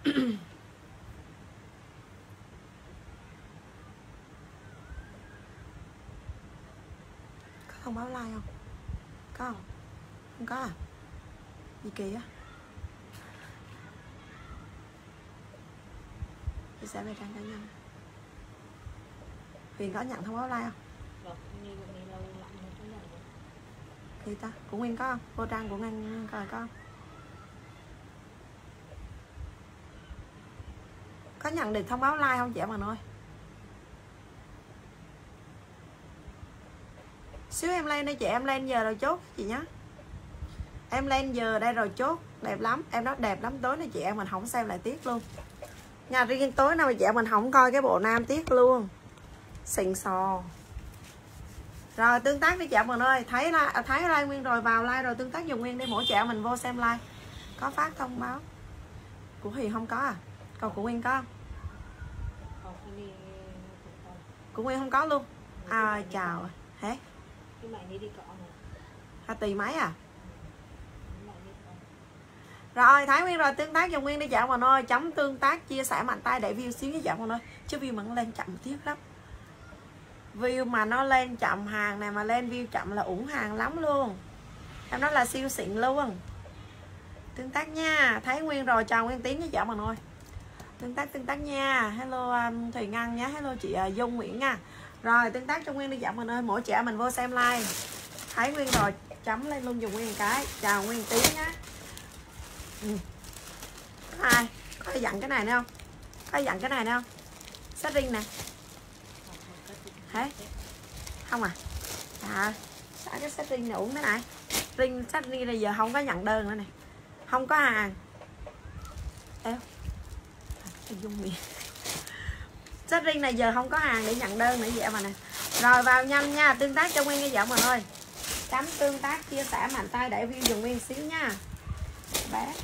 có thông báo like không? Có không? Không có à? Gì kỳ á chia sẻ về trang cá nhân. Huyền có nhận thông báo like không? Vâng này Thì ta của Nguyên có không? Vô trang của Nguyên coi có không có nhận được thông báo like không chị em mình ơi? Xíu em lên đây chị, em lên giờ rồi chốt chị nhé em lên giờ đây rồi chốt, đẹp lắm, em nói đẹp lắm, tối nay chị em mình không xem lại tiết luôn. Nhà riêng tối nào mà chị em mình không coi cái bộ nam tiết luôn. Xịn sò. Rồi, tương tác đi chị em mình ơi, thấy là thấy like nguyên rồi, vào like rồi, tương tác dùng nguyên đi, mỗi chị em mình vô xem like. Có phát thông báo. Của Huyền không có à? Còn của Nguyên có không? Của Nguyên không. Có luôn? À chào. hả? À, tùy máy à? Rồi Thái Nguyên rồi tương tác dùng Nguyên đi em mình ơi chấm tương tác chia sẻ mạnh tay để view xíu với em mình ơi chứ view mà nó lên chậm tiếp lắm. View mà nó lên chậm hàng này mà lên view chậm là ủng hàng lắm luôn. Em nói là siêu xịn luôn. Tương tác nha. Thái Nguyên rồi chào Nguyên Tiến với em mình ơi tương tác tương tác nha. Hello um, Thùy Ngân nhé. Hello chị uh, Dung Nguyễn nha. Rồi tương tác cho Nguyên đi. Dạo mình ơi mỗi trẻ mình vô xem like Thái Nguyên rồi chấm lên luôn dùng Nguyên cái. Chào Nguyên tí nhá. Ừ. có có dặn cái này nữa không? Có dặn cái này nữa không? Sách riêng nè. Thế không à. À sao cái sách riêng này uống thế này? Riêng sách riêng này giờ không có nhận đơn nữa nè. Không có hàng. Ê, dung miệng. Sách riêng này giờ không có hàng để nhận đơn nữa vậy mà nè. Rồi, vào nhanh nha, tương tác cho nguyên cái giọng mình thôi. Cắm tương tác, chia sẻ mạnh tay để view dùng nguyên xíu nha. Bé.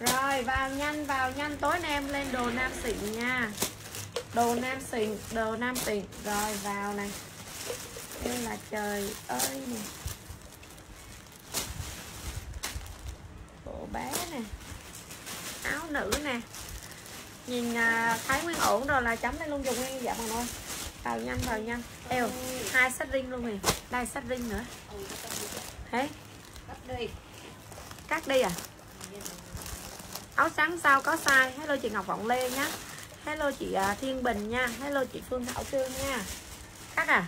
Rồi, vào nhanh vào nhanh. Tối nay em lên đồ nam xịn nha. Đồ nam xịn, đồ nam xịn. Rồi, vào này. Đây là trời ơi nè. Bé nè. Áo nữ nè. Nhìn à, thấy nguyên ổn rồi là chấm lên luôn dùng nguyên dạ mọi thôi. Vào nhanh vào nhanh. Eo hai sách riêng luôn nè. Đây sách riêng nữa. Thế. Cắt đi cắt đi à? Áo trắng sao có size? Hello chị ngọc vọng lê nhá. Hello chị à, thiên bình nha. Hello chị phương thảo trương nha. Cắt à?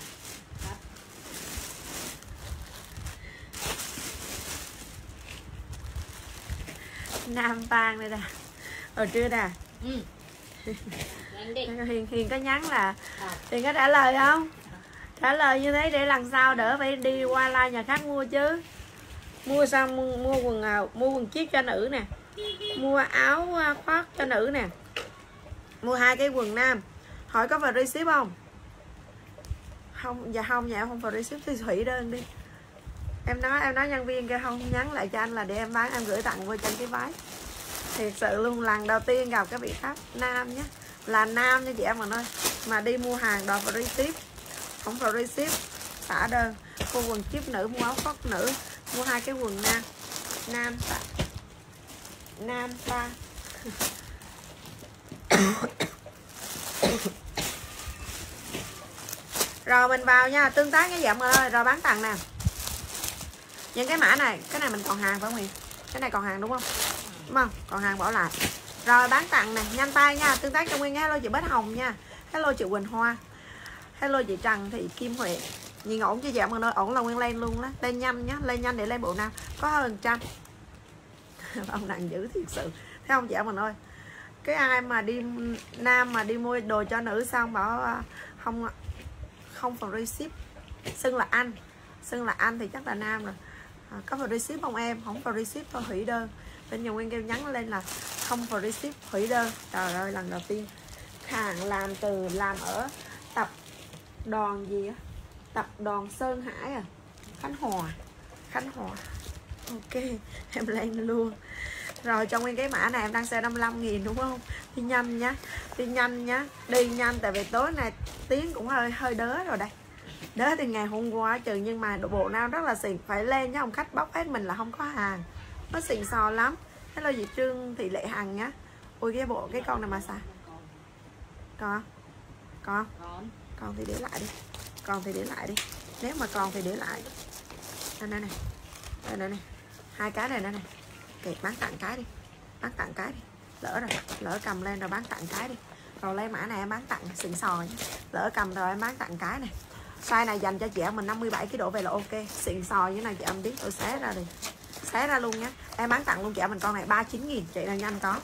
Nam vàng đây nè. Ở chưa nè? Ừ. Hiền hiền có nhắn là à. Hiền có trả lời không? Trả lời như thế để lần sau đỡ phải đi qua la nhà khác mua chứ. Mua xong mua, mua quần áo mua quần chiếc cho nữ nè. Mua áo à, khoác cho nữ nè. Mua hai cái quần nam. Hỏi có free ship không? Không dạ không dạ không free ship thì hủy đơn đi em nói em nói nhân viên kia không, nhắn lại cho anh là để em bán, em gửi tặng vô cho cái váy. Thiệt sự luôn, lần đầu tiên gặp cái vị khách nam nhé là nam nha chị em mà nói, mà đi mua hàng đòi free ship, không free ship, xả đơn. Mua quần chip nữ, mua áo khoác nữ, mua hai cái quần nam. Nam xả nam ta. Rồi mình vào nha, tương tác cái giọng dạ ơi, rồi bán tặng nè những cái mã này, cái này mình còn hàng phải không Huyền? Cái này còn hàng đúng không? Đúng không? Còn hàng bỏ lại rồi, bán tặng nè, nhanh tay nha, tương tác cho nguyên hello chị bích hồng nha. Hello chị quỳnh hoa. Hello chị trần thị kim huệ. Nhìn ổn chứ dạ mà nơi ổn là nguyên lên luôn đó. Lên nhanh nhá, lên nhanh để lên bộ nam. Có hơn trăm. Ông nặng dữ thiệt sự. Thấy không dạ mình ơi? Cái ai mà đi nam mà đi mua đồ cho nữ xong bảo à, không không free ship. Xưng là anh. Xưng là anh thì chắc là nam rồi à, có free ship không em? Không free ship thôi hủy đơn. Bên nhà nguyên kêu nhắn lên là không free ship hủy đơn. Trời ơi lần đầu tiên hàng làm từ làm ở tập đoàn gì á? Tập đoàn sơn hải à? Khánh hòa. Khánh hòa. Ok em lên luôn. Rồi trong nguyên cái mã này em đang xe 55 nghìn đúng không? Đi nhanh nhá đi nhanh nhá. Đi nhanh tại vì tối nay tiếng cũng hơi hơi đớ rồi đây đó thì ngày hôm qua trừ nhưng mà bộ nào rất là xịn. Phải lên nhá, ông khách bóc hết mình là không có hàng. Nó xịn sò lắm. Hello chị trương, thị lệ hằng nhá. Ôi, cái bộ, cái con này mà xài có có con còn thì để lại đi. Còn thì để lại đi. Nếu mà còn thì để lại. Đây này này đây này này hai cái này, đây này kệ bán tặng cái đi. Bán tặng cái đi. Lỡ rồi, lỡ cầm lên rồi bán tặng cái đi. Rồi lấy mã này em bán tặng, xịn sò nhé lỡ cầm rồi em bán tặng cái này size này dành cho chị em mình 57 kg độ về là ok. Xịn sò như này chị em biết. Tôi xé ra đi. Xé ra luôn nhé em bán tặng luôn chị em mình con này. 39 nghìn. Chị là nhanh có.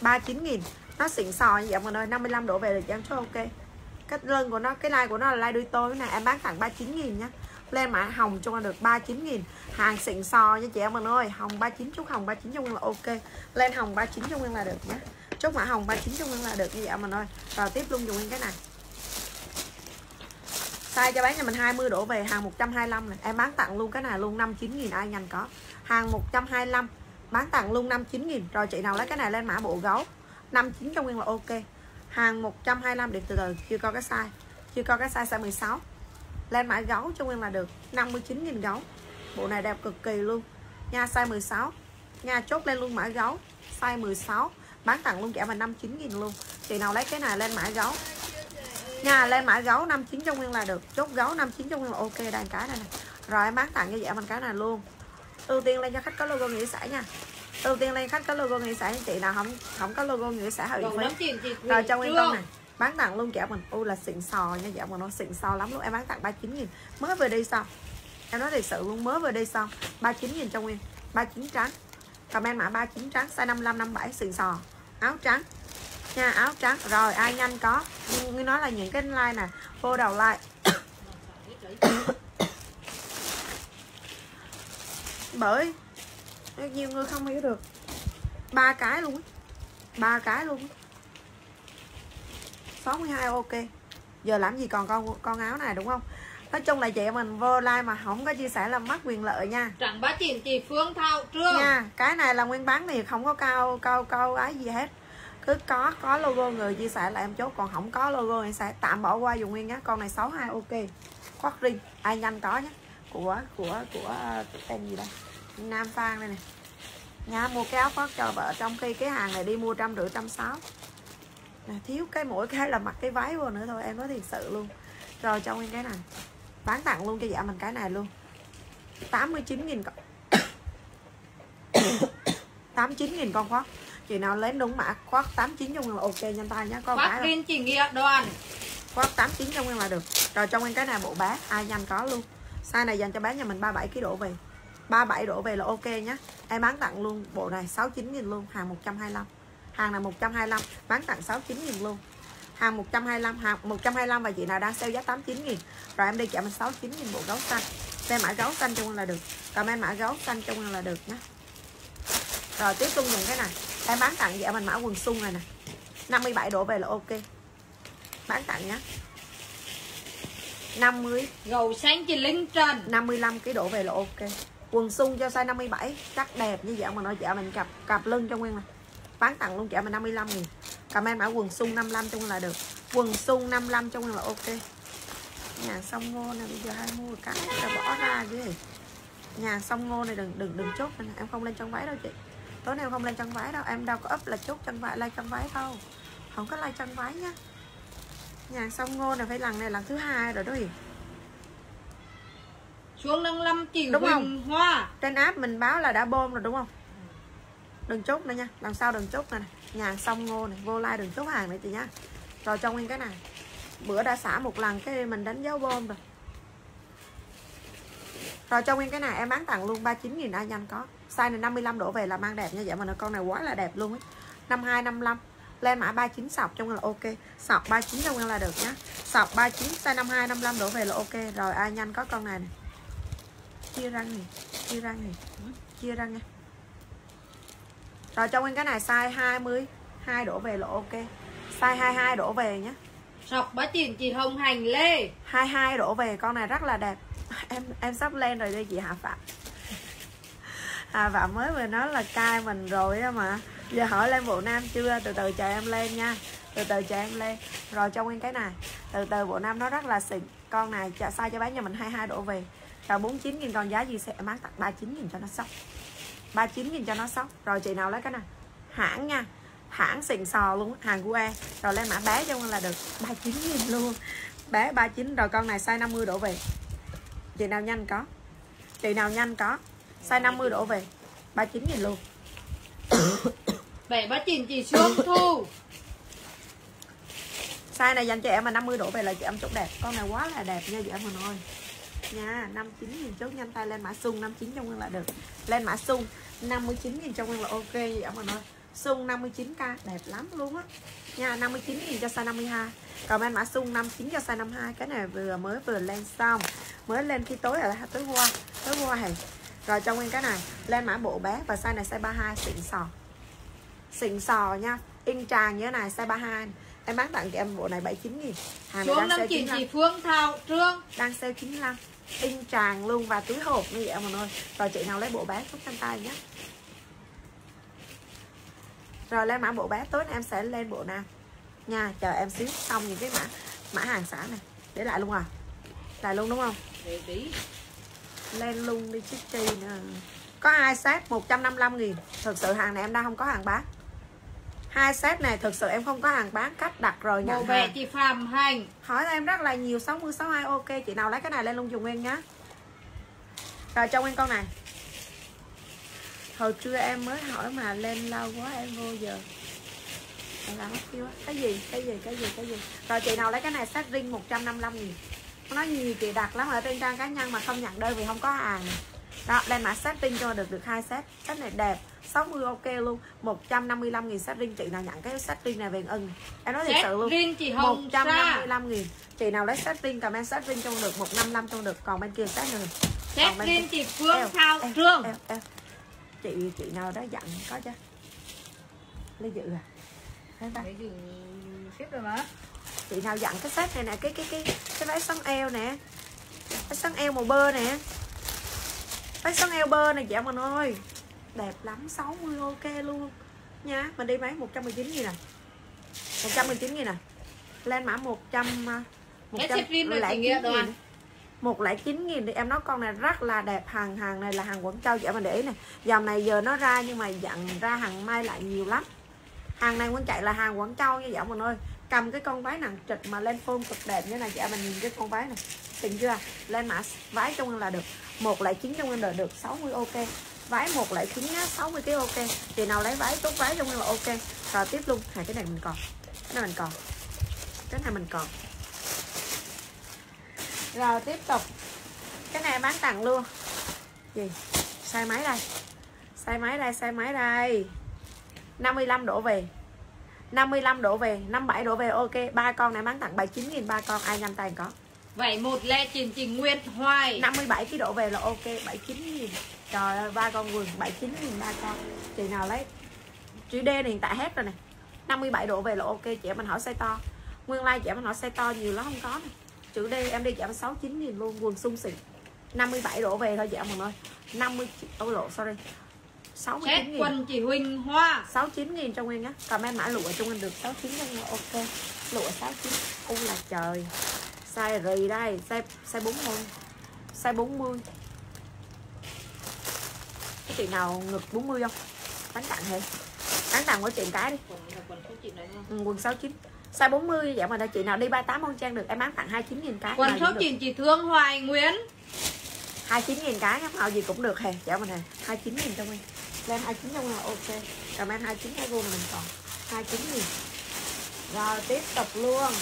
39 nghìn. Nó xịn sò như vậy mọi người 55 độ về được chị em số ok. Cái lưng của nó, cái like của nó là like đuôi tôi này. Em bán tặng 39 nghìn nhá. Lên mã hồng cho là được 39 nghìn. Hàng xịn sò nha chị em mình ơi. Hồng 39 chút hồng 39 trong là ok. Lên hồng 39 trong là được nhé chốt mã hồng 39 trong là được như vậy mình ơi. Rồi, tiếp luôn dùng cái này size cho bán nhà mình 20 đổ về, hàng 125 này em bán tặng luôn cái này luôn 59 000 ai nhanh có. Hàng 125 bán tặng luôn 59 000 rồi chị nào lấy cái này lên mã bộ gấu. 59 trong nguyên là ok. Hàng 125 để từ từ, chưa có cái size. Chưa có cái size size 16 lên mã gấu cho nguyên là được 59 000 gấu. Bộ này đẹp cực kỳ luôn. Nha size 16 nha chốt lên luôn mã gấu. Size 16 bán tặng luôn kẻ mà 59 000 luôn. Chị nào lấy cái này lên mã gấu nha lên mã gấu 59 trong nguyên là được. Chốt gấu 59 trong nguyên là ok đây cái này, này rồi em bán tặng cho vậy mình cái này luôn. Ưu tiên lên cho khách có logo nghĩa xã nha. Ưu tiên lên khách có logo nghĩa xã chị nào không không có logo nghĩa hậu còn phí. rồi trong nguyên con này bán tặng luôn kẹo mình. Ui là xịn sò nha dạo mà nó xịn sò lắm luôn. Em bán tặng 39 nghìn. Mới vừa đi xong. Em nói thật sự luôn mới vừa đi xong. 39 nghìn trong nguyên. 39 trắng. Comment mã 39 trắng size 55 57 xịn sò. Áo trắng nha áo trắng. Rồi ai nhanh có? Như nói là những cái like nè vô đầu like. Bởi nhiều người không hiểu được. Ba cái luôn ba cái luôn á. 62 ok. Giờ làm gì còn con con áo này đúng không? Nói chung là chị mình vô like mà không có chia sẻ là mất quyền lợi nha. Chẳng bá chỉnh chị Phương Thảo Trương. Nha cái này là nguyên bán thì không có cao cao cao ái gì hết tức có có logo người chia sẻ là em chốt còn không có logo em sẽ tạm bỏ qua dùng nguyên nhé. Con này 62 ok. Khoác ring ai nhanh có nhé. Của của của tên gì đây? Nam Phan đây nè. Nha mua cái áo khoác cho vợ, trong khi cái hàng này đi mua trăm rưỡi trăm sáu. Thiếu cái mỗi cái là mặc cái váy vô nữa thôi, em nói thiệt sự luôn. Rồi cho nguyên cái này. Bán tặng luôn cho dạ mình cái này luôn. 89 nghìn con 89 nghìn con khoác chị nào lấy đúng mã khoác 89 trong là ok nhanh tay nhá con là riêng chị Nghĩa đoàn. Khoác 89 trong nguyên là được. Rồi trong nguyên cái này bộ bát ai nhanh có luôn. Size này dành cho bán nhà mình 37 kg độ về. 37 độ về là ok nhá. Em bán tặng luôn bộ này 69 nghìn luôn hàng 125 hàng này 125 bán tặng 69 nghìn luôn. Hàng 125 hàng 125 và chị nào đang sale giá 89 nghìn. Rồi em đi chợ mình 69 nghìn bộ gấu xanh. Xem mã gấu xanh trong là được. Comment mã gấu xanh trong là được nhá. Rồi tiếp tục dùng cái này em bán tặng vậy mình mã quần sung này nè. 57 độ về là ok. Bán tặng nhá. 50 Gầu xanh chị Linh Trần 55 cái độ về là ok. Quần sung cho size 57 chắc đẹp như vậy mà nói chợ mình cặp cặp lưng cho nguyên này bán tặng luôn chợ mình 55 nghìn. Comment mã quần sung 55 trong là được. Quần sung 55 trong là ok. Nhà sông ngô này bây giờ hai mua cái rồi bỏ ra chứ. Nhà sông ngô này đừng đừng đừng chốt em không lên chân váy đâu chị tối nay em không lên chân váy đâu em đâu có up là chốt chân váy lên chân váy đâu. Không có like chân váy nhá. Nhà sông ngô này phải lần này lần thứ hai rồi đó Hiền Xuống nâng lâm chị Đúng Huỳnh không? Hoa. Trên app mình báo là đã bơm rồi đúng không? Đừng chốt nữa nha lần sau đừng chốt này, nhà sông ngô này vô like đừng chốt hàng nữa chị nhá. Rồi cho nguyên cái này. Bữa đã xả một lần cái mình đánh dấu bơm rồi rồi cho nguyên cái này em bán tặng luôn 39 nghìn ai nhanh có. Size này 55 đổ về là mang đẹp nha. Vậy mà nó con này quá là đẹp luôn ấy. 52 55 lên mã 39 sọc trong là ok. Sọc 39 trong là được nhá. Sọc 39 size 52 55 đổ về là ok. Rồi ai nhanh có con này này. Chia răng này chia răng này chia răng nha. Rồi cho nguyên cái này size 20 2 đổ về là ok. Size 22 đổ về nhé Sọc bá chỉnh chị Hồng Hành Lê. 22 đổ về con này rất là đẹp em em sắp lên rồi đây chị Hà Phạm. Hà Phạm mới vừa nói là cai mình rồi á mà. Giờ hỏi lên bộ nam chưa? Từ từ chờ em lên nha. Từ từ chờ em lên. Rồi cho nguyên cái này. Từ từ, bộ nam nó rất là xịn. Con này cho sai cho bán nhà mình 22 đổ về. Rồi 49 nghìn còn giá gì sẽ bán tặng? 39 nghìn cho nó sốc 39 nghìn cho nó sốc rồi chị nào lấy cái này hãng nha. Hãng xịn sò luôn, hàng của QE rồi lên mã bé cho con là được. 39 nghìn luôn. Bé 39 rồi con này size 50 đổ về chị nào nhanh có. Chị nào nhanh có. Size 50 đổ về. 39 nghìn luôn. Bảy ba chín chị xuống thu. Size này dành cho em mà 50 đổ về là chị em chốt đẹp. Con này quá là đẹp nha chị em mà nói nha 59 nghìn chốt nhanh tay lên mã sung 59 trong nguyên là được. Lên mã sung 59 nghìn trong nguyên là ok chị em mà nói sung 59k đẹp lắm luôn á nha 59 nghìn cho size 52 còn bên mã sung 59 cho size 52 cái này vừa mới vừa lên xong. Mới lên khi tối ở tối qua tối qua hề rồi trong nguyên cái này. Lên mã bộ bé và size này size 32 xịn sò. Xịn sò nha. In tràng như thế này size 32 em bán tặng cho em bộ này 79 nghìn. Hàng xuống đang sale chín 95 chị Phương Thảo Trương. Đang sale 95 in tràng luôn và túi hộp như vậy mà ơi rồi chị nào lấy bộ bé chúc canh tay nhé rồi lên mã bộ bé tối nay em sẽ lên bộ nam nha chờ em xíu xong những cái mã mã hàng xã này. Để lại luôn à lại luôn đúng không? Để tí. Lên luôn đi chiếc chi nữa. Có hai set 155 nghìn. Thực sự hàng này em đang không có hàng bán. Hai set này thực sự em không có hàng bán cách đặt rồi nhận vẻ hàng. chị Phạm Hành. Hỏi em rất là nhiều 60 62 ok. Chị nào lấy cái này lên luôn dùng nguyên nhá. Rồi cho nguyên con này hồi trưa em mới hỏi mà lên lâu quá em vô giờ. Em làm mất tiêu cái gì? Cái gì? Cái gì? Cái gì? Rồi chị nào lấy cái này set ring 155 nghìn. Nó nhiều chị đặt lắm ở trên trang cá nhân mà không nhận đơn vì không có hàng. Đó lên mã setting cho được được hai set set này đẹp. 60 ok luôn. 155 nghìn set ring chị nào nhận cái setting này về ưng. Em nói thật sự luôn. riêng chị Hồng Sa 155 nghìn. Chị nào lấy setting comment setting trong được 155 trong được. Còn bên kia set nữa. Xét riêng chị Phương eo, Trương. Chị chị nào đó dặn có chứ. Lấy dự à Thấy ta? Tiếp rồi mà. Chị nào dặn cái set này nè Cái cái cái cái váy xoắn eo nè. Váy xoắn eo màu bơ nè. Váy xoắn eo bơ này chị em mình ơi Đẹp lắm 60 ok luôn. Nha Mình đi mấy 119 nghìn nè. 119 nghìn nè. Lên mã 100 à, Cái xếp riêng rồi chị Nghĩa đoàn. nghìn một lẻ chín nghìn thì em nói con này rất là đẹp, hàng hàng này là hàng Quảng Châu chị mình để ý này dòng này giờ nó ra nhưng mà dặn ra hàng mai lại nhiều lắm. Hàng này muốn chạy là hàng Quảng Châu như vậy mình ơi. Cầm cái con váy nặng trịch mà lên phôn cực đẹp như này chị em mình nhìn cái con váy này xịn chưa? Lên mã váy trong là được. Một lẻ chín trong là được 60 ok. Váy một lẻ chín nhá 60 kg ok. Thì nào lấy váy tốt, váy trong là ok. Rồi tiếp luôn, hai cái này mình còn. Cái này mình còn. Cái này mình còn rồi tiếp tục. Cái này bán tặng luôn. Gì? Size máy đây. Size máy đây size máy đây. 55 đổ về. 55 đổ về 57 đổ về ok. Ba con này bán tặng 79 nghìn ba con ai nhanh tay có. Vậy một lẹ chị chị Nguyệt Hoài. 57 cái đổ về là ok 79 nghìn. Trời ơi ba con quần 79 nghìn ba con. Chị nào lấy? Chữ D này hiện tại hết rồi này 57 đổ về là ok chị em mình hỏi size to. Nguyên like chị em mình hỏi size to nhiều lắm không có này chữ D em đi em 69 nghìn luôn quần sung xịn 57 đổ về thôi chị em mình ơi. 50 ôi lộ sorry. 69 Xét nghìn. quần chị Huỳnh Hoa. 69 nghìn trong nguyên á. Comment mã lụa trong nguyên được 69 trong nguyên ok. Lụa 69 u là trời. Size rì đây size size 40 size 40 cái chị nào ngực 40 không? Bán tặng thì bán tặng của chị cái đi. Quần là quần số chị này không? ừ, quần 69 size 40 vậy mà đây chị nào đi 38 con trang được em bán tặng 29 nghìn cái Quần được. chị chị Thương Hoài Nguyễn. 29 nghìn cái nhá màu gì cũng được hề chở mình hề 29 nghìn trong nguyên lên 29 trong là ok. Comment 29 cái này mình còn 29 nghìn. Rồi tiếp tục luôn.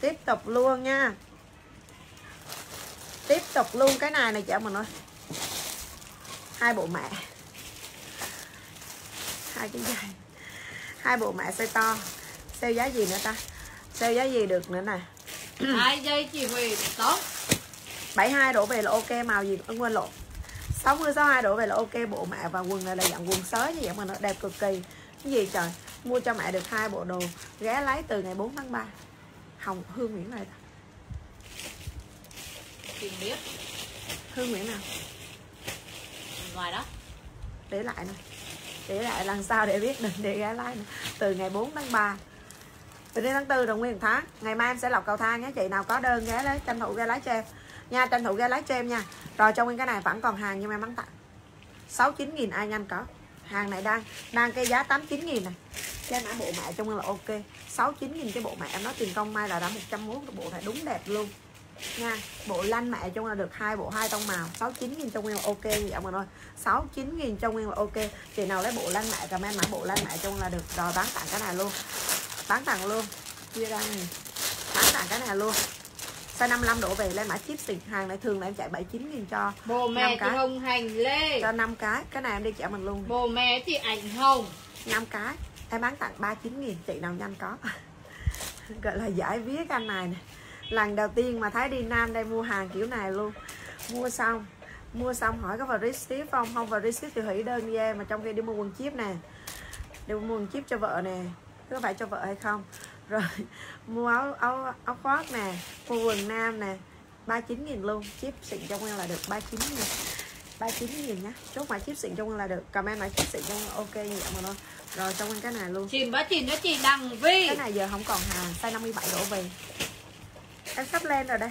Tiếp tục luôn nha. Tiếp tục luôn cái này này chở mình ơi hai bộ mẹ. Hai cái dài hai bộ mẹ size to sale giá gì nữa ta? Sale giá gì được nữa nè. Hai giây chị Huỳnh Tóc 72 đổ về là ok màu gì cũng quên lộn. 60 62 đổ về là ok bộ mẹ và quần này là dạng quần sới như vậy mà nó đẹp cực kỳ. Cái gì trời? Mua cho mẹ được hai bộ đồ ghé lấy từ ngày 4 tháng 3 Hồng Hương Nguyễn này Chị biết. Hương Nguyễn nào? Ngoài đó. Để lại nè. Để lại lần sau để biết đừng để ghé lấy nè. từ ngày 4 tháng 3 từ đến tháng 4 đồng nguyên tháng. Ngày mai em sẽ lọc cầu thang nhé. Chị nào có đơn ghé lấy tranh thủ ghé lái cho em nha, tranh thủ ghé lái cho em nha. Rồi trong nguyên cái này, vẫn còn hàng nhưng mà em bán tặng. 69 nghìn ai nhanh có. Hàng này đang đang cái giá 89 nghìn này cái mã bộ mẹ trong là ok. 69 nghìn cái bộ mẹ em nói tiền công mai là đã 101 muốn bộ này đúng đẹp luôn. Nha, bộ lanh mẹ trong là được hai bộ, hai tông màu. 69 nghìn trong nguyên là ok vậy mọi người 69 nghìn trong nguyên là ok. Chị nào lấy bộ lanh mẹ comment mã bộ lanh mẹ trong là được. Rồi bán tặng cái này luôn bán tặng luôn. Chia ra này bán tặng cái này luôn? Size 55 độ về lên mã chip xịn hàng này thường là em chạy 79 nghìn cho Bồ mẹ chị cái. Hồng Hành Lê. Cho 5 cái cái này em đi chợ mình luôn. Bồ mẹ chị Ảnh Hồng. 5 cái em bán tặng 39 nghìn chị nào nhanh có. Gọi là giải vía cái anh này nè. Lần đầu tiên mà thấy đi Nam đây mua hàng kiểu này luôn. Mua xong mua xong hỏi có vào receipt không? Không vào receipt thì hủy đơn về mà trong khi đi mua quần chip nè. Đi mua quần chip cho vợ nè có phải cho vợ hay không? Rồi mua áo áo áo khoác nè mua quần nam nè 39 nghìn luôn. Chip xịn trong nguyên là được 39 nghìn. 39 nghìn nhá. Chốt mã chip xịn trong nguyên là được. Comment mã chip xịn nguyên là ok vậy mà thôi. Rồi trong nguyên cái này luôn. Chìm bá chìm cho chị Đằng Vi cái này giờ không còn hàng size 57 đổ về. Em sắp lên rồi đây.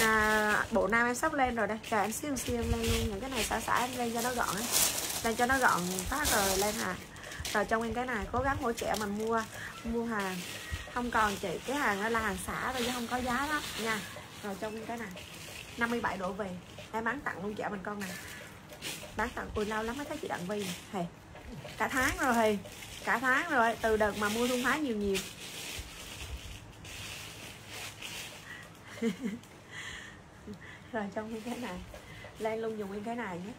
Là bộ nam em sắp lên rồi đây. Chờ em xíu xíu em lên luôn. Những cái này xả xả em lên cho nó gọn ấy. lên cho nó gọn phát rồi lên hàng rồi trong nguyên cái này, cố gắng hỗ trợ mình mua mua hàng. Không còn chị, cái hàng đó là hàng xả rồi chứ không có giá đó, nha. Rồi trong nguyên cái này 57 độ về. Em bán tặng luôn trẻ mình con này bán tặng tôi lâu lắm mới thấy chị đặng vi hề, cả tháng rồi, hề. Cả tháng rồi, từ đợt mà mua thương thái nhiều nhiều. Rồi trong nguyên cái này, lên luôn dùng nguyên cái này nhé.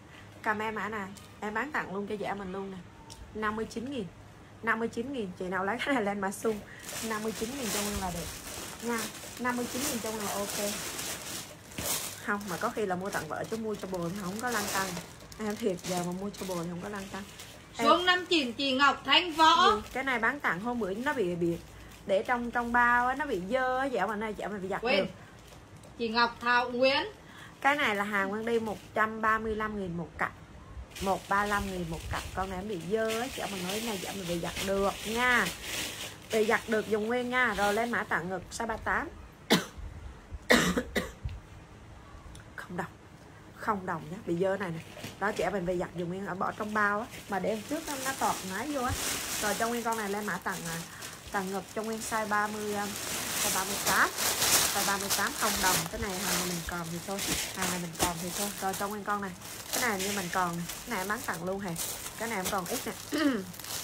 Cầm em mã này em bán tặng luôn cho trẻ mình luôn nè. 59 nghìn. 59 nghìn chị nào lấy cái này lên mà sung. 59 nghìn cho nguyên là được. Nha 59 nghìn cho nguyên là ok. Không mà có khi là mua tặng vợ chứ mua cho bồ thì không có lăn tăng. Em thiệt giờ mà mua cho bồ thì không có lăn tăng. Xuống năm chìm chị Ngọc Thanh Võ. Gì? cái này bán tặng hôm bữa nó bị bị để trong trong bao nó bị dơ dạo mà này dạo mà bị giặt Quên. được. Chị Ngọc Thảo Nguyễn. Cái này là hàng mang đi 135 nghìn một cặp 135 nghìn một cặp con này bị dơ á chị mà nói này dạo mình bị giặt được nha. Bị giặt được dùng nguyên nha. Rồi lên mã tặng ngực size 38 không đồng không đồng nhá bị dơ này nè. Đó trẻ mình về giặt dùng nguyên ở bỏ trong bao á. Mà để trước nó, nó tọt ngái vô á. Rồi cho nguyên con này lên mã tặng à, tặng ngực cho nguyên size 30 à, size 38 size 38 không đồng. Cái này hàng này mình còn thì thôi. Hàng này mình còn thì thôi. Rồi trong nguyên con này. Cái này như mình còn. Nè. cái này em bán tặng luôn hề cái này em còn ít nè.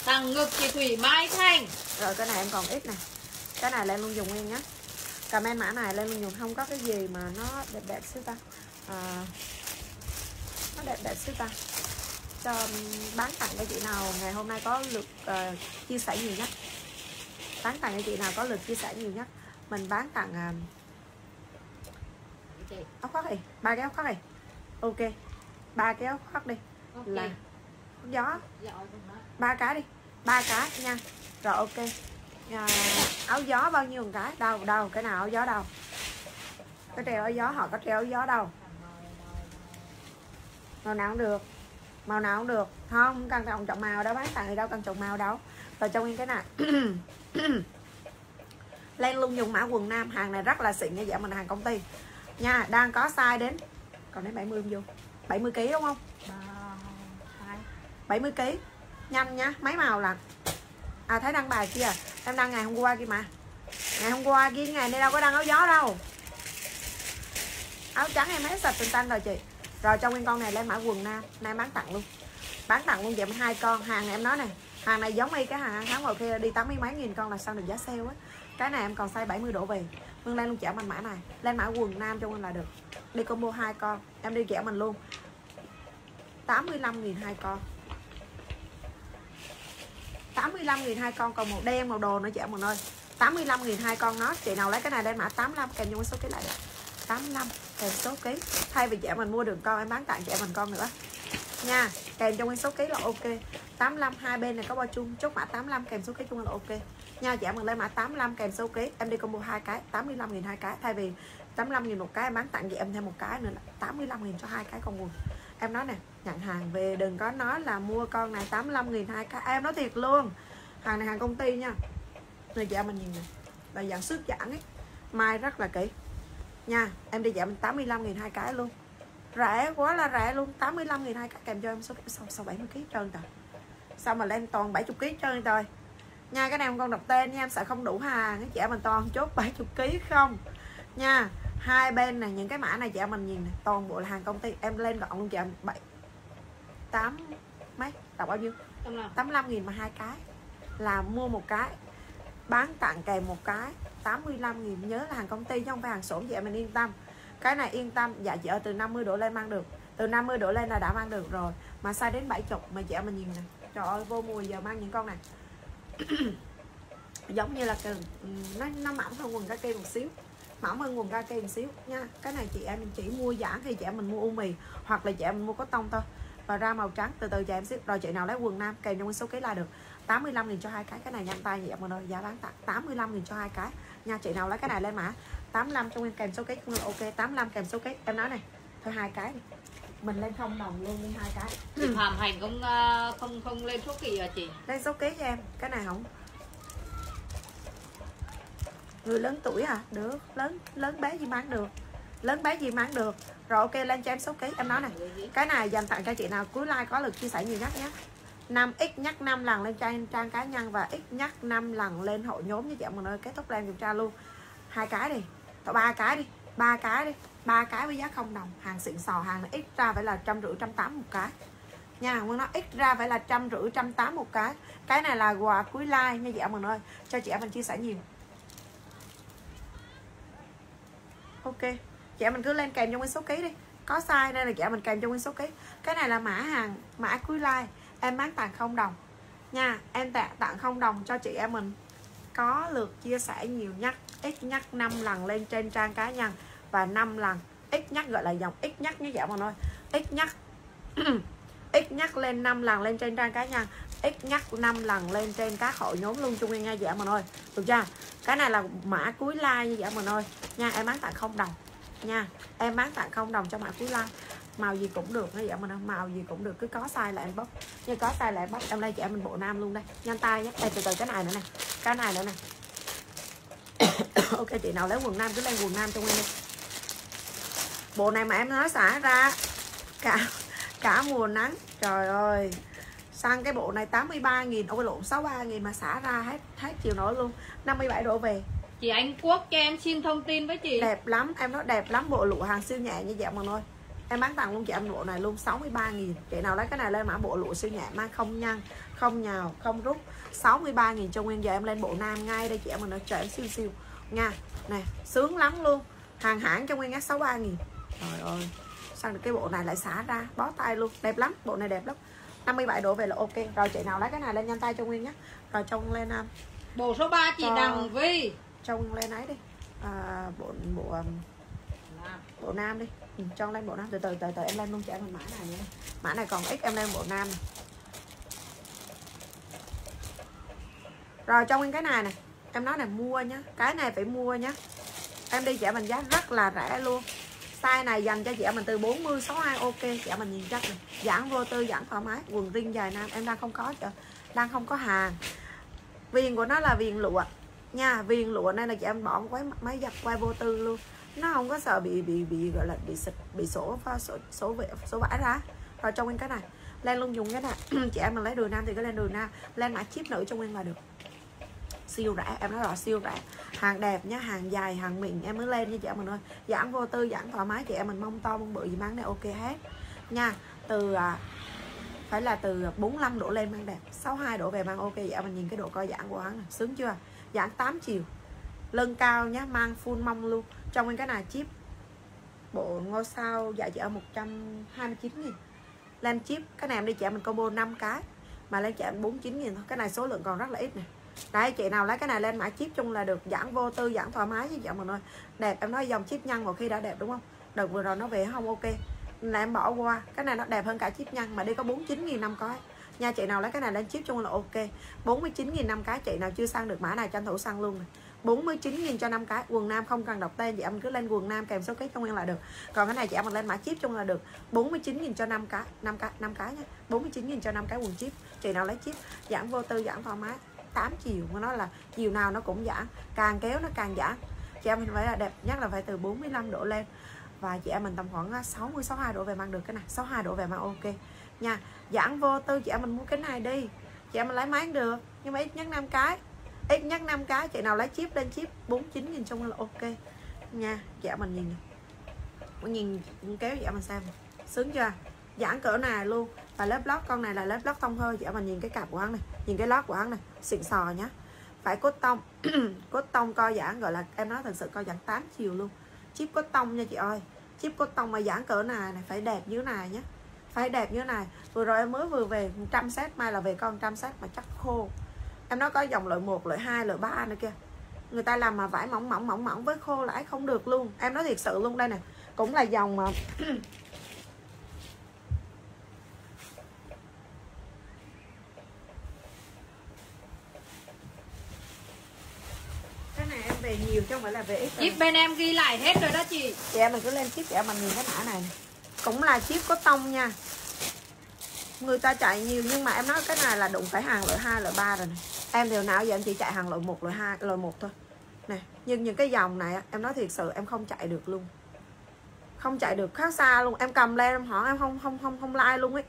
Thằng ngực chị Thủy Mai Thanh. Rồi cái này em còn ít nè. Cái này lên luôn dùng nguyên nhá. Comment mã này lên luôn dùng. Không có cái gì mà nó đẹp đẹp xíu ta. À, nó đẹp đẹp xíu ta. Cho bán tặng cho chị nào ngày hôm nay có lượt ờ, chia sẻ nhiều nhất. Bán tặng cho chị nào có lượt chia sẻ nhiều nhất. Mình bán tặng uh, áo khoác đi ba cái áo khoác đi. Ok ba cái áo khoác đi. Ok. Là gió. Dạ, không nói. ba cái đi ba cái nha. Rồi ok. À, áo gió bao nhiêu một cái? Đâu đâu cái nào áo gió đâu? Cái treo áo gió họ có treo áo gió đâu? Màu nào cũng được màu nào cũng được. Không cần trọng trọng màu đâu bán tặng thì đâu cần trọng màu đâu. Rồi trong nguyên cái này lên luôn dùng mã quần nam hàng này rất là xịn nha dạ mình hàng công ty nha đang có size đến còn đến 70 vô. 70 kg đúng không? Ba, hai. 70 kg nhanh nhá mấy màu là à thấy đăng bài kia em đăng ngày hôm qua kia mà. Ngày hôm qua kia ngày nay đâu có đăng áo gió đâu. Áo trắng em hết sạch tinh tanh rồi chị. Rồi trong nguyên con này lên mã quần nam nay bán tặng luôn. Bán tặng luôn mà hai con. Hàng này em nói này hàng này giống y cái hàng tháng vào kia đi tám mươi mấy nghìn con là sao được giá sale á. Cái này em còn size 70 đổ về Hương Lan luôn chẻo mình mã này. Lan mã quần nam cho mình là được. Đi combo hai con. Em đi chẻo mình luôn. 85.000 hai con. 85.000 hai con, còn màu đen, màu đồ nữa chị em ơi. 85.000 hai con nó. Chị nào lấy cái này lên mã 85 kèm cho số ký lại 85 kèm số ký. Thay vì chị em mình mua đường con, em bán tặng chị em mình con nữa. Nha, kèm cho nguyên số ký là ok. 85 hai bên này có bao chung. Chốt mã 85 kèm số ký chung là ok nha giảm bằng lên mã 85 kèm số ký. Em đi combo hai cái 85 nghìn hai cái. Thay vì 85 nghìn một cái em bán tặng gì em thêm một cái nữa 85 nghìn cho hai cái con quần em nói nè nhận hàng về đừng có nói là mua con này 85 nghìn hai cái. Em nói thiệt luôn. Hàng này hàng công ty nha. Này chị em mình nhìn nè. Là dạng sức giãn ấy. Mai rất là kỹ. Nha em đi giảm 85 nghìn hai cái luôn. Rẻ quá là rẻ luôn. 85 nghìn hai cái kèm cho em số sau, sao 70 kg trơn trời? Sao mà lên toàn 70 kg trơn rồi nha cái này em con đọc tên nha em sợ không đủ hàng cái trẻ mình toàn chốt 70 kg không? Nha hai bên này những cái mã này chị em mình nhìn này toàn bộ là hàng công ty em lên gọn luôn chị em bảy tám mấy? Đọc bao nhiêu? Tầm nào? 85 nghìn mà hai cái. Là mua một cái bán tặng kèm một cái 85 nghìn. Nhớ là hàng công ty chứ không phải hàng sổ chị em mình yên tâm. Cái này yên tâm dạ chị ở từ 50 độ lên mang được. Từ 50 độ lên là đã mang được rồi. Mà size đến 70 mà chị em mình nhìn này trời ơi vô mùa giờ mang những con này giống như là cần nó nó mỏng hơn quần kaki một xíu. Mỏng hơn quần kaki một xíu nha. Cái này chị em mình chỉ mua giãn thì chị em mình mua u mì, hoặc là chị em mình mua có tông thôi. Và ra màu trắng, từ từ chị em xíu. Rồi chị nào lấy quần nam, kèm trong số ký là được. 85 000 cho hai cái. Cái này nhanh tay vậy mọi người giá bán tặng. 85 000 cho hai cái. Nha, chị nào lấy cái này lên mã. 85 cho nguyên kèm số ký cũng là ok. 85 kèm số ký. Em nói này, thôi hai cái này mình lên không đồng luôn đi hai cái. Chị Phạm Hành không ờ, không không lên thuốc kỳ à chị? lên số ký cho em cái này không. Người lớn tuổi à? Được lớn lớn bé gì bán được? Lớn bé gì bán được? Rồi ok lên cho em số ký em nói này. Cái này dành tặng cho chị nào cuối like có lượt chia sẻ nhiều nhất nhé. 5 x nhắc 5 lần lên trang trang cá nhân và x nhắc 5 lần lên hội nhóm với chị mọi người kết thúc lên kiểm tra luôn. Hai cái đi thôi ba cái đi ba cái đi. Ba cái với giá không đồng. Hàng xịn sò, hàng này ít ra phải là trăm rưỡi, trăm tám một cái. Nha Nguyên nói ít ra phải là trăm rưỡi, trăm tám một cái. Cái này là quà cuối like nha chị em mình ơi. Cho chị em mình chia sẻ nhiều. Ok. Chị em mình cứ lên kèm trong cái số ký đi. Có sai nên là chị em mình kèm trong cái số ký. Cái này là mã hàng, mã cuối like em bán tặng không đồng. Nha, em tặng tặng không đồng cho chị em mình. Có lượt chia sẻ nhiều nhất ít nhắc 5 lần lên trên trang cá nhân và 5 lần ít nhắc, gọi là dòng ít nhắc như vậy mà thôi. Ít nhắc ít nhắc lên 5 lần lên trên trang cá nhân, ít nhắc 5 lần lên trên các hội nhóm luôn chung nguyên nha dạ mà thôi. Được chưa? Cái này là mã cuối like như vậy mà thôi. Nha, em bán tặng không đồng. Nha, em bán tặng không đồng cho mã cuối like. Màu gì cũng được như vậy mà thôi. Màu gì cũng được, cứ có size là em bóc. Như có size là em bóc. Em đây chị em mình bộ nam luôn đây. Nhanh tay nhé. Đây từ từ, cái này nữa nè. Cái này nữa nè. ok chị nào lấy quần nam cứ lên quần nam cho nguyên đi. Bộ này mà em nói xả ra cả cả mùa nắng trời ơi. Sang cái bộ này 83 nghìn ôi lộn 63 nghìn mà xả ra hết hết chiều nổi luôn. 57 độ về. Chị Anh Quốc cho em xin thông tin với chị. đẹp lắm em nói đẹp lắm bộ lụa hàng siêu nhẹ như vậy mà thôi. Em bán tặng luôn chị em bộ này luôn 63 nghìn. Chị nào lấy cái này lên mã bộ lụa siêu nhẹ mang không nhăn không nhào không rút 63 nghìn cho nguyên giờ em lên bộ nam ngay đây chị em mình trời em siêu siêu nha nè sướng lắm luôn. Hàng hãng cho nguyên ngắt 63 nghìn. Trời ơi sang được cái bộ này lại xả ra? Bó tay luôn đẹp lắm bộ này đẹp lắm. 57 độ về là ok. Rồi chị nào lấy cái này lên nhanh tay cho nguyên nhé rồi nguyên lên um, Bộ số 3 chị Cho- Đằng Vi. nguyên lên ấy đi. À, bộ bộ um, bộ nam đi. Ừ, cho lên bộ nam. Từ từ từ từ em lên luôn cho em mã này nữa. Mã này còn ít em lên bộ nam này. Rồi trong cái này nè. Em nói này, mua nhá. Cái này phải mua nhá. Em đi trẻ mình giá rất là rẻ luôn. Size này dành cho trẻ mình từ 40 62 ok. Trẻ mình nhìn chắc này. Giãn vô tư giãn thoải mái. Quần riêng dài nam, em đang không có chợ, đang không có hàng. Viền của nó là viền lụa. Nha, viền lụa này là chị em bỏ quấy máy giặt quay vô tư luôn. Nó không có sợ bị bị bị, gọi là, bị xịt, bị sổ số sổ sổ sổ vải ra. Rồi trong nguyên cái này. Lên luôn dùng cái này. Chị em mình lấy đường nam thì cứ lên đường nam. Lên mã chip nữ trong nguyên là được siêu rẻ em nói là siêu rẻ hàng đẹp nhá hàng dài, hàng mịn, em mới lên nha chị em mình ơi. Giãn vô tư giãn thoải mái, chị em mình mong to, mong bự gì mang này ok hết. Nha, từ à, phải là từ 45 độ lên mang đẹp. 62 độ về mang ok dạ mình nhìn cái độ co giãn của hắn này sướng chưa? Giãn 8 chiều. Lưng cao nhá, mang full mông luôn. Trong cái này chip, bộ ngôi sao dạ chị ở 129 nghìn. Lên chip, cái này em đi chị em mình combo 5 cái, mà lên chị em 49 nghìn thôi. Cái này số lượng còn rất là ít nè đấy, chị nào lấy cái này lên mã chip chung là được. Giãn vô tư giãn thoải mái với chị mình ơi đẹp, em nói dòng chip nhân một khi đã đẹp, đúng không? Đợt vừa rồi nó về không ok. Là em bỏ qua. Cái này nó đẹp hơn cả chip nhân mà đi có 49.000 năm coi nha, chị nào lấy cái này lên chip chung là ok. 49.000 năm cái, chị nào chưa sang được mã này tranh thủ sang luôn này. 49.000 cho 5 cái. Quần nam không cần đọc tên, chị em cứ lên quần nam kèm số ký cho nguyên là được. Còn cái này chị em mình lên mã chip chung là được. 49.000 cho 5 cái 5 cái 5 cái nhé 49.000 cho 5 cái quần chip. Chị nào lấy chip, giảm vô tư, giảm thoải mái. 8 chiều của nói là chiều nào nó cũng giãn càng kéo nó càng giãn chị em mình phải là đẹp nhất là phải từ 45 độ lên. Và chị em mình tầm khoảng à, 60 62 độ về mang được cái này 62 độ về mang ok. Nha, giãn vô tư, chị em mình mua cái này đi. Chị em mình lấy máy được, nhưng mà ít nhất 5 cái. Ít nhất 5 cái, chị nào lấy chip lên chip 49 nghìn chung là ok. Nha, chị em mình nhìn nè. nhìn kéo chị em mình xem. Sướng chưa? Giãn cỡ này luôn. Và lớp lót con này là lớp lót thông hơi chị em mình nhìn cái cặp của hắn này nhìn cái lót của hắn này xịn sò nhá. Phải cốt tông cốt tông co giãn gọi là em nói thật sự co giãn 8 chiều luôn. Chip cốt tông nha chị ơi. Chip cốt tông mà giãn cỡ này này phải đẹp như này nhé phải đẹp như này. Vừa rồi em mới vừa về trăm set mai là về con trăm set mà chắc khô. Em nói có dòng loại 1, loại 2, loại 3 nữa kia người ta làm mà vải mỏng mỏng mỏng mỏng với khô lại không được luôn. Em nói thiệt sự luôn đây nè. Cũng là dòng mà cái này em về nhiều chứ không phải là về ít. Chip bên em ghi lại hết rồi đó chị. Chị em mình cứ lên chip chị em mình nhìn cái mã này. Cũng là chip có tông nha. Người ta chạy nhiều nhưng mà em nói cái này là đụng phải hàng loại 2, loại 3 rồi nè. Em điều nào giờ em chỉ chạy hàng loại 1, loại 2, loại 1 thôi. Nè nhưng những cái dòng này em nói thiệt sự em không chạy được luôn. Không chạy được khá xa luôn. Em cầm lên em hỏi em không không không không like luôn ấy.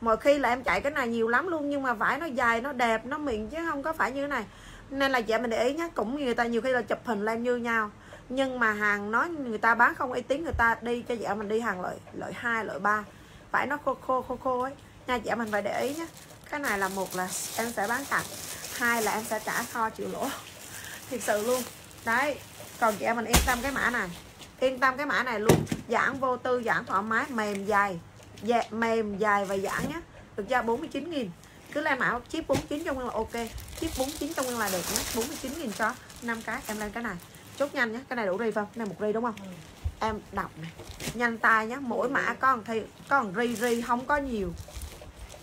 Mọi khi là em chạy cái này nhiều lắm luôn nhưng mà vải nó dài nó đẹp nó mịn chứ không có phải như thế này nên là chị mình để ý nhé cũng như người ta nhiều khi là chụp hình lên như nhau. Nhưng mà hàng nói người ta bán không uy tín người ta đi cho chị mình đi hàng loại loại hai loại ba. Phải nó khô khô khô khô ấy. Nha chị mình phải để ý nhé cái này là một là em sẽ bán tặng hai là em sẽ trả kho chịu lỗ. Thiệt sự luôn. Đấy còn chị em mình yên tâm cái mã này. Yên tâm cái mã này luôn. Giãn vô tư giãn thoải mái mềm dài. Dạ, mềm dài và giãn nhé được ra 49 nghìn cứ lên mã chip 49 trong nguyên là ok. Chip 49 trong nguyên là được nhé. 49 nghìn cho 5 cái. Em lên cái này. Chốt nhanh nhé. Cái này đủ ri không? Cái này một ri đúng không? Em đọc này. Nhanh tay nhé. Mỗi mã con thì con ri ri không có nhiều.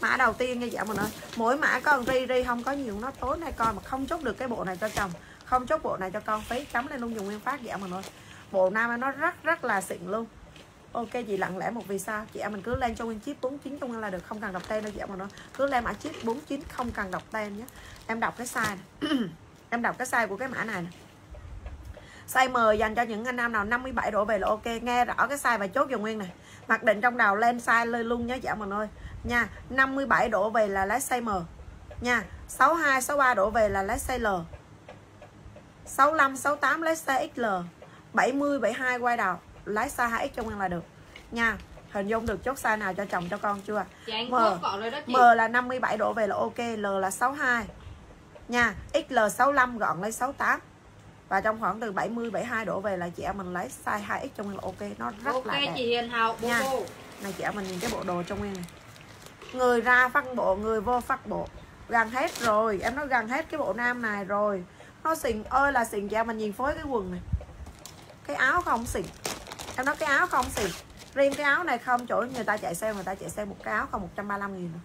Mã đầu tiên nha dạ mình ơi mỗi mã con ri ri không có nhiều nó tối nay con mà không chốt được cái bộ này cho chồng không chốt bộ này cho con phí cắm lên luôn dùng nguyên phát dạ mình ơi bộ nam nó rất rất là xịn luôn ok, chị lặng lẽ một vì sao? Chị em mình cứ lên cho nguyên chip 49 trong là được, không cần đọc tên đâu chị em mình nói cứ lên mã chip 49 không cần đọc tên nhé. Em đọc cái size này. em đọc cái size của cái mã này này. Size M dành cho những anh nam nào 57 độ về là ok. Nghe rõ cái size và chốt dùng nguyên này. Mặc định trong đầu lên size lên luôn nhé chị em mình ơi. Nha 57 độ về là lấy size M. Nha 62 63 độ về là lấy size L. 65 68 lấy size XL 70 72 quay đầu lấy size 2X cho nguyên là được. Nha hình dung được chốt size nào cho chồng cho con chưa? Chị anh M. Chị. M là 57 độ về là ok L là 62 nha XL 65 gọn lấy 68 và trong khoảng từ 70 72 độ về là chị em mình lấy size 2X cho nguyên là ok. Nó rất Ok là đẹp. chị Hiền bố Nha. này chị em mình nhìn cái bộ đồ trong nguyên này. Người ra phân bộ người vô phát bộ. Gần hết rồi em nói gần hết cái bộ nam này rồi. Nó xịn ơi là xịn chị em mình nhìn phối cái quần này. Cái áo không xịn em nói cái áo không xịn riêng cái áo này không chỗ người ta chạy xe người ta chạy xe một cái áo không 135 nghìn rồi.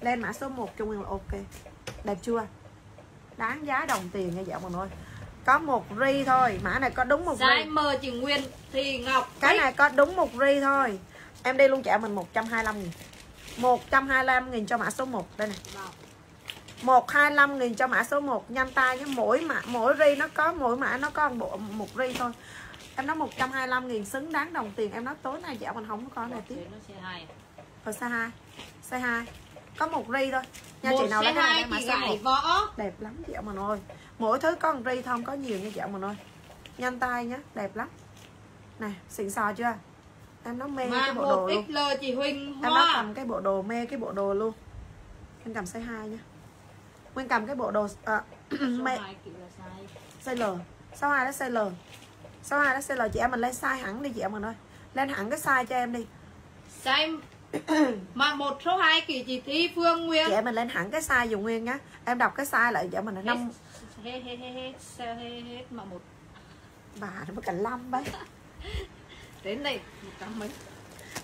lên mã số 1 trung nguyên là ok. Đẹp chưa? Đáng giá đồng tiền nha dạo mọi người có một ri thôi. Mã này có đúng một ri. Size M chị Nguyên Thì Ngọc cái này có đúng một ri thôi. Em đi luôn trả mình 125 nghìn. 125 nghìn cho mã số 1 đây này Vâng. 125 nghìn cho mã số 1 nhanh tay nhé. Mỗi mã mỗi ri nó có mỗi mã nó có một một ri thôi em nói 125 nghìn xứng đáng đồng tiền. Em nói tối nay dạo mình không có này tiếp. Ở size 2 size 2 có một ri thôi. Nha Một chị nào lấy cái này số 1 gãy võ. Đẹp lắm chị mình ơi. Mỗi thứ có một ri thôi không có nhiều nha chị mình ơi. Nhanh tay nhé đẹp lắm. Này xịn sò chưa? Em nó mê Mà cái bộ đồ một luôn. XL chị Huỳnh em nó cầm cái bộ đồ mê cái bộ đồ luôn. Em cầm size 2 nhá. Nguyên cầm cái bộ đồ à, là size. Size L. 62 đó size L 62 đó size L chị em mình lên size hẳn đi chị em mình ơi. Lên hẳn cái size cho em đi. Size Mà một số hai kỳ chị Thi Phương Nguyên. Chị em mình lên hẳn cái size dùng nguyên nhá. Em đọc cái size lại chị em mình là năm. hết hết hết hết hết hết hết mà một. Bà nó mới cả lâm đấy. Đến đây một trăm mấy.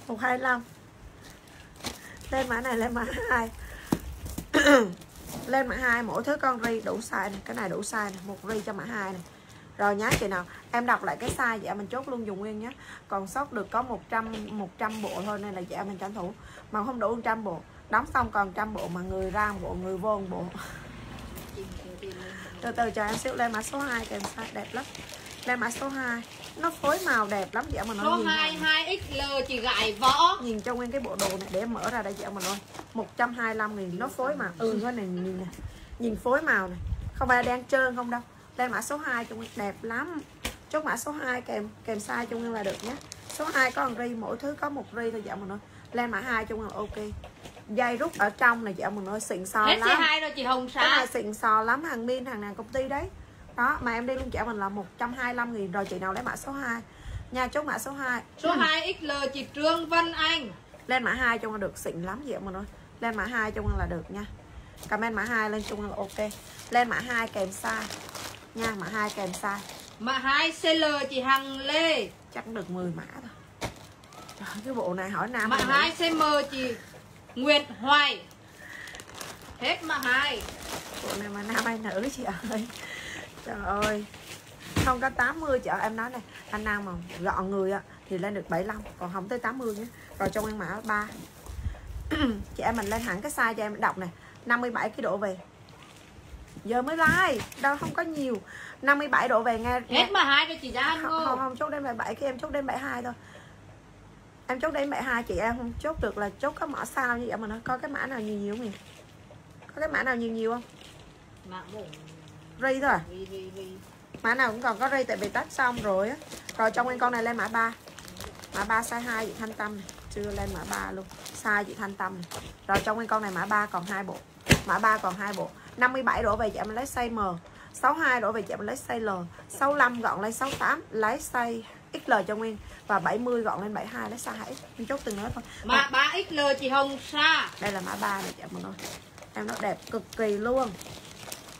Một hai năm. Lên mã này lên mã hai. Lên mã hai mỗi thứ con ri đủ size này cái này đủ size này một ri cho mã hai này rồi nhá chị nào em đọc lại cái size dạ mình chốt luôn dùng nguyên nhé còn sót được có 100 100 bộ thôi nên là dạ mình tranh thủ. Mà không đủ 100 bộ. Đóng xong còn trăm bộ mà người ra một bộ người vô một bộ. Từ từ cho em xíu lên mã số 2 kèm size đẹp lắm. Lên mã số 2 nó phối màu đẹp lắm chị em mình Số nói 2 2XL chị gại võ. Nhìn cho nguyên cái bộ đồ này để em mở ra đây em mình ơi 125 nghìn nó phối màu. Ừ cái này nhìn nè. Nhìn phối màu này. Không phải đang trơn không đâu lên mã số 2 cho nguyên đẹp lắm. Chốt mã số 2 kèm kèm size cho nguyên là được nhé. Số 2 có ri mỗi thứ có một ri thôi em mình ơi. Lên mã 2 cho nguyên là ok. Dây rút ở trong này em mình ơi xịn sò Hết lắm. C2 rồi chị Hồng cái này xịn sò lắm hàng min hàng nàng công ty đấy. Đó mà em đi luôn trả mình là 125 nghìn. Rồi chị nào lấy mã số 2 nha chốt mã số 2 Số 2XL chị Trương Vân Anh. Lên mã 2 cho con được xịn lắm em mình ơi. Lên mã 2 cho là được nha. Comment mã 2 lên chung là ok. Lên mã 2 kèm size nha mã 2 kèm size. Mã 2CL chị Hằng Lê. Chắc được 10 mã thôi. Trời cái bộ này hỏi nam Mã hay nữ? 2CM chị Nguyệt Hoài. Hết mã 2 bộ này mà nam hay nữ chị ơi trời ơi. Không có 80 chị ơi em nói này anh nam mà gọn người á thì lên được 75 còn không tới 80 nhé. Rồi trong em mã 3 chị em mình lên hẳn cái size cho em đọc này 57 cái độ về giờ mới like. Đâu không có nhiều. 57 độ về nghe. Hết mã 2 rồi chị Giang không, không không chốt đến 77 cái em chốt đến 72 thôi. Em chốt đến 72 chị em không chốt được là chốt có mã sao như vậy mà nó có cái mã nào nhiều nhiều không nhỉ? Có cái mã nào nhiều nhiều không? Mã 1 ri thôi à? Ri ri ri. Mã nào cũng còn có ri tại vì tách xong rồi á. Rồi trong nguyên con này lên mã 3 mã 3 size 2 chị Thanh Tâm chưa lên mã 3 luôn. Size chị Thanh Tâm rồi trong nguyên con này mã 3 còn hai bộ. Mã 3 còn hai bộ 57 đổ về chị em lấy size M 62 đổ về chị em lấy size L 65 gọn lên 68 lấy size XL cho Nguyên và 70 gọn lên 72 lấy size 2X em chốt từng nữa thôi. Mã 3XL chị Hồng Sa. Đây là mã 3 này chị em mình ơi em nó đẹp cực kỳ luôn.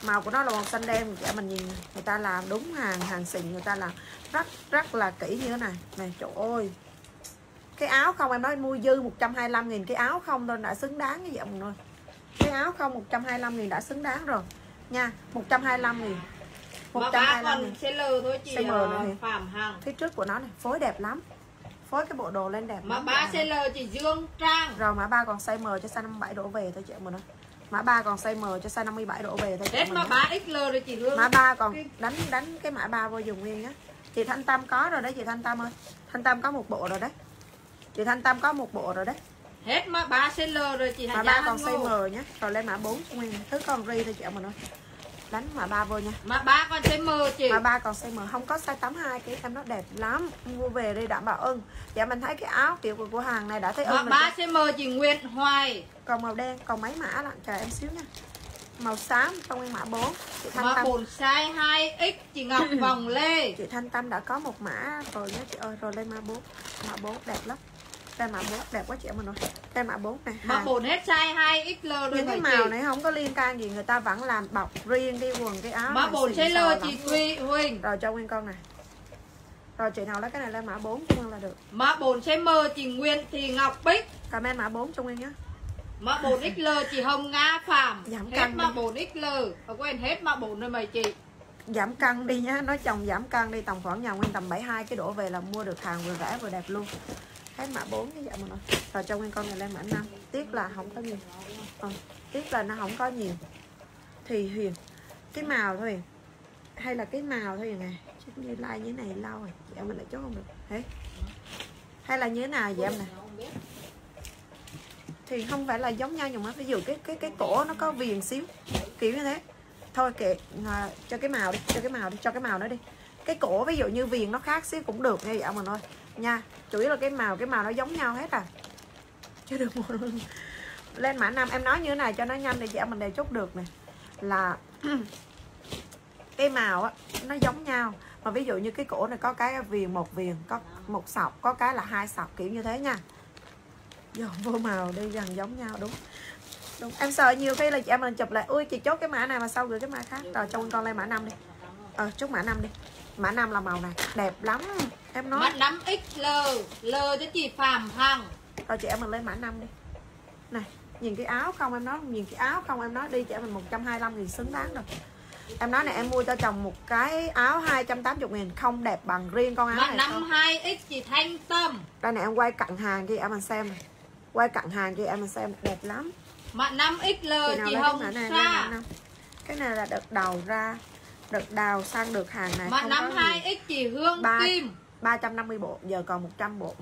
Màu của nó là màu xanh đen chị em mình nhìn người ta làm đúng hàng hàng xịn người ta làm rất rất là kỹ như thế này. Này trời ơi. Cái áo không em nói mua dư 125 nghìn cái áo không thôi đã xứng đáng như vậy mọi người cái áo không 125 nghìn đã xứng đáng rồi nha 125 nghìn Mã 3 125 nghìn còn CL thôi chị CM thì. Phạm Hằng phía trước của nó này phối đẹp lắm phối cái bộ đồ lên đẹp Mã lắm. 3 CL chị Dương Trang Rồi mã 3 còn size M cho size 57 đổ về thôi chị em mình ơi. Mã 3 còn size M cho size 57 đổ về thôi chị em mã mình. 3XL rồi chị Hương Mã 3 còn đánh đánh cái mã 3 vô dùng nguyên nhá. Chị Thanh Tâm có rồi đấy chị Thanh Tâm ơi. Thanh Tâm có một bộ rồi đấy. Chị Thanh Tâm có một bộ rồi đấy. Hết mã 3 CL rồi chị Mã Hà 3 Giang còn Ngô size M nhá. Rồi lên mã 4 cho nguyên. Thứ còn ri thôi chị em mình ơi. Đánh mã 3 vô nha. Mã 3 còn size M chị Mã 3 còn size M không có size 82 cái em nó đẹp lắm. Mua về đi đảm bảo ưng. Dạ mình thấy cái áo kiểu của cửa hàng này đã thấy Mã ưng 3 rồi. CM chị Nguyệt Hoài Còn màu đen, còn mấy mã lận chờ em xíu nha. Màu xám trong nguyên mã 4. Chị Thanh Mã Tâm 4 size 2X chị Ngọc Vòng Lê chị Thanh Tâm đã có một mã rồi nhé chị ơi rồi lên mã 4 mã 4 đẹp lắm lên mã 4 đẹp quá chị em mình ơi lên mã 4 này Mã hàng. 4 hết size 2XL rồi những cái màu chị này không có liên can gì người ta vẫn làm bọc riêng cái quần cái áo Mã này 4 xịn CL sò chị. Thùy Huỳnh. Rồi cho nguyên con này rồi chị nào lấy cái này lên mã 4 cho nguyên là được. Mã 4 size M chị Nguyễn Thị Ngọc Bích. Comment mã 4 cho nguyên nhé Mã 4XL chị Hồng Nga Phạm. Giảm Hết cân mã đi. 4XL Và quên hết mã 4 rồi mày chị. Giảm cân đi nhá nói chồng giảm cân đi tầm khoảng nhà nguyên tầm 72 cái đổ về là mua được hàng vừa rẻ vừa đẹp luôn thấy mã 4 cái vậy mà nói rồi cho nguyên con này lên mã 5 tiếc là không có nhiều. Ừ. tiếc là nó không có nhiều. Thì huyền cái màu thôi. Hay là cái màu thôi này. Chứ như like như thế này lâu rồi. Dạ mình lại chốt không được. Thế hay là như thế nào vậy em nè? Thì không phải là giống nhau nhưng mà ví dụ cái cái cái cổ nó có viền xíu. Kiểu như thế. Thôi kệ à, cho cái màu đi cho cái màu đi cho cái màu đó đi. Cái cổ ví dụ như viền nó khác xíu cũng được nghe vậy mà thôi. Nha chủ yếu là cái màu cái màu nó giống nhau hết à. Chứ được một lên mã năm, em nói như thế này cho nó nhanh để chị em mình đều chốt được nè. Là cái màu á, nó giống nhau. Mà ví dụ như cái cổ này có cái viền một viền, có một sọc, có cái là hai sọc, kiểu như thế nha. Dồn vô màu đi, gần giống nhau, đúng. Đúng. Em sợ nhiều khi là chị em mình chụp lại, ui, chị chốt cái mã này mà sau gửi cái mã khác? Rồi, cho con lên mã năm đi. Ờ chốt mã năm đi mã năm là màu này đẹp lắm em nói. Mã 5XL L cho chị Phạm Hằng. Rồi chị em mình lên mã 5 đi. Này nhìn cái áo không em nói nhìn cái áo không em nói đi chị em mình 125 nghìn xứng đáng rồi. Em nói này em mua cho chồng một cái áo 280 nghìn không đẹp bằng riêng con áo Mã này không? 52X chị Thanh Tâm. Đây này em quay cận hàng kia em mình xem này. Quay cận hàng kia em mình xem đẹp lắm. Mã 5XL chị nào chị cái Hồng Sa. năm cái này là đợt đầu ra được đào sang được hàng này có năm hai x chị Hương Ba- Kim. 350 bộ giờ còn 100 bộ.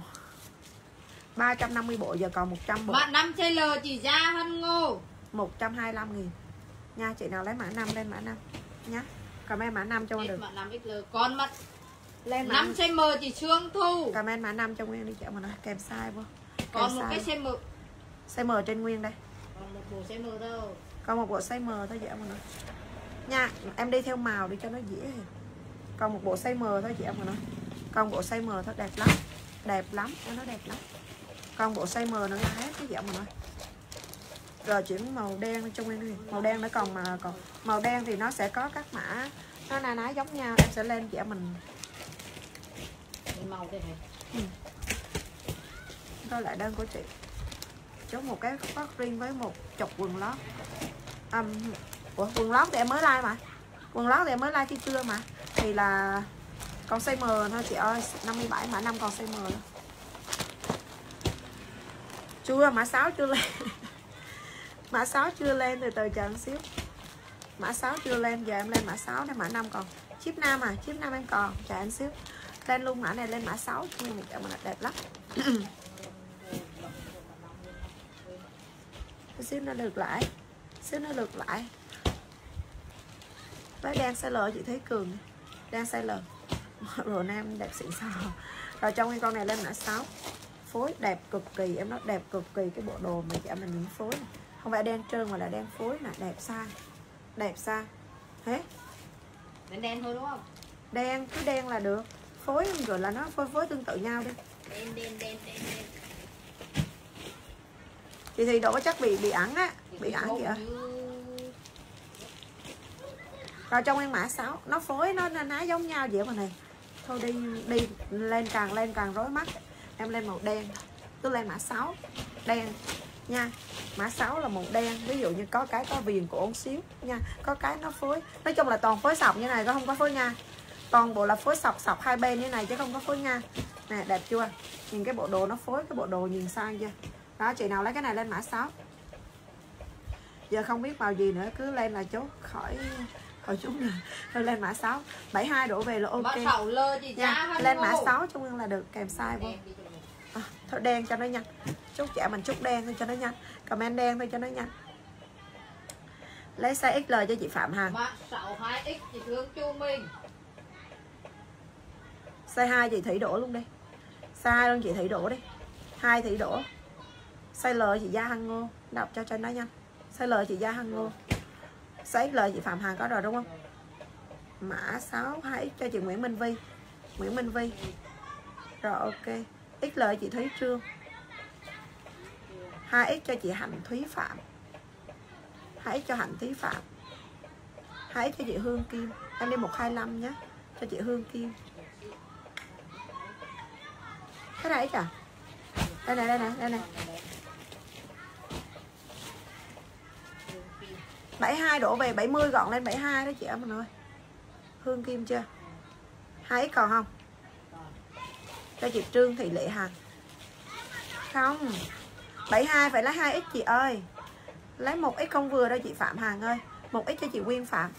350 bộ giờ còn 100 bộ. Mã năm CL chị Gia Hân Ngô. 125 nghìn. Nha chị nào lấy mã 5 lên mã 5 nhá. Comment mã 5 cho Nguyên được. Mã 5 XL Còn mã lên mã 5 CM chị Sương Thu. Comment mã 5 cho Nguyên đi chợ mà nó kèm size vô Còn một cái size. CM size M trên Nguyên đây. Còn một bộ CM đâu. Còn một bộ size M thôi dễ mà nó nha em đi theo màu đi cho nó dễ còn một bộ size M thôi dễ mà nó còn bộ size M thôi đẹp lắm. Đẹp lắm em nói đẹp lắm. Còn bộ size M nữa là hết cái dễ mà nói rồi chuyển màu đen cho Nguyên đi. Màu đen nó còn mà còn màu đen thì nó sẽ có các mã nó na ná giống nhau. Em sẽ lên dễ mình. Cái màu đây này. Thôi lại đơn của chị. Chốt một cái khoác riêng với một chục quần lót. Um, Ủa, quần lót thì em mới like mà. Quần lót thì em mới like khi trưa mà. Thì là Còn size M thôi chị ơi. 57 mã 5 còn size M thôi Chưa, mã 6 chưa lên. Mã 6 chưa lên từ từ chờ một xíu. Mã 6 chưa lên, Giờ em lên mã 6 đây mã 5 còn. Chip nam à Chip nam em còn. Chờ em xíu. Lên luôn mã này, lên mã 6 Nhưng mà chợ mình đẹp lắm. Xíu nó được lại. Xíu nó được lại với đen size L chị thấy cường đen size L rồi nam đẹp xịn sò rồi trong cái con này lên mã 6 phối đẹp cực kỳ em nói đẹp cực kỳ cái bộ đồ mà chả mình những phối này. không phải đen trơn mà là đen phối nè đẹp sai. Đẹp sai. Thế? Đen đen thôi đúng không? Đen cứ đen là được. Phối rồi là nó phối phối tương tự nhau đi. Đen đen đen đen đen. Chị thì độ chắc bị bị ẩn á. Bị ẩn kìa như- rồi trong em mã 6 nó phối, nó ná giống nhau vậy mà này thôi đi đi lên càng lên càng rối mắt. Em lên màu đen. Tôi lên mã 6 đen, nha. Mã 6 là màu đen, ví dụ như có cái có viền của ống xíu, nha. Có cái nó phối. Nói chung là toàn phối sọc như này có không có phối nha. Toàn bộ là phối sọc sọc hai bên như này chứ không có phối nha. Nè, đẹp chưa? Nhìn cái bộ đồ nó phối, cái bộ đồ nhìn sang chưa? Đó, chị nào lấy cái này lên mã 6 giờ không biết màu gì nữa, cứ lên là chốt, khỏi chúng nè thôi lên mã 6 72 đổ về là ok. Nha lên mã 6 trung ương là được kèm size vô. À, thôi đen cho nó nhanh. Chút trẻ mình chút đen thôi cho nó nhanh. Comment đen thôi cho nó nhanh. Lấy size XL cho chị Phạm Hằng Mã 62X chị Thương Chu Minh. Size 2 chị Thủy đổ luôn đi. Size 2 luôn chị Thủy đổ đi. Hai Thủy đổ size L chị Gia Hằng Ngô. Đọc cho cho nó nhanh. Size L chị Gia Hằng Ngô XL chị Phạm Hằng có rồi, đúng không? Mã 6 2X cho chị Nguyễn Minh Vi Nguyễn Minh Vi rồi, ok. XL chị Thúy Trương 2X cho chị Hạnh Thúy Phạm. 2X cho Hạnh Thúy Phạm. 2X cho chị Hương Kim. Em đi 125 nhé. Cho chị Hương Kim. Cái này à? Đây này đây này đây này. 72 đổ về 70 gọn lên 72 đó chị em mình ơi. Hương Kim chưa? 2 còn không? Cho chị Trương Thị Lệ Hằng Không 72 phải lấy 2X chị ơi. Lấy 1X không vừa đâu chị Phạm Hằng ơi. 1X cho chị Quyên Phạm.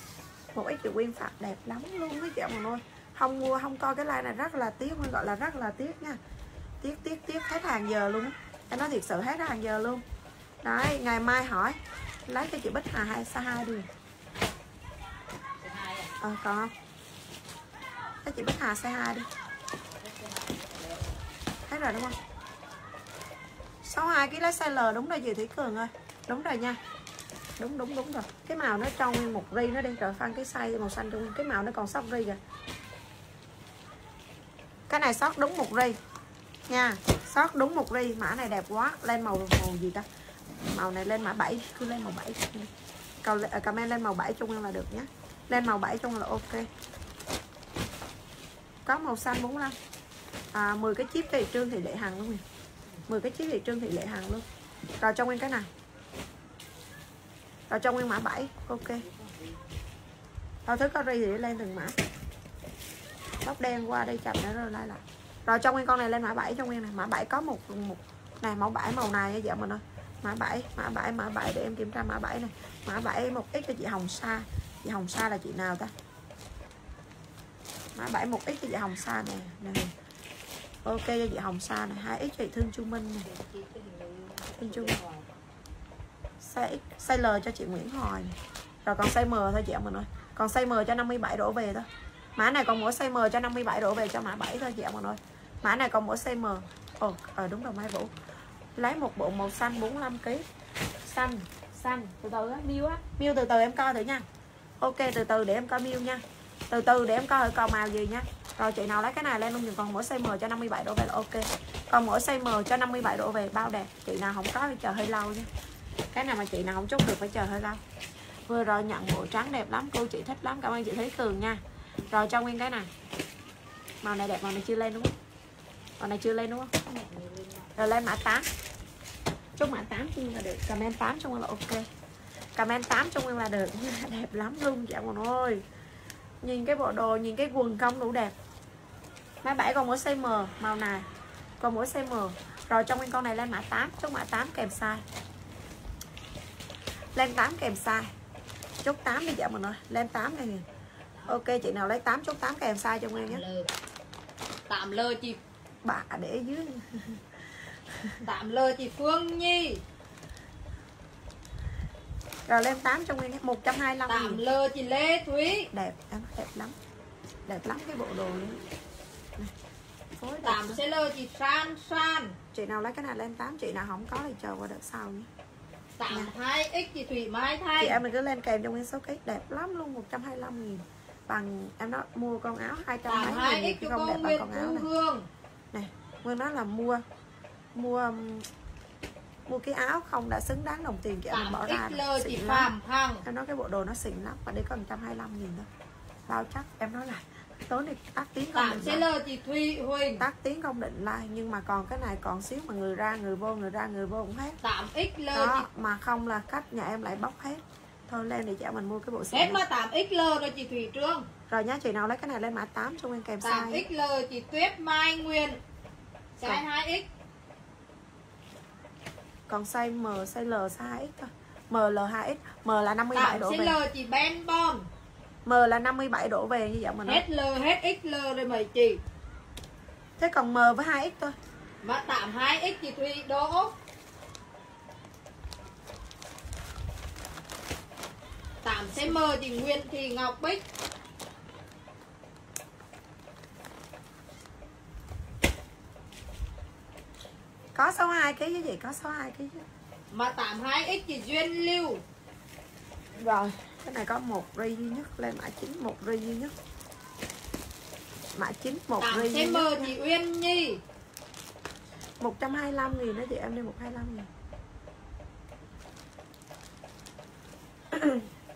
1X chị Quyên Phạm đẹp lắm luôn đó chị em mình ơi. Không mua, không coi cái like này rất là tiếc, Mình gọi là rất là tiếc nha. Tiếc tiếc tiếc hết hàng giờ luôn. Em nói thiệt sự hết hàng giờ luôn. Đấy, ngày mai hỏi. Lấy cho chị Bích Hà hai xa hai đi. Ờ à còn không? Lấy chị Bích Hà xa hai đi. Hết rồi đúng không? 62 kg lấy size L, đúng rồi chị Thủy Cường ơi. Đúng rồi nha. Đúng đúng đúng rồi. Cái màu nó trong nguyên một ri nó đi. Rồi phan cái size màu xanh trong Cái màu nó còn sót ri kìa. Cái này sót đúng một ri. Nha Sót đúng một ri. Mã này đẹp quá. Lên màu màu gì ta? Màu này lên mã 7 Cứ lên màu 7 Cầu, comment lên màu 7 chung nguyên là được nhé Lên màu 7 chung là ok. Có màu xanh 45 à, 10 cái chip thị trương thì lệ hằng luôn nè. 10 cái chip thị trương thì lệ hằng luôn. Rồi cho nguyên cái này rồi cho nguyên mã 7 ok. Rồi thứ có ri thì lên từng mã. Tóc đen qua đây chậm nữa rồi lại lại. Rồi cho nguyên con này lên mã 7 cho nguyên này mã 7 có một một. Này mẫu 7 màu này vậy dạ mình ơi mã 7 mã 7 mã 7 để em kiểm tra mã 7 này. Mã 7 một x cho chị Hồng Sa. Chị Hồng Sa là chị nào ta? Mã 71 x cho chị Hồng Sa nè nè ok, cho chị Hồng Sa này. 2 x cho chị Thương Trung Minh này. Thương Trung size X, size L cho chị Nguyễn Hoài này. rồi còn size M thôi chị em mình ơi. Còn size M cho 57 đổ về thôi. Mã này còn mỗi size M cho 57 đổ về cho mã 7 thôi chị em mình ơi. Mã này còn mỗi size M. Ồ ờ đúng rồi, Mai Vũ lấy một bộ màu xanh 45 kg xanh xanh. Từ từ á miêu á. Miêu từ từ em coi thử nha. Ok, từ từ để em coi miêu nha. Từ từ để em coi thử còn màu gì nha. Rồi chị nào lấy cái này lên luôn, còn mỗi size M cho 57 độ về là ok. Còn mỗi size M cho 57 độ về, bao đẹp. Chị nào không có thì chờ hơi lâu nha. Cái nào mà chị nào không chốt được phải chờ hơi lâu. Vừa rồi nhận bộ trắng đẹp lắm, cô chị thích lắm. Cảm ơn chị Thúy Cường nha. Rồi cho nguyên cái này. Màu này đẹp, màu này chưa lên đúng không? Màu này chưa lên đúng không? Rồi lên mã 8 chốt mã 8 cho nguyên là được. Comment 8 cho nguyên là ok. Comment 8 cho nguyên là được. Đẹp lắm luôn dạ mọi ơi nhìn cái bộ đồ nhìn cái quần công đủ đẹp. Mã 7 còn mỗi size M màu này. Còn mỗi size M. Rồi trong nguyên con này lên mã 8 chốt mã 8 kèm size. Lên 8 kèm size. Chốt 8 đi dạ mọi người. Lên 8 này nè. Ok chị nào lấy 8 chốt 8 kèm size cho nguyên nhé tạm lơ chị. Bà để dưới tạm lơ chị Phương Nhi. Rồi lên 8 cho nguyên nhé 125 tạm nghìn lơ chị Lê Thúy. Đẹp em đẹp lắm. Đẹp lắm cái bộ đồ Này, phối tạm sẽ lơ chị San San chị nào lấy cái này lên 8 chị nào không có thì chờ qua đợt sau nhé. Tạm 2x chị Thủy Mai chị Thanh em mình cứ lên kèm cho nguyên số ký đẹp lắm luôn 125 nghìn. Bằng em nói mua con áo 200 tạm mấy 2x nghìn chứ cho không đẹp con áo Thu này. Hương. Này nguyên nói là mua mua um, mua cái áo không đã xứng đáng đồng tiền chị em mình bỏ ra chị xịn lắm. Phạm em nói cái bộ đồ nó xịn lắm và đây có 125 nghìn thôi. Bao chắc em nói là tối nay tắt tiếng không tạm định lơ chị Thùy Huỳnh. Tắt tiếng không định like nhưng mà còn cái này còn xíu mà người ra người vô người ra người vô cũng hết. Tạm XL đó chị mà không là cách nhà em lại bóc hết. Thôi lên để cho mình mua cái bộ xịn hết mà tạm XL rồi chị Thủy Trương. Rồi nhá chị nào lấy cái này lên mã 8 cho nguyên kèm tạm size. XL chị Tuyết Mai Nguyên. Size 2x còn size M size L size 2X thôi. M L 2X M là 57 tạm độ về. L chị Ben Bon M là 57 độ về như vậy mà nói. Hết L hết XL rồi mày chị thế còn M với 2X thôi. Mà tạm 2x chị Thùy Đỗ tạm sẽ mờ chị Nguyễn Thị Ngọc Bích có 62 kg với chị có 62 kg chứ mà tạm 2x chị Duyên Lưu. Rồi cái này có một ri duy nhất lên mã 9 một ri duy nhất. Mã 9 một ri duy nhất. chị Uyên Nhi. 125 nghìn đó chị em đi 125 nghìn.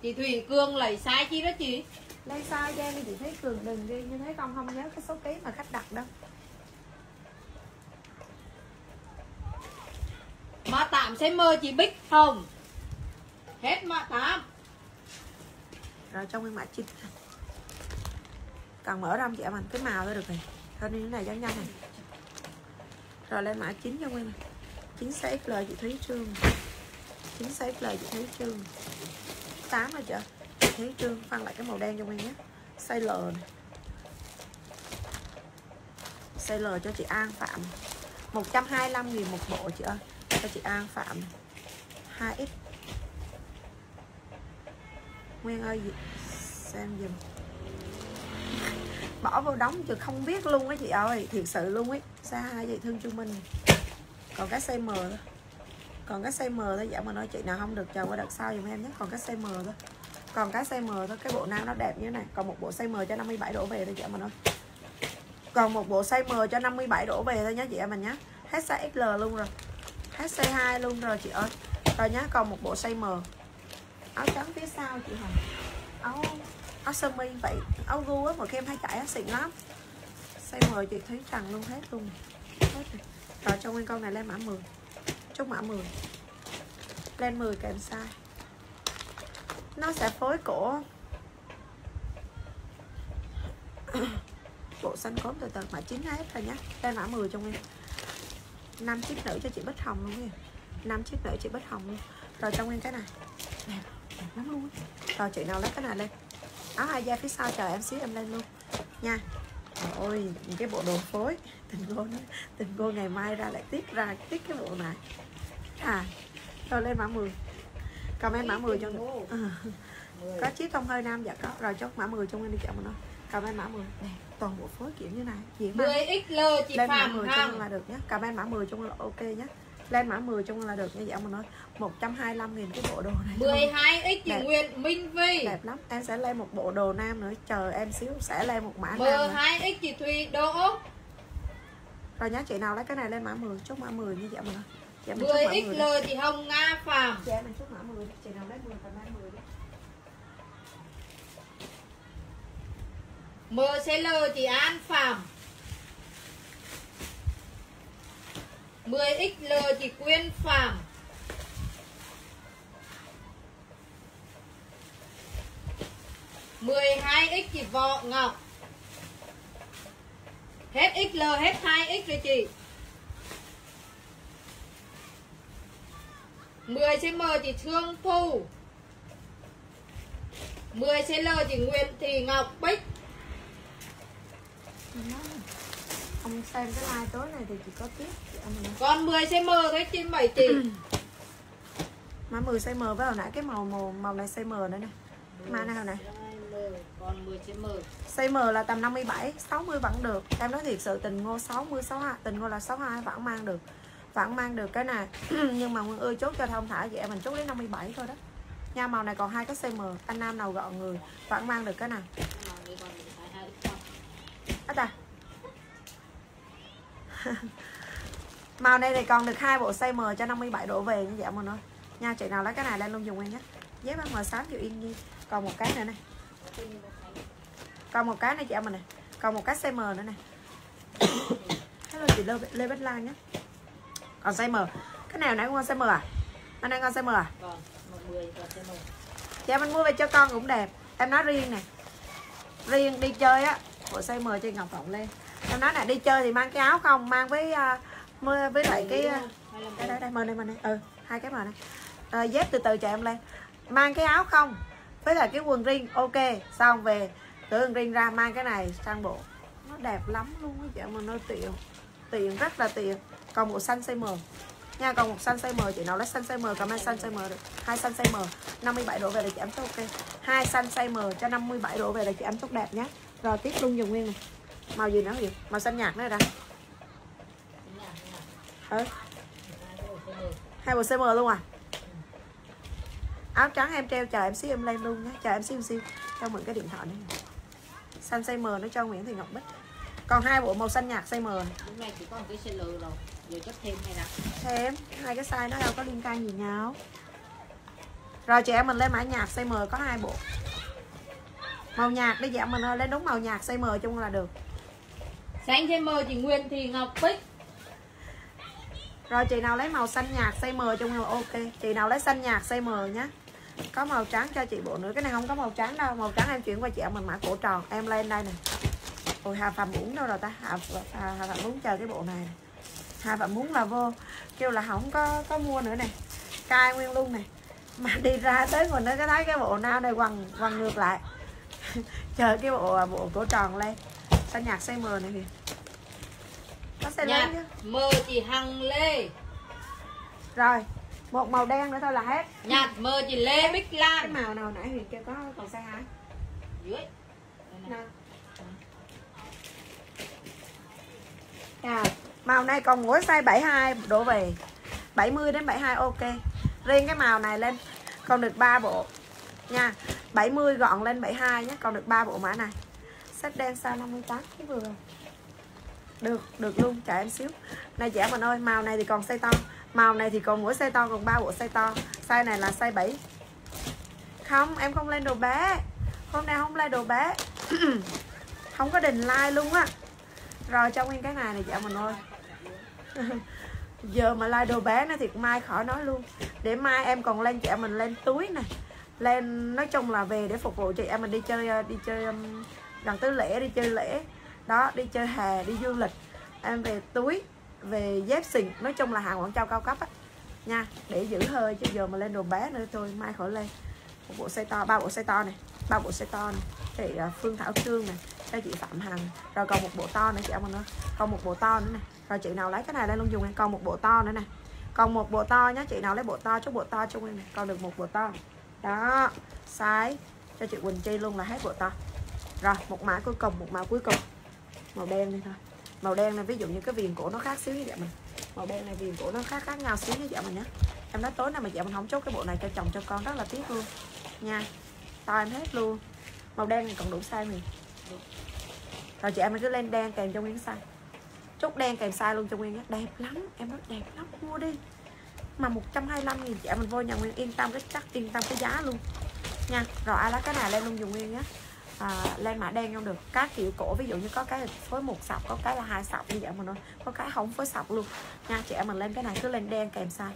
Chị Thủy Cường lấy sai chi đó chị? Lên size cho em đi chị thấy cường đừng ghi như thế con không nhớ cái số ký mà khách đặt đâu mà tạm sẽ mời chị Bích Hồng. Hết mã 8 rồi, trong nguyên mã 9 cần mở ra không chị? Em mình cái màu thôi được rồi. Thôi như thế này cho nhanh này. Rồi, lên mã 9 cho nguyên. Này 9 size XL chị Thúy Trương. 9 size XL chị Thúy Trương. 8 rồi chưa chị Thúy Trương phân lại cái màu đen cho nguyên nhé. Size L này. Size L cho chị An Phạm. 125 nghìn một bộ chị ơi cho chị An Phạm 2X Nguyên ơi xem giùm. Bỏ vô đóng chứ không biết luôn á chị ơi. Thiệt sự luôn ấy. Xa hai chị thương trung minh. Còn cái size M thôi còn cái size M thôi dạ mà nói chị nào không được, chờ qua đợt sau giùm em nhé. Còn cái size M thôi còn cái size M thôi cái bộ nam nó đẹp như thế này. Còn một bộ size M cho 57 đổ về thôi chị em mình ơi còn một bộ size M cho 57 đổ về thôi nhé chị em mình nhé. Hết size XL luôn rồi hết size 2 luôn rồi chị ơi. Rồi nhá, còn một bộ size M. Áo trắng phía sau chị Hồng áo áo sơ mi vậy. Áo gu á, mà kem hay chạy á, xịn lắm. Size M chị thấy Trần luôn, hết luôn. Hết rồi. rồi, cho nguyên con này lên mã 10 chốt mã 10 lên 10 kèm size. Nó sẽ phối cổ bộ xanh cốm từ từ, mã 9 hết rồi nhá. Lên mã 10 cho nguyên năm chiếc nữ cho chị Bích Hồng luôn nha năm chiếc nữ chị Bích Hồng luôn. Rồi cho nguyên cái này. Đẹp đẹp lắm luôn rồi chị nào lấy cái này lên. Áo hai da phía sau chờ em xíu em lên luôn. Nha. Trời ơi những cái bộ đồ phối. Tình cô nói tình cô ngày mai ra lại tiếp ra tiếp cái bộ này. À rồi lên mã 10 comment mã 10 cho Ờ. có chiếc không hơi nam dạ có. Rồi chốt mã 10 trong anh đi chợ mà nó comment mã 10 nè toàn bộ phối kiểu như này. Mát 10XL chị lên mã Phạm 10 trong Hằng là được nhé comment mã 10 trong là ok nhé lên mã 10 trong là được như vậy mà nói 125 nghìn cái bộ đồ này. 12X chị Đẹp. Nguyễn Minh Vi. Đẹp lắm. Em sẽ lên một bộ đồ nam nữa. Chờ em xíu sẽ lên một mã nam nữa. M2X chị Thùy Đỗ rồi nhá chị nào lấy cái này lên mã 10 chốt mã 10 như vậy nói. Chị em mình mã 10 đi. 10XL chị Hồng Nga Phạm. Chị em mình chốt mã 10 đi. chị nào lấy 10 comment MCL chị An Phạm 10XL chị Quyên Phạm mười hai x chị Võ Ngọc. Hết XL hết 2X rồi chị. 10 CM chị Thương Thu. 10 CL chị Nguyễn Thị Ngọc Bích ông xem cái like tối này thì chỉ có tiếp. Chị. Còn 10 cm thôi trên 7 tỷ. Mã 10 size M với hồi nãy cái màu màu màu này size M nữa nè. Mã này hồi nãy. Còn 10 cm là tầm 57 60 vẫn được. Em nói thiệt sự tình ngô 60 62 tình ngô là 62 vẫn mang được. Vẫn mang được cái này. Nhưng mà Nguyên ơi chốt cho thông thả vậy mình chốt đến 57 thôi đó. Nha màu này còn hai cái size M anh nam nào gọn người vẫn mang được cái này À màu này thì còn được hai bộ size M cho 57 độ về như vậy mà nói. Nha chị nào lấy cái này lên luôn dùng em nhé. Dép M 6 triệu yên nhi còn một cái nữa này còn một cái này chị em mình này còn một cái size M nữa này hello chị Lê, Lê Bích Lan nhé. Còn size M. Cái nào nãy con size M à? Anh đang con size M à? Còn 10 còn Dạ mình mua về cho con cũng đẹp. Em nói riêng nè. Riêng đi chơi á Bộ size M cho Ngọc Phộng lên. Em nói là đi chơi thì mang cái áo không? Mang với uh, với lại cái uh, đây đây đây mờ này mờ này ừ hai cái mờ này à, dép từ từ cho em lên. Mang cái áo không? Với lại cái quần riêng ok. Xong về cửa quần riêng ra mang cái này sang bộ. Nó đẹp lắm luôn á chị mà nó tiện. Tiện rất là tiện. Còn bộ xanh size M nha còn một xanh size M chị. Nào lấy xanh size M comment xanh size M được. Hai xanh size M 57 độ về là chị em tốt ok. Hai xanh size M cho 57 độ về là chị em tốt đẹp nhé rồi tiếp luôn dùng nguyên. Này màu gì nữa gì màu xanh nhạt nữa đó ừ. hai bộ CM luôn à? Áo trắng em treo chờ em xíu em lên luôn nhé. Chờ em xíu em xíu. Cho mượn cái điện thoại này xanh size M nó cho Nguyễn Thị Ngọc Bích. Còn hai bộ màu xanh nhạt size M. Lúc này chỉ có một cái CL rồi. Giờ chất thêm hay là thêm. Hai cái size nó đâu có liên can gì nhau. Rồi chị em mình lên mã nhạt size M có hai bộ màu nhạt đi chị em mình ơi lên đúng màu nhạt size M chung là được. Xanh cm chị Nguyễn Thị Ngọc Bích. Rồi chị nào lấy màu xanh nhạt size M chung là ok. Chị nào lấy xanh nhạt size M nhé có màu trắng cho chị bộ nữa. Cái này không có màu trắng đâu. Màu trắng em chuyển qua chị em mình mã cổ tròn. Em lên đây nè. Ôi hà phạm muốn đâu rồi ta? Hà, hà, hà phạm muốn chờ cái bộ này. Nè. hà phạm muốn là vô. Kêu là không có có mua nữa nè. Cai nguyên luôn nè. Mà đi ra tới mình nó cái thấy cái bộ nào này quằn quằn ngược lại chờ cái bộ bộ cổ tròn lên. Xanh nhạt size M này thì nó sẽ Nhạt lớn chứ? M chị Hằng Lê. Rồi một màu đen nữa thôi là hết. Nhạt M chị Lê Bích cái Lan màu nào nãy Huyền kêu có còn size hai? Dưới. À, màu này còn mỗi size 72 đổ về. 70 đến 72 ok. Riêng cái màu này lên. Còn được 3 bộ nha. 70 gọn lên 72 nhé. Còn được 3 bộ mã này. Sách đen size 58 cái vừa được được luôn. Trả em xíu. Này trẻ mình ơi, màu này thì còn size to. Màu này thì còn mỗi size to, còn 3 bộ size to. Size này là size 7 không, em không lên đồ bé hôm nay không lên đồ bé không có đình like luôn á. Rồi, cho nguyên cái này này chị mình ơi. Giờ mà like đồ bé nữa thì mai khỏi nói luôn. Để mai em còn lên chị em mình lên túi này lên nói chung là về để phục vụ chị em mình đi chơi ờ, đi chơi gần tới lễ, đi chơi lễ. Đó, đi chơi hè, đi du lịch. Em về túi, về dép xịn, nói chung là hàng quảng châu cao cấp á. Nha, để giữ hơi chứ giờ mà lên đồ bé nữa thôi, mai khỏi lên. Một bộ xe to, ba bộ xe to này, ba bộ xe to này. Chị ờ, phương thảo trương này, cho chị Phạm Hằng. Rồi còn một bộ to nữa, chị em mình nữa còn một bộ to nữa này rồi chị nào lấy cái này lên luôn dùng còn một bộ to nữa này còn một bộ to nhá, chị nào lấy bộ to chút bộ to cho nguyên này còn được một bộ to đó size cho chị Quỳnh Chi luôn là hết bộ to rồi, một mã cuối cùng, một mã cuối cùng. Màu đen đi thôi. Màu đen này, ví dụ như cái viền cổ nó khác xíu như vậy dạ mình. Màu đen này, viền cổ nó khác khác nhau xíu như vậy dạ mình nhé em nói tối nay mà dạ mình không chốt cái bộ này cho chồng cho con rất là tiếc luôn. Nha, to em hết luôn. Màu đen này còn đủ size mình. Rồi chị em mình cứ lên đen kèm cho nguyên size. Chốt đen kèm size luôn cho nguyên nhé đẹp lắm, em rất đẹp lắm. Mua đi mà 125 nghìn chị em mình vô nhà nguyên yên tâm cái chắc yên tâm cái giá luôn. Nha rồi ai lấy cái này lên luôn dùng nguyên nhé à, lên mã đen không được. Các kiểu cổ ví dụ như có cái phối một sọc có cái là hai sọc như vậy mà thôi. Có cái không phối sọc luôn. Nha chị em mình lên cái này cứ lên đen kèm size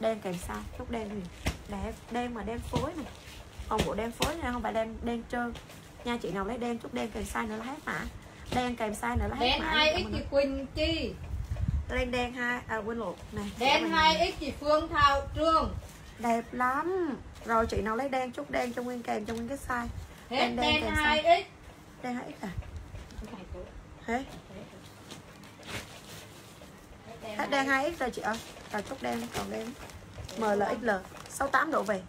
đen kèm size chốt đen gì? Đẹp đen mà đen phối này. Còn bộ đen phối này không phải đen đen trơn. Nha chị nào lấy đen chút đen kèm size nữa là hết mã. Đen kèm size nữa là hết đen mã. hai chị x Quỳnh Chi lên đen hai à quên lộn. Này đen hai x chị Phương Thảo Trương. Đẹp lắm. Rồi chị nào lấy đen chút đen cho nguyên kèm cho nguyên cái size. Hết Đen, đen đen kèm hai x đen hai x à? Hết. Hết đen 2x rồi chị ơi. Rồi chút đen còn đen. MLXL 68 độ về.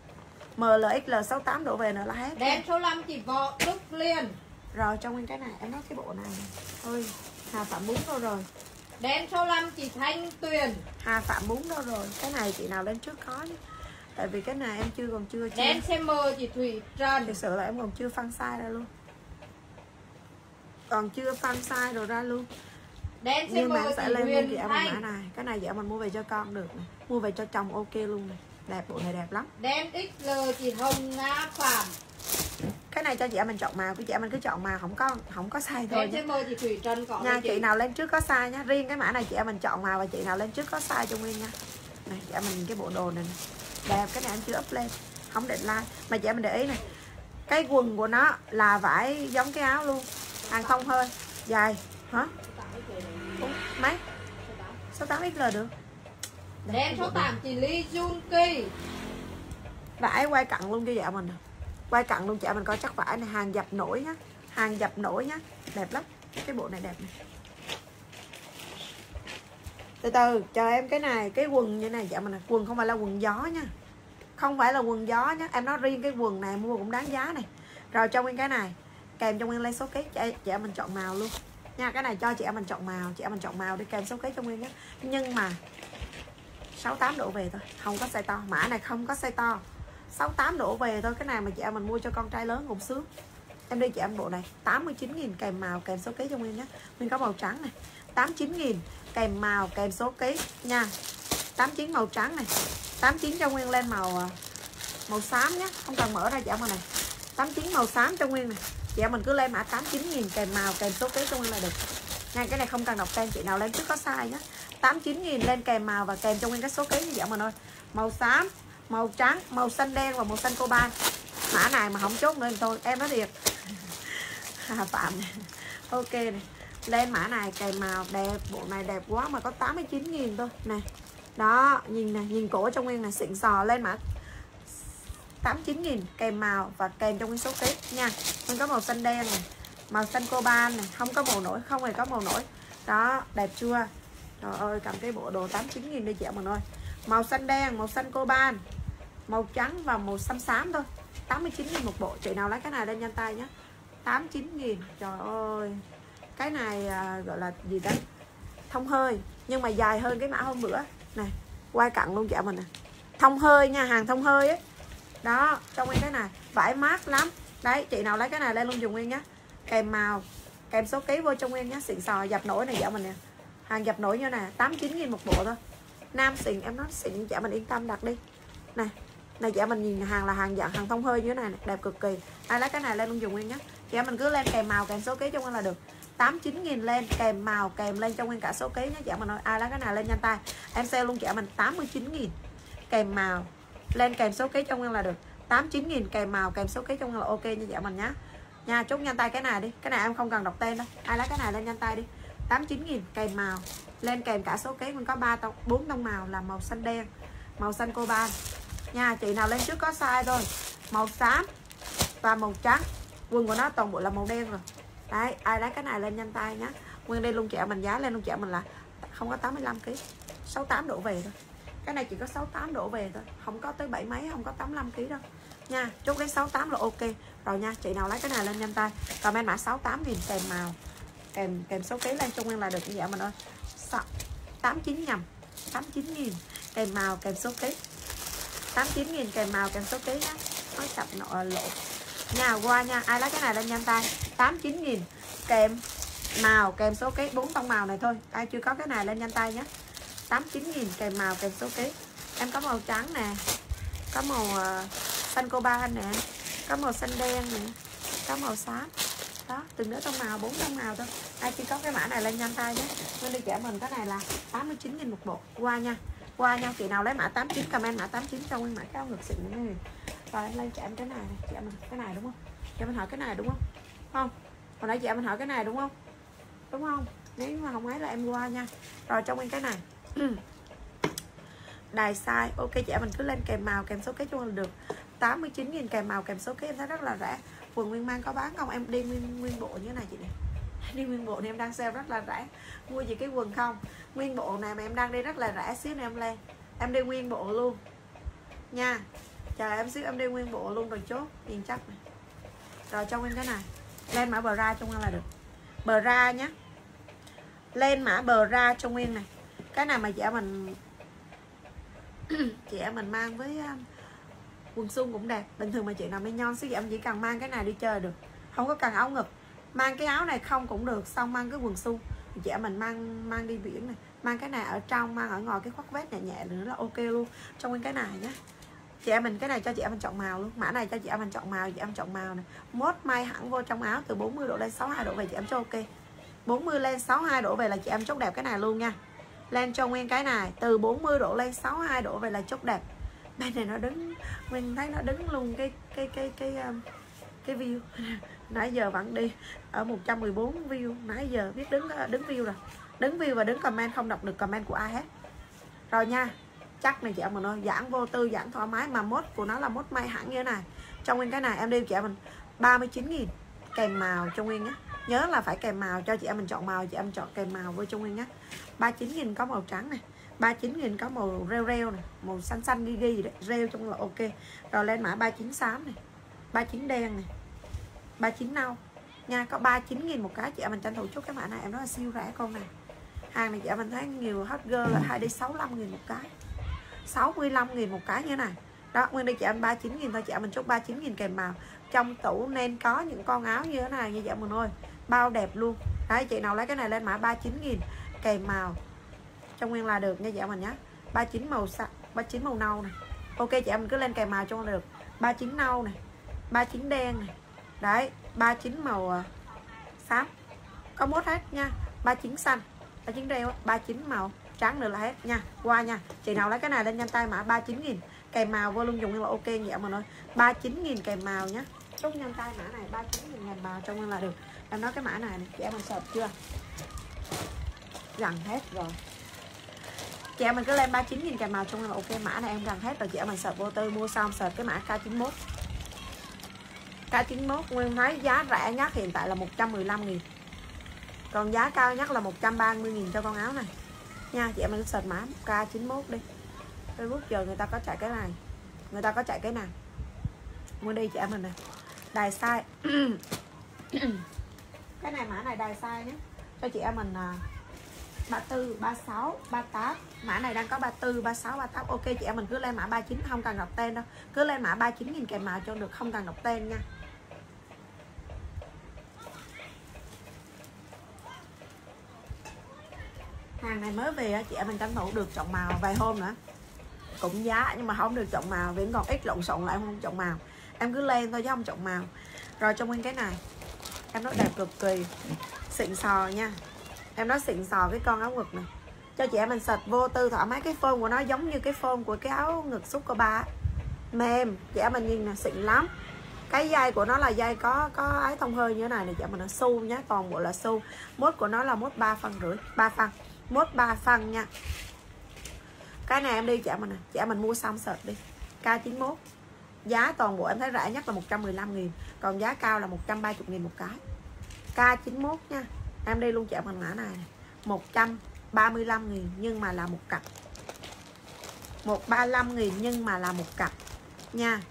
MLXL 68 độ về nữa là hết. Đen số 5 chị Võ Đức Liên rồi trong nguyên cái này. Em nói cái bộ này. Ôi Hà Phạm bún đâu rồi đen số 5 chị Thanh Tuyền. Hà Phạm bún đâu rồi? Cái này chị nào lên trước có nhé tại vì cái này em chưa còn chưa chưa. Đen CM chị Thủy Trần. Thực sự là em còn chưa phân size ra luôn. Còn chưa phân size rồi ra luôn. Đen nhưng mà em sẽ chị lên Huyền chị em mã này. Cái này dạ mình mua về cho con được này mua về cho chồng ok luôn này đẹp bộ này đẹp lắm. Đen XL chị Hồng Nga Phạm cái này cho chị em mình chọn màu của chị em mình cứ chọn màu không có không có size thôi CM chị Thủy Trần có nha rồi chị nào lên trước có size nhá. Riêng cái mã này chị em mình chọn màu và chị nào lên trước có size cho nguyên nha. Này chị em mình cái bộ đồ này, này. đẹp cái này em chưa up lên. Không định like. Mà chị em mình để ý này cái quần của nó là vải giống cái áo luôn. Hàng thông hơi dài. Hả? Ủa, mấy? số 8 XL được. Đen số bộ này. 8 chị Ly Jun vải quay cận luôn cho dạ mình quay cận luôn chị mình coi chắc vải này hàng dập nổi nhá. Hàng dập nổi nhá. Đẹp lắm. Cái bộ này đẹp này từ từ chờ em cái này cái quần như này. Dạ mình quần không phải là quần gió nha. Không phải là quần gió nhá. Em nói riêng cái quần này mua cũng đáng giá này. Rồi cho nguyên cái này. Kèm cho nguyên lấy số ký chị, chị em mình chọn màu luôn. Nha cái này cho chị em mình chọn màu chị em mình chọn màu đi kèm số ký cho nguyên nhé nhưng mà 68 độ về thôi không có size to. Mã này không có size to. 68 đổ về thôi, cái này mà chị em mình mua cho con trai lớn cũng sướng em đi chị em bộ này 89.000 kèm màu, kèm số ký cho Nguyên nhé. Nguyên có màu trắng này. 89.000 kèm màu, kèm số ký nha. 89 màu trắng này. 89 cho Nguyên lên màu à, màu xám nhé. Không cần mở ra chị em này. 89 màu xám cho Nguyên này. Chị em mình cứ lên mã 89.000 kèm màu, kèm số ký cho Nguyên là được. Nha cái này không cần đọc tên chị nào lên trước có sai nhé. 89.000 lên kèm màu và kèm cho Nguyên cái số ký như vậy mình ơi. Màu xám màu trắng, màu xanh đen và màu xanh coban mã này mà không chốt nữa thì thôi, em nói thiệt. Hà Phạm. Ok này lên mã này kèm màu đẹp, bộ này đẹp quá mà có 89 nghìn thôi. Nè, đó, nhìn này nhìn cổ trong nguyên này xịn sò lên mã. 89 nghìn, kèm màu và kèm trong nguyên số tiếp nha. Mình có màu xanh đen này màu xanh coban này không có màu nổi, không hề có màu nổi. Đó, đẹp chưa? Trời ơi, cầm cái bộ đồ 89 nghìn đi chị mình ơi màu xanh đen màu xanh coban màu trắng và màu xanh xám thôi. 89 nghìn một bộ. Chị nào lấy cái này lên nhanh tay nhé. 89 nghìn. Trời ơi. Cái này à, gọi là gì đấy thông hơi. Nhưng mà dài hơn cái mã hôm bữa. Này quay cận luôn dạ mình nè. Thông hơi nha hàng thông hơi ấy. Đó trong cái này. Vải mát lắm. Đấy chị nào lấy cái này lên luôn dùng nguyên nhá kèm màu kèm số ký vô trong nguyên nhá xịn sò dập nổi này dạ mình nè. Hàng dập nổi như nè 89 nghìn một bộ thôi nam xịn em nói xịn dạ mình yên tâm đặt đi. Này này dạ mình nhìn hàng là hàng dạng hàng thông hơi như thế này, này đẹp cực kỳ. Ai lấy cái này lên luôn dùng nguyên nhé dạ mình cứ lên kèm màu kèm số ký cho nguyên là được. 89 nghìn lên kèm màu kèm lên cho nguyên cả số ký nhé dạ mình nói ai lấy cái này lên nhanh tay. Em sale luôn dạ mình 89 nghìn. Kèm màu lên kèm số ký cho nguyên là được. 89 nghìn kèm màu kèm số ký cho nguyên là ok như dạ mình nhá. Nha chốt nhanh tay cái này đi. Cái này em không cần đọc tên đâu. Ai lấy cái này lên nhanh tay đi. 89 nghìn kèm màu lên kèm cả số ký, mình có ba tông, bốn tông màu là màu xanh đen, màu xanh coban nha, chị nào lên trước có size thôi. Màu xám và màu trắng. Quần của nó toàn bộ là màu đen rồi. Đấy, ai lấy cái này lên nhanh tay nhá. Nguyên đây luôn chẹo mình, giá lên luôn chẹo mình là không có 85 kg 68 độ về thôi. Cái này chỉ có 68 độ về thôi. Không có tới bảy mấy, không có 85 kg đâu. Nha, chốt cái 68 là ok. Rồi nha, chị nào lấy cái này lên nhanh tay. Comment mã 68 nghìn kèm màu, kèm kèm số ký lên cho nguyên là được như vậy mình ơi 89 nhầm 89 nghìn kèm màu kèm số ký. 89 nghìn kèm màu kèm số ký nhá. Nó sập nọ lộ nhà qua nha ai lấy cái này lên nhanh tay. 89 nghìn kèm màu kèm số ký. Bốn tông màu này thôi. Ai chưa có cái này lên nhanh tay nhé 89 nghìn kèm màu kèm số ký. Em có màu trắng nè. Có màu uh, xanh coban nè. Có màu xanh đen nè. Có màu xám đó từng đứa tông màu, bốn tông màu thôi. Ai chỉ có cái mã này lên nhanh tay nhé. Nên đi trả mình cái này là 89 nghìn một bộ qua nha. Qua nha. Chị nào lấy mã 89 comment mã 89 cho nguyên mã cao ngực xịn này. Rồi, em lên cho em cái này này. Chị em mình cái này đúng không? Chị mình hỏi cái này đúng không? Không. Hồi nãy chị em mình hỏi cái này đúng không? Đúng không? Nếu mà không ấy là em qua nha. Rồi, cho nguyên cái này. Đài size. Ok chị em mình cứ lên kèm màu, kèm số kế chung là được 89.000 kèm màu, kèm số kế. Em thấy rất là rẻ quần nguyên mang có bán không? Em đi nguyên nguyên bộ như thế này chị này đi nguyên bộ này em đang sale rất là rẻ. Mua gì cái quần không? Nguyên bộ này mà em đang đi rất là rẻ xíu này em lên em đi nguyên bộ luôn. Nha. Chờ em xíu em đi nguyên bộ luôn rồi chốt. Yên chắc này rồi cho nguyên cái này. Lên mã bờ ra cho nguyên là được. Bờ ra nhé lên mã bờ ra cho nguyên này. Cái này mà chị em mình chị em mình mang với um, quần sung cũng đẹp. Bình thường mà chị nào mới nhon xíu em chỉ cần mang cái này đi chơi được. Không có cần áo ngực. Mang cái áo này không cũng được, xong mang cái quần sung chị em mình mang mang đi biển này. Mang cái này ở trong, mang ở ngoài cái khoác vest nhẹ nhẹ nữa là ok luôn. Trong nguyên cái này nhé chị em mình, cái này cho chị em mình chọn màu luôn. Mã này cho chị em mình chọn màu, chị em chọn màu này. Mốt may hẳn vô trong áo, từ 40 độ lên 62 độ về chị em cho ok. 40 lên 62 độ về là chị em chốt đẹp cái này luôn nha. Lên cho nguyên cái này, từ 40 độ lên 62 độ về là chốt đẹp bên này nó đứng mình thấy nó đứng luôn cái cái cái cái cái, cái view. Nãy giờ vẫn đi ở 114 view. Nãy giờ biết đứng ờ, đứng view rồi. Đứng view và đứng comment không đọc được comment của ai hết. Rồi nha chắc này chị em mình ơi giảng vô tư giảng thoải mái mà mốt của nó là mốt may hẳn như thế này. Trong nguyên cái này em đi chị em mình. 39 nghìn kèm màu cho nguyên nhé. Nhớ là phải kèm màu cho chị em mình chọn màu chị em chọn kèm màu với cho nguyên nhé. 39 nghìn có màu trắng này. 39 nghìn có màu rêu rêu này, màu xanh xanh ghi ghi đấy, rêu trong là ok. Rồi lên mã 39 xám này 39 đen này 39 nâu. Nha, có 39 nghìn một cái. Chị em mình tranh thủ chút cái mã này, em nói là siêu rẻ con này hàng này chị em mình thấy nhiều hot girl là 2 đi 65 nghìn một cái. 65 nghìn một cái như thế này. Đó, nguyên đi chị em 39 nghìn thôi, chị em mình chốt 39 nghìn kèm màu. Trong tủ nên có những con áo như thế này như vậy mình ơi. Bao đẹp luôn. Đấy, chị nào lấy cái này lên mã 39 nghìn kèm màu trong nguyên là được nha chị em mình nhé 39 màu sắc 39 màu nâu này. Ok chị em mình cứ lên kèm màu cho được. 39 nâu này 39 đen này. Đấy 39 màu à, xám. Có mốt hết nha. 39 xanh 39 đeo 39 màu. Trắng nữa là hết nha. Qua nha. Chị nào lấy cái này lên nhanh tay mã 39 nghìn. Kèm màu vô luôn dùng là ok nhẹ mà nói 39 nghìn kèm màu nhé chốt nhanh tay mã này 39 nghìn kèm màu trong là được. Em nói cái mã này, này chị em mình sợp chưa? Gần hết rồi chị em mình cứ lên 39 nghìn kèm màu chung là ok. Mã này em gần hết rồi. Chị em mình sợ vô tư mua xong, sợ cái mã K91 K91 nguyên máy giá rẻ nhất hiện tại là 115 000 còn giá cao nhất là 130 000 cho con áo này. Nha, chị em mình sợp mã K91 đi. Facebook giờ người ta có chạy cái này. Người ta có chạy cái này mua đi chị em mình nè. Đài size. Cái này mã này đài size nhé. Cho chị em mình là 34, 36, 38 Mã này đang có 34, 36, 38 Ok chị em mình cứ lên mã 39 Không cần đọc tên đâu. Cứ lên mã 39 nghìn kèm màu cho được Không cần đọc tên nha. Hàng này mới về chị em mình tranh thủ được chọn màu vài hôm nữa. Cũng giá nhưng mà không được chọn màu Vì còn ít lộn xộn lại không chọn màu. Em cứ lên thôi chứ không chọn màu. Rồi trong nguyên cái này. Em nói đẹp cực kỳ. Xịn sò nha em nói xịn sò cái con áo ngực này cho chị em mình sạch vô tư thoải mái. Cái phông của nó giống như cái phông của cái áo ngực xúc của ba mềm. Chị em mình nhìn nè, xịn lắm. Cái dây của nó là dây có có ái thông hơi như thế này này chị em mình nó su nhé toàn bộ là su mốt của nó là mốt ba phân rưỡi, ba phân. Mốt ba phân nha. Cái này em đi chị em mình nè. Chị em mình mua xong sợt đi. K91 giá toàn bộ em thấy rẻ nhất là 115 nghìn. Còn giá cao là 130 nghìn một cái. K91 nha em đi luôn chạm hình mã này. 135 nghìn nhưng mà là một cặp. 135 nghìn nhưng mà là một cặp. Nha.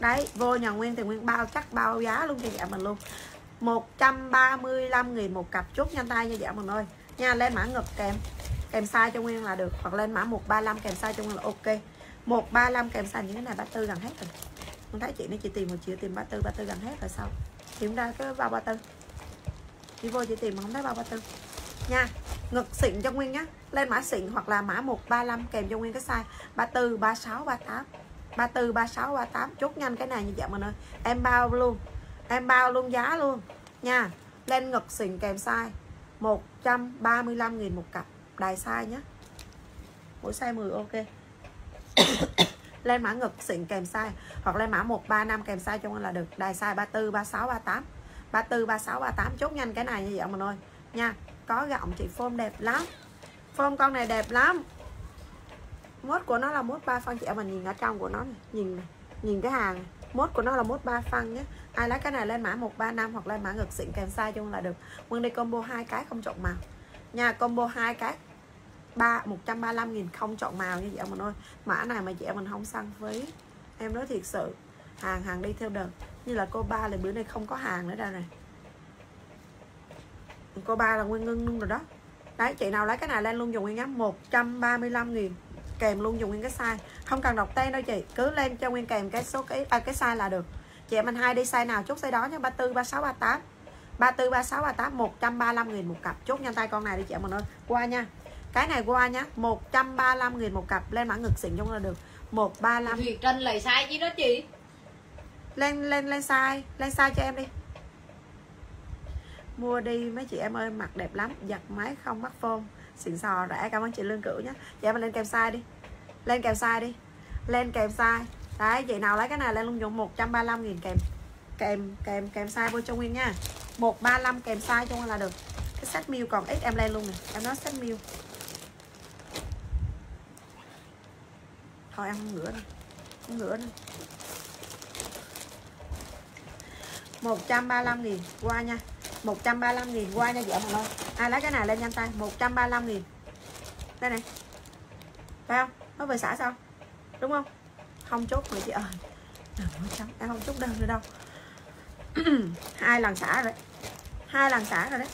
Đấy, vô nhà nguyên thì nguyên bao chắc bao giá luôn cho dạ mình luôn. 135 nghìn một cặp. Chốt nhanh tay nha dạ mình ơi. Nha, lên mã ngực kèm. Kèm size cho nguyên là được. Hoặc lên mã 135 kèm size cho nguyên là ok. 135 kèm size như thế này 34 gần hết rồi. Không thấy chị nó chỉ tìm một chị tìm 34 34 gần hết rồi sao? Tìm ra cái bao 34 thì vô chị tìm không thấy 334 nha, ngực xịn cho nguyên nhé lên mã xịn hoặc là mã 135 kèm cho nguyên cái size 34 36 38 34 36 38 chốt nhanh cái này như vậy mọi người em bao luôn. Em bao luôn giá luôn. Nha, lên ngực xịn kèm size 135.000 một cặp. Đài size nhé mỗi size 10 ok. Lên mã ngực xịn kèm size hoặc lên mã 135 kèm size cho anh là được. Đài size 34 36 38 34 36 38 chốt nhanh cái này như vậy mình ơi. Nha, có gọng chị form đẹp lắm. Form con này đẹp lắm. Mốt của nó là mốt ba phân. Chị em mình nhìn ở trong của nó này. nhìn này. nhìn cái hàng. Này. mốt của nó là mốt ba phân nhé. Ai lấy cái này lên mã 135 hoặc lên mã ngực xịn kèm size chung là được. Nguyên đi combo hai cái không chọn màu. Nha, combo hai cái. Ba 135 nghìn không chọn màu như vậy mình ơi. Mã này mà chị em mình không săn phí. Em nói thiệt sự. Hàng hàng đi theo đợt như là cô ba là bữa nay không có hàng nữa đâu này. Cô ba là nguyên ngưng luôn rồi đó. Đấy chị nào lấy cái này lên luôn dùng nguyên ngắm 135 nghìn. Kèm luôn dùng nguyên cái size. Không cần đọc tên đâu chị cứ lên cho nguyên kèm cái số cái à, cái size là được. Chị em mình hai đi size nào chốt size đó nhé 34 36 38 34 36 38 135 nghìn một cặp. Chốt nhanh tay con này đi chị em mình ơi. Qua nha. Cái này qua nhá 135 nghìn một cặp. Lên mã ngực xịn chung là được. 135 Thùy Trân lấy size chứ đó chị? Lên lên lên size. Lên size cho em đi. Mua đi, mấy chị em ơi mặt đẹp lắm. Giặt máy không mắc phôn xịn sò rẻ cảm ơn chị lương cửu nhé chị em lên kèm size đi. Lên kèm size đi. Lên kèm size. Đấy chị nào lấy cái này lên luôn dùng 135 nghìn kèm. Kèm kèm kèm size vô cho nguyên nha. 135 kèm size cho nguyên là được. Cái set meal còn ít em lên luôn này em nói set meal thôi em không ngửa đâu không ngửa đâu 135 nghìn qua nha. 135 nghìn qua nha vợ mình ơi ai lấy cái này lên nhanh tay. 135 nghìn. Đây này phải không? Nó về xả sao? Đúng không? Không chốt rồi chị ơi. À, em à, không chốt đơn nữa đâu. Hai lần xả rồi hai lần xả rồi đấy.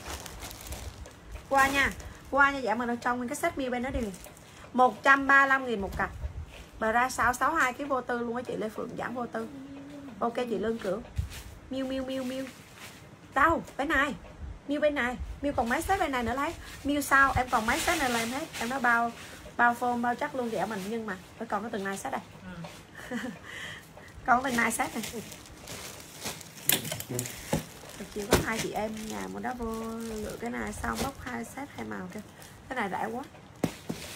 Qua nha. Qua nha dạ mình ở trong cái set mi bên đó đi. 135 000 một cặp. Bà ra 662 cái vô tư luôn á chị. Lê Phượng giảm vô tư. Ok chị, Lương Cửu miu miu miu miu. Đâu bên này. Miu bên này. Miu còn mấy set bên này nữa lấy. Miu sao? Em còn mấy set này là em hết. Em nói bao bao phô bao chắc luôn dạ mình nhưng mà phải còn có từng này set đây. Ừ. còn từng này set này. Chỉ có hai chị em nhà một đó vô lựa cái này xong bóc hai set hai màu kêu cái này rẻ quá.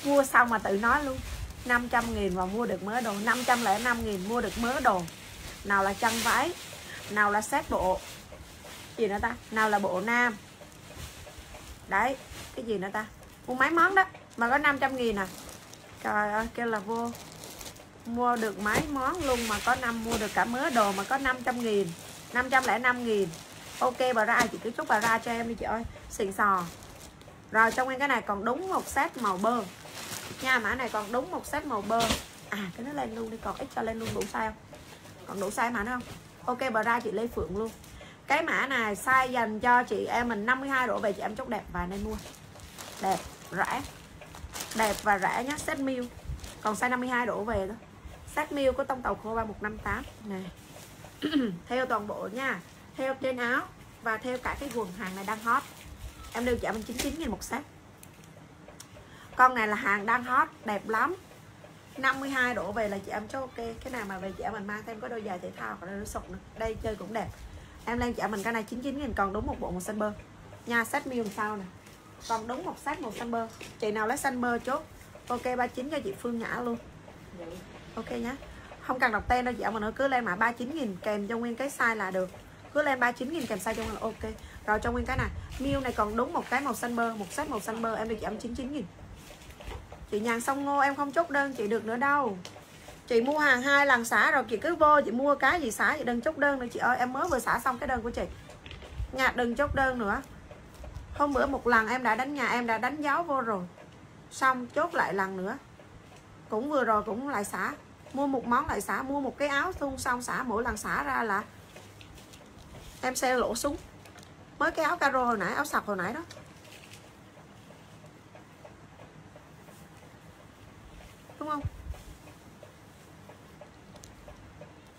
Mua xong mà tự nói luôn. 500 nghìn mà mua được mớ đồ. 505 nghìn mua được mớ đồ. Nào là chân váy nào là sát bộ. Gì nữa ta? Nào là bộ nam. Đấy, cái gì nữa ta? Mua mấy món đó, mà có 500 nghìn à. Trời ơi, kêu là vô. Mua được mấy món luôn mà có năm, mua được cả mớ đồ mà có 500 nghìn. 505 nghìn. Ok, bà ra, chị cứ chúc bà ra cho em đi chị ơi. Xịn sò. Rồi trong em cái này còn đúng một set màu bơ. Nha, mã này còn đúng một set màu bơ. À cái nó lên luôn đi, còn ít cho lên luôn, đủ size không? Còn đủ size mã nó không? Ok, bà ra chị Lê Phượng luôn. Cái mã này size dành cho chị em mình 52 độ về chị em chốt đẹp và nên mua. Đẹp, rẻ. Đẹp và rẻ nhá, set meal còn size 52 độ về thôi. Set meal có tông tàu khô 3158 này theo toàn bộ nha. Theo trên áo và theo cả cái quần hàng này đang hot. Em đều trả mình 99 000 một set. Con này là hàng đang hot, đẹp lắm. 52 độ về là chị em cho ok cái nào mà về chị em mình mang thêm có đôi giày thể thao và đôi sọc nữa. Đây, chơi cũng đẹp. Em lên chị em mình cái này 99 nghìn, còn đúng một bộ màu xanh bơ. Nha, set làm sau nè. Còn đúng một set màu xanh bơ. Chị nào lấy xanh bơ chốt. Ok 39 cho chị Phương Nhã luôn. Ok nhá. Không cần đọc tên đâu chị em mình nó cứ lên mã 39 nghìn, kèm cho nguyên cái size là được. Cứ lên 39 nghìn, kèm size cho nguyên là ok. Rồi cho nguyên cái này. Miêu này còn đúng một cái màu xanh bơ, một set màu xanh bơ. Em được chị em 99 nghìn chị nhàn xong ngô, em không chốt đơn chị được nữa đâu. Chị mua hàng hai lần xả rồi, chị cứ vô, chị mua cái gì xả chị đừng chốt đơn nữa. Chị ơi, em mới vừa xả xong cái đơn của chị. Nhà đừng chốt đơn nữa. Hôm bữa một lần em đã đánh nhà, em đã đánh giáo vô rồi. Xong chốt lại lần nữa. Cũng vừa rồi cũng lại xả. Mua một món lại xả, mua một cái áo thun xong xả, mỗi lần xả ra là em xe lỗ súng. Mới cái áo caro hồi nãy, áo sọc hồi nãy đó. Đúng không?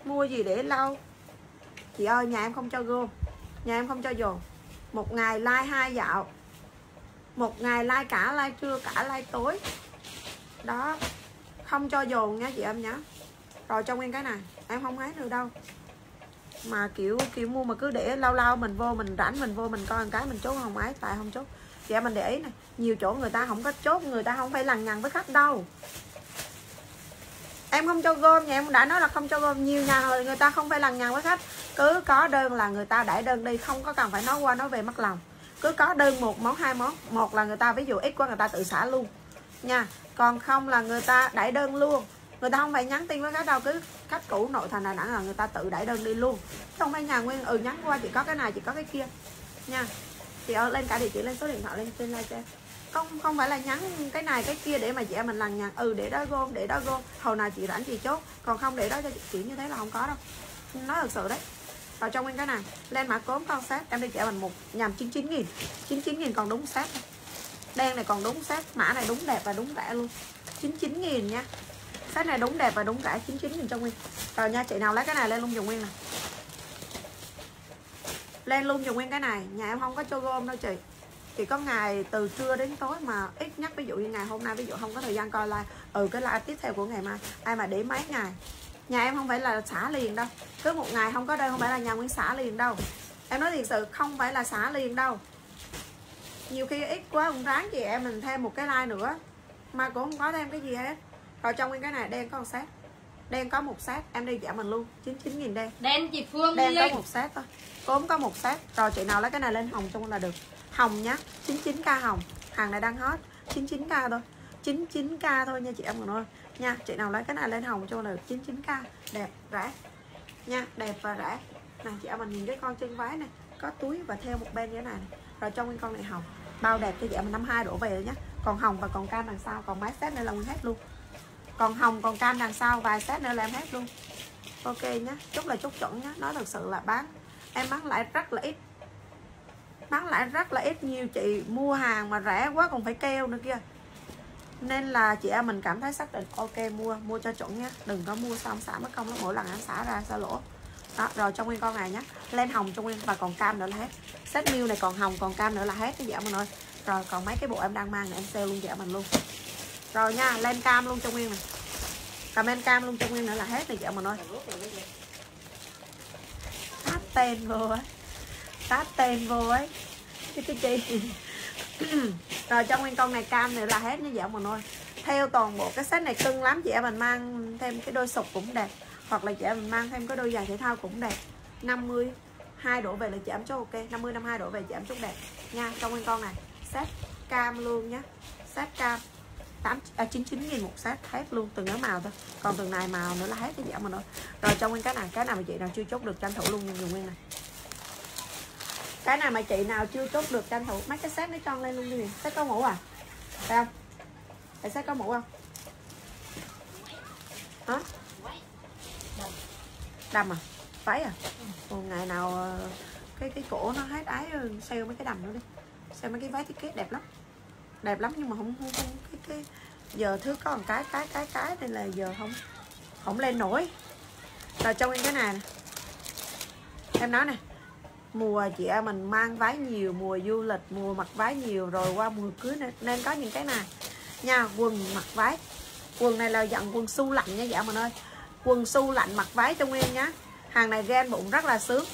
Mua gì để lau chị ơi, nhà em không cho gom, nhà em không cho dồn. Một ngày like hai dạo, một ngày like cả, like trưa, cả like tối. Đó, không cho dồn nha chị em nhá. Rồi trong em cái này, em không ấy được đâu. Mà kiểu kiểu mua mà cứ để lâu lâu mình vô mình rảnh, mình vô mình coi một cái mình chốt không ấy tại không chốt. Chị em mình để ý này nhiều chỗ người ta không có chốt, người ta không phải lằng nhằng với khách đâu em không cho gom nhà em đã nói là không cho gom nhiều nhà rồi, người ta không phải lằng nhằng với khách. Cứ có đơn là người ta đẩy đơn đi, không có cần phải nói qua nói về mất lòng. Cứ có đơn một món, hai món, một là người ta ví dụ ít quá người ta tự xả luôn. Nha, còn không là người ta đẩy đơn luôn. Người ta không phải nhắn tin với khách đâu, cứ khách cũ nội thành đà nẵng là người ta tự đẩy đơn đi luôn. Không phải nhà nguyên ừ nhắn qua chỉ có cái này, chỉ có cái kia. Nha chị ơi lên cả địa chỉ, lên số điện thoại, lên trên live cho em không không phải là nhắn cái này cái kia để mà chị em mình lằng nhằng ừ để đó gom, để đó gom. Hồi nào chị rảnh chị chốt. Còn không để đó cho chị kiểu như thế là không có đâu. Nói thật sự đấy. Vào trong nguyên cái này lên mã cốm con sát em đi trả mình một nhằm 99 nghìn. 99 nghìn còn đúng sát đen này còn đúng sát mã này đúng đẹp và đúng rẻ luôn. 99 nghìn nha. Sát này đúng đẹp và đúng rẻ 99 nghìn trong nguyên. Rồi nha, chị nào lấy cái này lên luôn dùng nguyên này lên luôn dùng nguyên cái này. Nhà em không có cho gom đâu chị chỉ có ngày từ trưa đến tối mà ít nhất ví dụ như ngày hôm nay ví dụ không có thời gian coi like ừ cái like tiếp theo của ngày mai ai mà để mấy ngày. Nhà em không phải là xả liền đâu. Cứ một ngày không có đơn không phải là nhà nguyên xả liền đâu. Em nói thiệt sự không phải là xả liền đâu. Nhiều khi ít quá cũng ráng chị em mình thêm một cái like nữa mà cũng không có thêm cái gì hết. Rồi trong nguyên cái này đen có một set đen có một set em đi giảm mình luôn 99 nghìn đen. Đen chị Phương đen đi. có một set thôi cốm có một set. Rồi chị nào lấy cái này lên hồng trong là được hồng nhá 99k hồng hàng này đang hot 99k thôi 99k thôi nha chị em còn ơi. Nha chị nào lấy cái này lên hồng cho là 99k đẹp rẻ. Nha đẹp và rẻ. Này chị em mình nhìn cái con chân váy này có túi và theo một bên như thế này, này. rồi trong nguyên con này hồng bao đẹp cho chị em mình năm hai đổ về rồi nhá. Còn hồng và còn cam đằng sau còn máy set nữa là nguyên hết luôn. Còn hồng còn cam đằng sau vài set nữa là em hết luôn. Ok nhá chúc là chúc chuẩn nhá nói thật sự là bán. Em bán lại rất là ít bán lại rất là ít. Nhiều chị mua hàng mà rẻ quá còn phải keo nữa kia nên là chị em mình cảm thấy xác định, ok, mua mua cho chuẩn nhé. Đừng có mua xong xả mất công lắm, mỗi lần em xả ra sao lỗ. Đó, rồi trong nguyên con này nhé. Lên hồng trong nguyên, và còn cam nữa là hết. Set meal này còn hồng, còn cam nữa là hết cái dạ mình ơi. Rồi, còn mấy cái bộ em đang mang này em sale luôn dạ mình luôn. Rồi nha, lên cam luôn trong nguyên này. Comment cam luôn trong nguyên nữa là hết này dạ mình ơi. Tát tên vô ấy. Tát tên vô ấy cái cái rồi trong nguyên con này cam này là hết như vậy mà thôi theo toàn bộ cái set này cưng lắm chị em mình mang thêm cái đôi sục cũng đẹp. Hoặc là chị em mình mang thêm cái đôi giày thể thao cũng đẹp. 50 hai đổ về là chị em chốt ok 50 52 đổ về chị em chốt đẹp. Nha trong nguyên con này set cam luôn nhá. Set cam. 8 à, 99 nghìn một set hết luôn từng cái màu thôi. Còn từng này màu nữa là hết cái giảm mà thôi rồi trong nguyên cái này cái nào mà chị nào chưa chốt được tranh thủ luôn dùng nguyên này cái này mà chị nào chưa chốt được tranh thủ mấy cái set nó tròn lên luôn đi set có mũ à? Phải không? Phải set có mũ không? Hả? Đầm à? Váy à? Ồ, ngày nào ờ, cái cái cổ nó hết ái ờ, sale mấy cái đầm nữa đi. Sale mấy cái váy thiết kế đẹp lắm. Đẹp lắm nhưng mà không không, không cái cái giờ thứ có một cái cái cái cái nên là giờ không không lên nổi. Rồi trong cái này nè. Em nói nè mùa chị em mình mang váy nhiều mùa du lịch mùa mặc váy nhiều rồi qua mùa cưới nên, nên có những cái này. Nha quần mặc váy. Quần này là dặn quần su lạnh nha dạ mình ơi. Quần su lạnh mặc váy cho nguyên nhá. Hàng này gan bụng rất là sướng.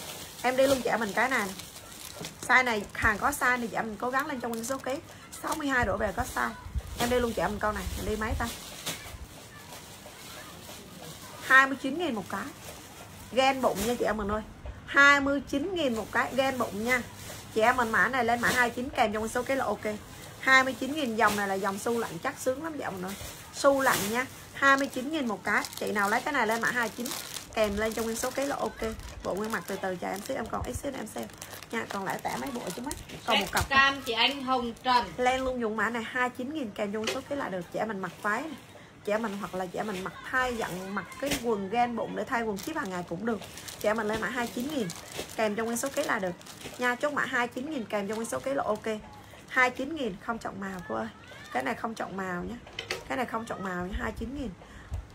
Em đi luôn chị mình cái này. Size này hàng có size thì chị mình cố gắng lên trong nguyên số ký. 62 độ về có size. Em đi luôn chị mình con này mình đi mấy ta? 29 nghìn một cái. Ghen bụng nha chị em mình ơi. 29 nghìn một cái gan bụng nha. Chị em mình mã này lên mã 29 kèm trong số cái là ok. 29 nghìn dòng này là dòng su lạnh chắc sướng lắm chị em mình ơi su lạnh nha 29 nghìn một cái. Chị nào lấy cái này lên mã 29 kèm lên trong nguyên số ký là ok. Bộ nguyên mặt từ từ chờ em xíu em còn ít xíu em xem. Nha còn lại tẻ mấy bộ chứ mấy còn một cặp. Cam chị anh Hồng Trần. Len luôn dùng mã này 29 nghìn kèm cho số ký là được. Trẻ mình mặc váy này trẻ mình hoặc là trẻ mình mặc thay dặn, mặc cái quần gan bụng để thay quần ship hàng ngày cũng được. Trẻ mình lên mã 29 nghìn, kèm cho nguyên số ký là được. Nha, chốt mã 29 nghìn, kèm cho nguyên số ký là ok. 29 nghìn, không chọn màu, cô ơi. Cái này không chọn màu nhé cái này không chọn màu nhé 29 nghìn.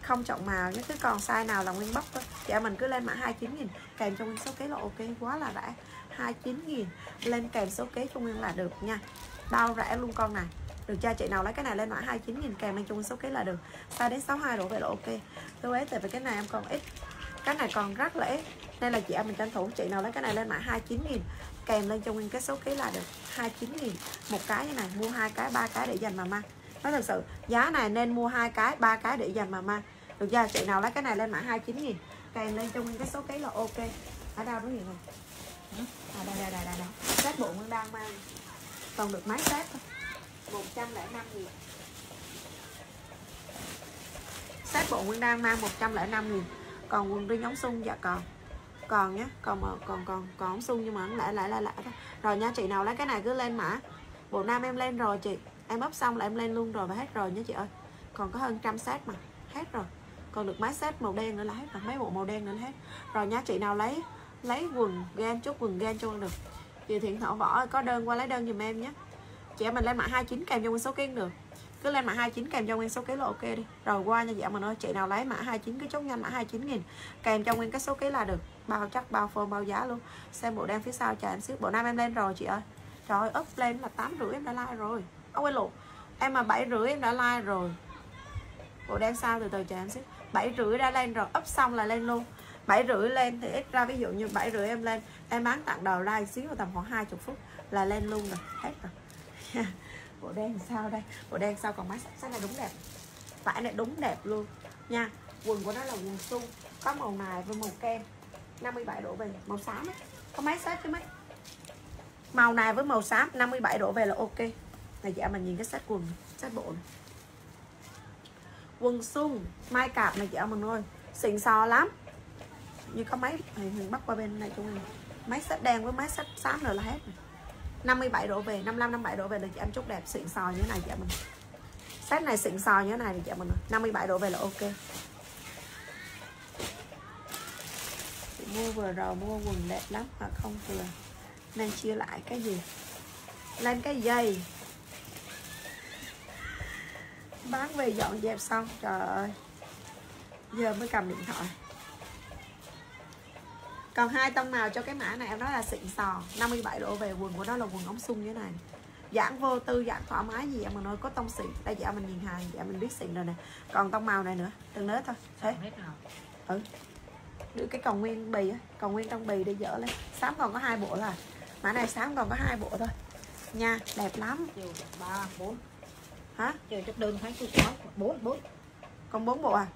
Không chọn màu nhé cứ còn size nào là nguyên bóc thôi. Trẻ mình cứ lên mã 29 nghìn, kèm cho nguyên số ký là ok, quá là rẻ. 29 nghìn, lên kèm số kế cho nguyên là được nha. Bao rẻ luôn con này được cho chị nào lấy cái này lên mã 29 000 kèm mang chung số ký là được. 3 đến 62 độ về là ok. Lưu ý tại vì cái này em còn ít. Cái này còn rất là ít. Nên là chị em mình tranh thủ chị nào lấy cái này lên mã 29 000 kèm lên cho nguyên cái số ký là được. 29 000 một cái như này mua hai cái ba cái để dành mà mang. Nói thật sự giá này nên mua hai cái ba cái để dành mà mang. Được chưa? Chị nào lấy cái này lên mã 29 000 kèm lên cho nguyên cái số ký là ok. Ở đâu đúng hiện không à đây đây đây đây, đây. set bộ nguyên đang mang. Còn được máy set thôi. 105 nghìn. Sát bộ nguyên đang mang 105 nghìn. Còn quần riêng ống sung dạ còn. Còn nhé còn còn còn còn ống sung nhưng mà lại lại lại lại rồi nha, chị nào lấy cái này cứ lên mã. Bộ nam em lên rồi chị. Em ấp xong là em lên luôn rồi và hết rồi nhé chị ơi. Còn có hơn trăm sát mà, hết rồi. Còn được máy set màu đen nữa là hết rồi mấy bộ màu đen nữa là hết. Rồi nha, chị nào lấy lấy quần gan chút quần gan cho được. Chị thiện thảo võ có đơn qua lấy đơn giùm em nhé chị em mình lên mã 29 kèm cho nguyên số kiến được. Cứ lên mã 29 kèm cho nguyên số ký là ok đi. Rồi qua nha, chị em mình ơi, chị nào lấy mã 29 cái chốt nhanh mã 29 nghìn. Kèm cho nguyên cái số ký là được. Bao chắc, bao phơm bao giá luôn. Xem bộ đen phía sau, chờ em xíu. Bộ nam em lên rồi, chị ơi. Trời ơi, up lên là tám rưỡi em đã like rồi. Ông quên lộn. Em mà bảy rưỡi em đã like rồi. Bộ đen sao, từ từ chờ em xíu. Bảy rưỡi đã lên rồi, up xong là lên luôn. Bảy rưỡi lên thì ít ra ví dụ như bảy rưỡi em lên, em bán tặng đầu like xíu tầm khoảng 20 phút là lên luôn rồi, hết rồi. bộ đen sao đây? Bộ đen sao còn máy sắc? Này đúng đẹp? Vải này đúng đẹp luôn. Nha, quần của nó là quần su có màu này với màu kem. 57 độ về, màu xám ấy. có mấy set chứ mấy? Màu này với màu xám 57 độ về là ok. Này chị em mình nhìn cái set quần, set bộ này. quần sung, mai cạp này chị em mình ơi xịn sò lắm. Như có mấy thì mình bắt qua bên này cho mình. Máy set đen với máy sách xám rồi là hết này. 57 độ về 55 57 độ về là chị em chốt đẹp, xịn sò như thế này chị em mình set này xịn sò như thế này thì chị em mình 57 độ về là ok. Chị mua vừa rồi, mua quần đẹp lắm mà không vừa. Nên chia lại cái gì? Lên cái dây bán về dọn dẹp xong, trời ơi. Giờ mới cầm điện thoại còn hai tông màu cho cái mã này em nói là xịn sò. 57 độ về quần của nó là quần ống sung như thế này. Giãn vô tư giãn thoải mái gì em mà nói có tông xịn. Đây dạ mình nhìn hàng dạ mình biết xịn rồi nè. Còn tông màu này nữa từng nớt thôi. Thế. Ừ. Đưa cái còn nguyên bì á còn nguyên trong bì để dỡ lên. Sáng còn có hai bộ là mã này sáng còn có hai bộ thôi. Nha đẹp lắm. Chiều ba bốn. Hả? Chiều chút đơn thấy tôi sáu. Bốn bốn. Còn bốn bộ à?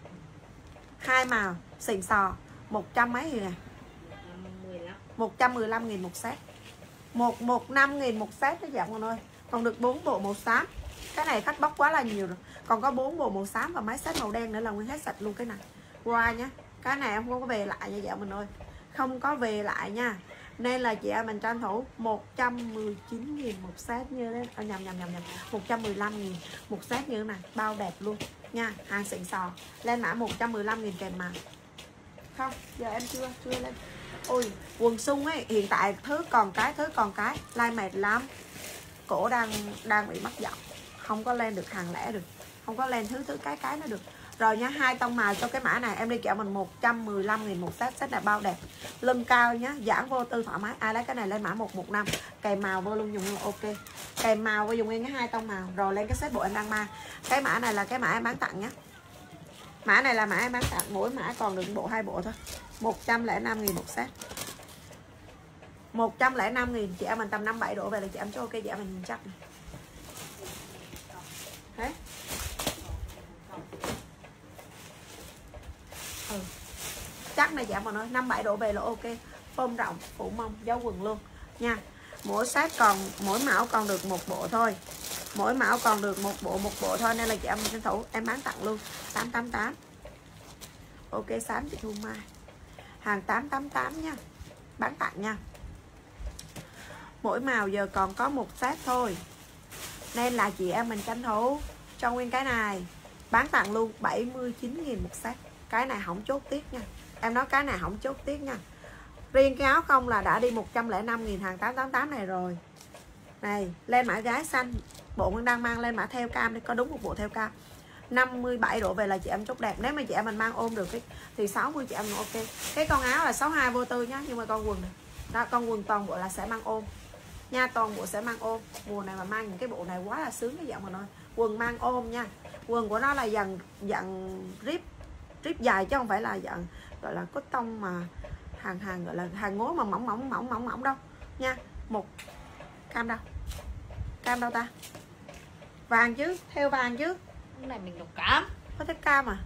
Hai màu xịn sò một trăm mấy gì nè 115 000 một set 115 000 một set đó dạ con ơi. Còn được 4 bộ màu xám. Cái này khách bóc quá là nhiều rồi. Còn có 4 bộ màu xám và máy set màu đen nữa là nguyên hết sạch luôn cái này. Qua nhá. Cái này không có về lại nha dạ mình ơi. Không có về lại nha. Nên là chị em mình tranh thủ 119 000 một set như thế. À, nhầm nhầm nhầm nhầm. 115 000 một set như thế này. Bao đẹp luôn. Nha Hàng xịn sò. Lên mã 115 000 kèm mà. Không giờ em chưa chưa lên ôi, quần sung ấy, hiện tại thứ còn cái, thứ còn cái, lai mệt lắm. Cổ đang đang bị mắc giọng. Không có lên được hàng lẻ được. Không có lên thứ thứ cái cái nó được. Rồi nhá, hai tông màu cho cái mã này, em đi kẹo mình 115 nghìn một set set này bao đẹp. Lưng cao nhá giãn vô tư thoải mái. Ai lấy cái này lên mã 115 kèm màu vô luôn, dùng luôn, ok. Kèm màu vô dùng nguyên cái hai tông màu. Rồi lên cái set bộ em đang mang. Cái mã này là cái mã em bán tặng nhá. Mã này là mã em bán tặng. Mỗi mã còn được bộ hai bộ thôi. 105 nghìn một set. 105 nghìn, chị em mình tầm 57 độ về là chị em cho ok chị em mình nhìn chắc. Này. Thế. Ừ. chắc này chị em mình nói 57 độ về là ok. Phông rộng, phủ mông dấu quần luôn. Nha, mỗi set còn, mỗi mẫu còn được một bộ thôi. Mỗi mẫu còn được một bộ một bộ thôi, nên là chị em tranh thủ em bán tặng luôn. 888 ok sáng chị Thu Mai hàng 888 nha. Bán tặng nha. Mỗi màu giờ còn có một set thôi. Nên là chị em mình tranh thủ. Cho nguyên cái này. Bán tặng luôn 79 nghìn một set. Cái này không chốt tiết nha. Em nói cái này không chốt tiết nha. Riêng cái áo không là đã đi 105 nghìn hàng 888 này rồi. Này, lên mã gái xanh. Bộ nguyên đang mang lên mã theo cam đi. Có đúng một bộ theo cam. 57 độ về là chị em chốt đẹp. Nếu mà chị em mình mang ôm được cái, thì 60 chị em ok. Cái con áo là 62 vô tư nhá, nhưng mà con quần này đó con quần toàn bộ là sẽ mang ôm. Nha, toàn bộ sẽ mang ôm. Mùa này mà mang những cái bộ này quá là sướng cái dạng mà nói. Quần mang ôm nha. Quần của nó là dàn dàn rip rip dài chứ không phải là dạng gọi là có tông mà hàng hàng, gọi là hàng ngố mà mỏng mỏng mỏng mỏng mỏng đâu. Nha, một cam đâu? Cam đâu ta? Vàng chứ, theo vàng chứ cái này mình đọc cám. Có thích cam à?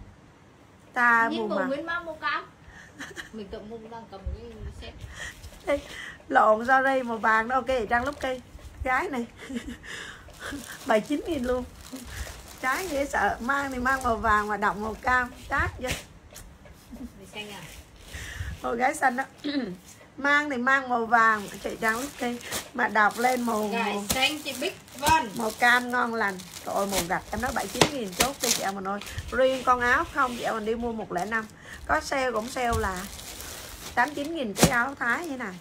Ta bộ mà. Nguyễn mang mua cám mình tự mua đang cầm cái set. Ê, lộn sorry màu vàng đó. Ok trang lúc cây. Gái này. Bảy chín nghìn luôn. Trái dễ sợ. Mang thì mang màu vàng mà đọc màu cam. Chát vậy. Xanh à? Gái xanh đó. Mang thì mang màu vàng. Chị trang lúc cây. Mà đọc lên màu màu, xanh chị Bích Vân màu cam ngon lành. Trời ơi màu gạch em nói bảy chín nghìn chốt đi chị em mình ơi. Riêng con áo không chị em mình đi mua 105 có sale cũng sale là 89 nghìn cái áo thái như này.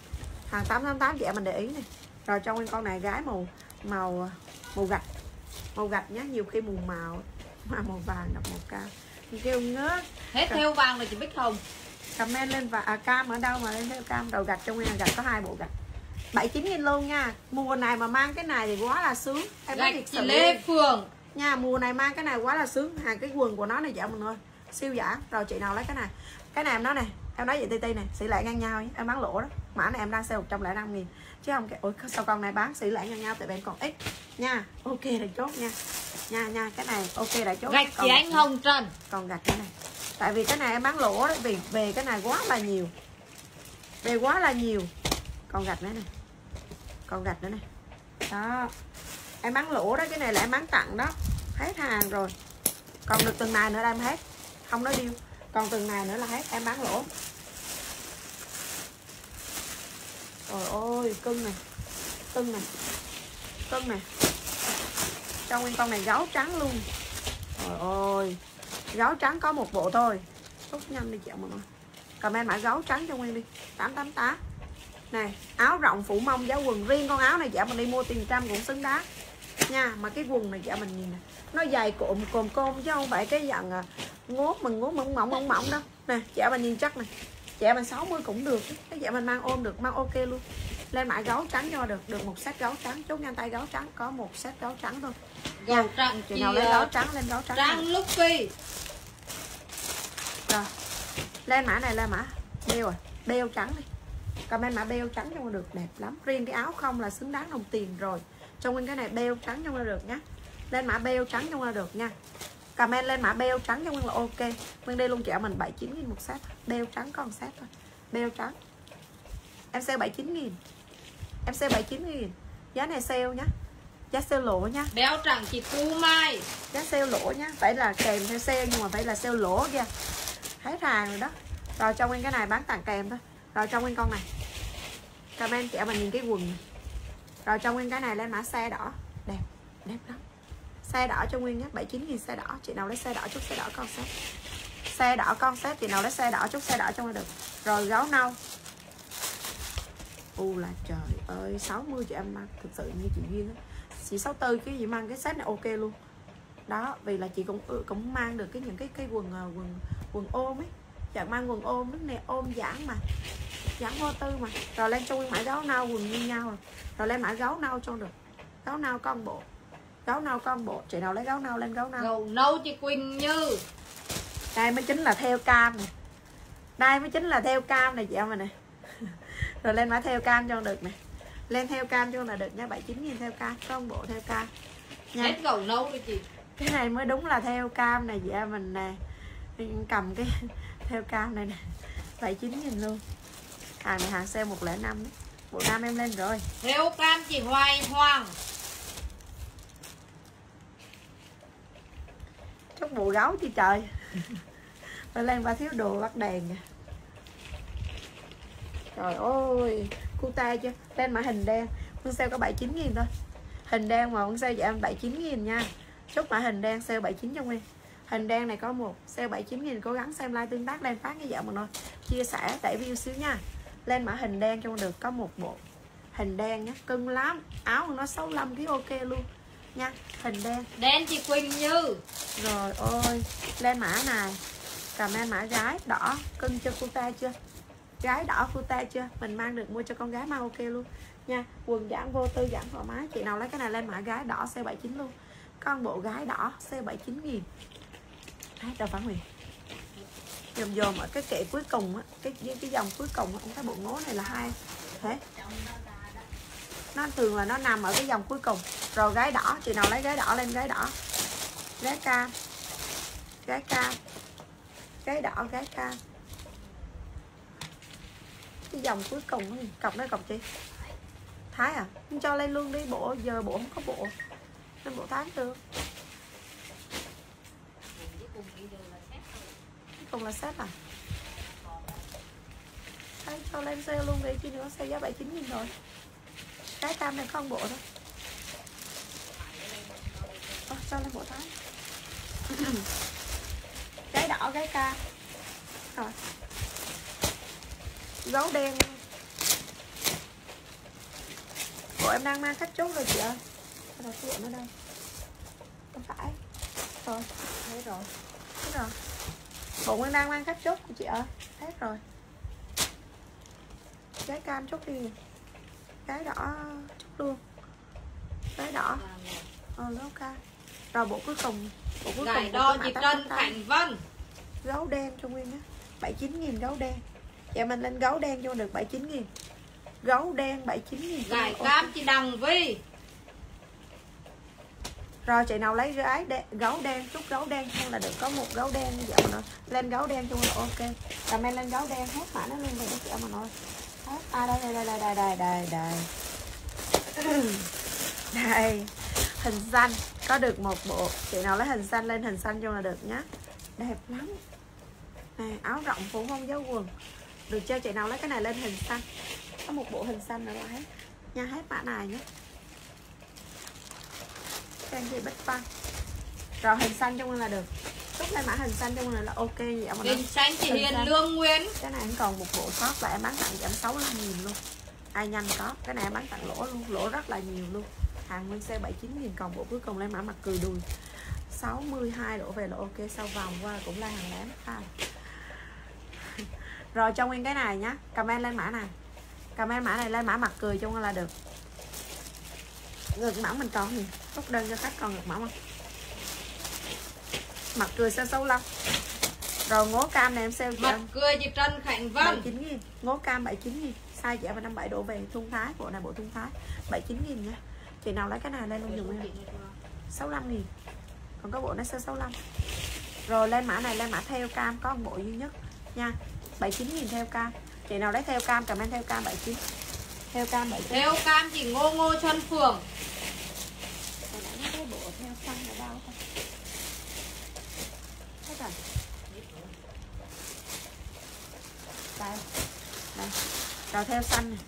Hàng 888 chị em mình để ý này. Rồi trong nguyên con này gái màu màu màu gạch. Màu gạch nhá nhiều khi màu màu. Mà màu vàng đọc màu cam. Mình kêu ngớ hết theo vàng là chị Bích Hồng. Comment lên và à, cam ở đâu mà lên theo cam? Đầu gạch trong nguyên gạch có hai bộ gạch 79 nghìn luôn nha. Mùa này mà mang cái này thì quá là sướng. Em nói gạch thiệt sự. Lê. Phường. Nha mùa này mang cái này quá là sướng. Hàng cái quần của nó này dạ mình ơi siêu giả. Rồi chị nào lấy cái này? Cái này em nói này em nói vậy ti này xỉ lẻ ngang nhau ấy. em bán lỗ đó. Mã này em đang sale 105 nghìn. Chứ không cái ôi sao con này bán xỉ lẻ ngang nhau tại vì em còn ít. Nha ok là chốt nha. Nha nha cái này ok là chốt. Gạch còn, chị Anh Hồng Trần. Còn gạch cái này. Tại vì cái này em bán lỗ đó vì về cái này quá là nhiều. Về quá là nhiều. Còn gạch nữa này còn gạch nữa này đó. Em bán lỗ đó, cái này là em bán tặng đó. Hết hàng rồi. Còn được từng này nữa là em hết. Không nói điêu. Còn từng này nữa là hết. Em bán lỗ trời ơi, cưng này. Cưng này. Cưng này. Trong nguyên con này gấu trắng luôn. Trời ơi. Gấu trắng có một bộ thôi. Rút nhanh đi chị mọi người comment mã gấu trắng cho nguyên đi. 888 này áo rộng phủ mông giá quần riêng con áo này dạ mình đi mua tiền trăm cũng xứng đáng. Nha mà cái quần này dạ mình nhìn nè nó dài cộm cồm côm chứ không phải cái dạng ngốt mình ngốt mỏng mỏng mỏng mỏng đâu. Nè dạ mình nhìn chắc này dạ mình 60 cũng được cái dạ mình mang ôm được mang ok luôn. Lên mã gấu trắng cho được được một set gấu trắng chốt ngang tay gấu trắng có một set gấu trắng thôi. Gầu trắng chị nào lấy gấu trắng lên gấu trắng này. Trang Lucky rồi lên mã này lên mã beo à beo trắng đi comment mã beo trắng cho được đẹp lắm. Riêng cái áo không là xứng đáng đồng tiền rồi. Trong nguyên cái này beo trắng cho được nhá. Lên mã beo trắng cho được nha. Comment lên mã beo trắng cho nguyên là ok. Nguyên đây luôn chị mình 79 nghìn một set. Beo trắng còn set thôi. Beo trắng. Em sale 79 nghìn. Em sale 79 nghìn. Giá này sale nhá. Giá sale lỗ nhá. Béo trắng chị Tu Mai. Giá sale lỗ nhá. Phải là kèm theo sale nhưng mà phải là sale lỗ kìa. Hết hàng rồi đó. Rồi trong nguyên cái này bán tặng kèm thôi rồi trong nguyên con này. Comment chị mình nhìn cái quần này. rồi trong nguyên cái này lên mã xe đỏ. Đẹp đẹp lắm. Xe đỏ cho nguyên nhé 79 nghìn xe đỏ. Chị nào lấy xe đỏ chút, xe đỏ con set xe đỏ con set chị nào lấy xe đỏ chút, xe đỏ cho nguyên được. Rồi gấu nâu. U là trời ơi 60 chị em mang, thực sự như chị duyên á. Chị 64 cái gì mang cái set này ok luôn. Đó, vì là chị cũng ừ, cũng mang được cái những cái cái quần ờ, quần quần ôm ấy chẳng mang quần ôm lúc này ôm giãn mà. Giãn vô tư mà. Rồi lên cho nguyên mã gấu nâu quần như nhau rồi rồi lên mã gấu nâu cho được. Gấu nâu con bộ. Gấu nâu con bộ. Chị nào lấy gấu nâu lên gấu nâu gầu nâu chị Quỳnh Như. Đây mới chính là theo cam này đây mới chính là theo cam này chị em này nè. Rồi lên mã theo cam cho được nè. Lên theo cam cho là được nha 79 nghìn theo cam con bộ theo cam. Nha. Hết gầu nâu đi chị. Cái này mới đúng là theo cam này chị em mình nè. Cầm cái theo cam này nè. 79 nghìn luôn. Hàng này hàng sale 105 đấy. Bộ nam em lên rồi. Theo cam chị Hoài Hoàng chúc bộ gấu chi trời. Rồi lên ba thiếu đồ bắt đèn kìa trời ơi cute chưa? Lên mã hình đen. Vân sale có 79 nghìn thôi. Hình đen mà Vân sale cho em 79 nghìn nha. Chúc mã hình đen sale 79 cho Nguyên Hình đen này có một sale 79 nghìn Cố gắng xem like tương tác lên phát như vậy mọi người Chia sẻ đẩy view xíu nha. Lên mã hình đen cho được có một bộ Hình đen nhé Cưng lắm. Áo nó 65 kg ok luôn. Nha Hình đen. Đen chị Quỳnh Như. Rồi ôi. Lên mã này. Comment mã gái đỏ. Cưng cho cô ta chưa? Gái đỏ cô ta chưa? Mình mang được mua cho con gái mang ok luôn. Nha Quần giãn vô tư giãn thoải mái. Chị nào lấy cái này lên mã gái đỏ C79 luôn. Con bộ gái đỏ C79 nghìn Hết đâu phải Huyền dòm dòm ở cái kệ cuối cùng á cái, cái, cái dòng cuối cùng á Cái bộ ngố này là hai. Thế. Nó thường là nó nằm ở cái dòng cuối cùng. Rồi gái đỏ chị nào lấy gái đỏ lên gái đỏ. Gái cam gái cam gái đỏ gái cam cái dòng cuối cùng cọc đây cọc chị thái à? Cho lên luôn đi bộ giờ bộ không có bộ. Nên bộ thái được cùng là set à? Thái cho lên sale luôn đi chứ nữa sale giá 79 nghìn rồi. Cái cam này không bộ thôi. À, cho lên bộ thái cái đỏ cái cam rồi. Gấu đen. Bộ em đang mang khách chốt rồi chị ơi. Là chuyện ở đây. Không phải. Rồi. Thế rồi hết rồi bộ em đang mang khách chốt của chị ơi hết rồi. Cái cam chốt đi. Cái đỏ chút luôn. Cái đỏ. Ờ nó ca rồi bộ cuối cùng. Bộ cuối Gài cùng đo chị Trân Khánh Vân. Gấu đen cho Nguyên á 79 nghìn gấu đen. Dạ mình lên gấu đen cho được 79 nghìn. Gấu đen 79 nghìn. Gài cam chị Đằng Vi rồi chị nào lấy gái đen, gấu đen chút gấu đen không là được có một gấu đen như vậy mà nói. Lên gấu đen chung là ok. Comment lên gấu đen hết mã nó lên rồi đó chị em mà nói. Hết. À đây đây đây đây đây đây đây. Đây. Đây Hình xanh. Có được một bộ. Chị nào lấy hình xanh lên hình xanh chung là được nhá. Đẹp lắm. Này áo rộng phủ không giáo quần. Được chưa? Chị nào lấy cái này lên hình xanh. Có một bộ hình xanh nữa là hết. Nha hết mã này nhé trang gì bích văn rồi hình xanh trong là được. Chúc lên mã hình xanh trong này là ok vậy mà Hình xanh chị Hình Hiền xanh. Lương Nguyễn cái này còn một bộ sót là em bán tặng em 65 nghìn luôn. Ai nhanh có cái này em bán tặng lỗ luôn lỗ rất là nhiều luôn. Hàng nguyên xe 79 nghìn còn bộ cuối cùng lên mã mặt cười đùi. 62 đổ về là ok sau vòng qua cũng là hàng lém ha rồi cho nguyên cái này nhá. Comment lên mã này comment mã này lên mã mặt cười cho là được ngực mẫu mình còn gì chốt đơn cho khách còn ngực mẫu không mặt cười sale xấu lắm. Rồi ngố cam này em sale Mặt em cười chị Trân Khánh Vân. 79 nghìn. Ngố cam 79 nghìn. Size trẻ và 57 độ về thun thái. Bộ này bộ thun thái. 79 nghìn nha. Chị nào lấy cái này lên luôn dùng em. 65 nghìn. Còn có bộ nó sale 65 rồi lên mã này lên mã theo cam có một bộ duy nhất nha. 79 nghìn theo cam. Chị nào lấy theo cam comment theo cam 79 theo cam 79 Theo cam chị Ngô Ngô Xuân Phường nó cái bộ theo xanh là không? Hết rồi. Đây. Đây. Rồi theo xanh này.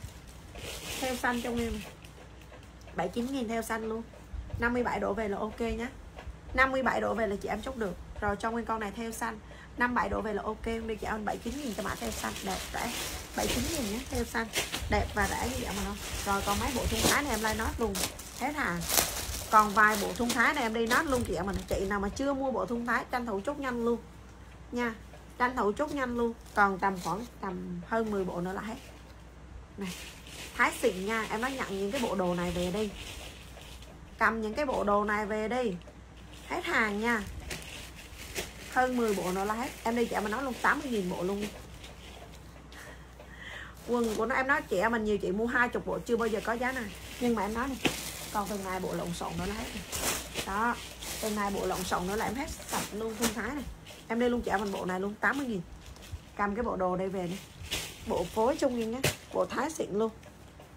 Theo xanh trong em. 79 000 theo xanh luôn. 57 độ về là ok nhá. 57 độ về là chị em chốt được. Rồi trong nguyên con này theo xanh. 57 độ về là ok. Đi chị em 79 000 cho mã theo xanh đẹp rẻ. 79 000 nhé, theo xanh. Đẹp và rẻ như vậy mà không Rồi còn mấy bộ thun thái này em like nốt luôn. Hết hàng còn vài bộ thun thái này em đi nát luôn chị em mình chị nào mà chưa mua bộ thun thái tranh thủ chốt nhanh luôn. Nha tranh thủ chốt nhanh luôn. Còn tầm khoảng tầm hơn 10 bộ nữa là hết. Này thái xịn nha. Em đã nhận những cái bộ đồ này về đi. Cầm những cái bộ đồ này về đi. Hết hàng nha. Hơn 10 bộ nữa là hết. Em đi chị em mình nói luôn 80.000 bộ luôn quần của nó, em nói trẻ mình nhiều, chị mua hai chục bộ chưa bao giờ có giá này. Nhưng mà em nói này còn từng ngày bộ lộn xộn nữa lấy đó từng ngày bộ lộn xộn nữa là em hết sạch luôn thương thái này. Em đi luôn trả mình bộ này luôn 80 nghìn. Cầm cái bộ đồ đây về đi. Bộ phối trung yên nhé, bộ thái xịn luôn.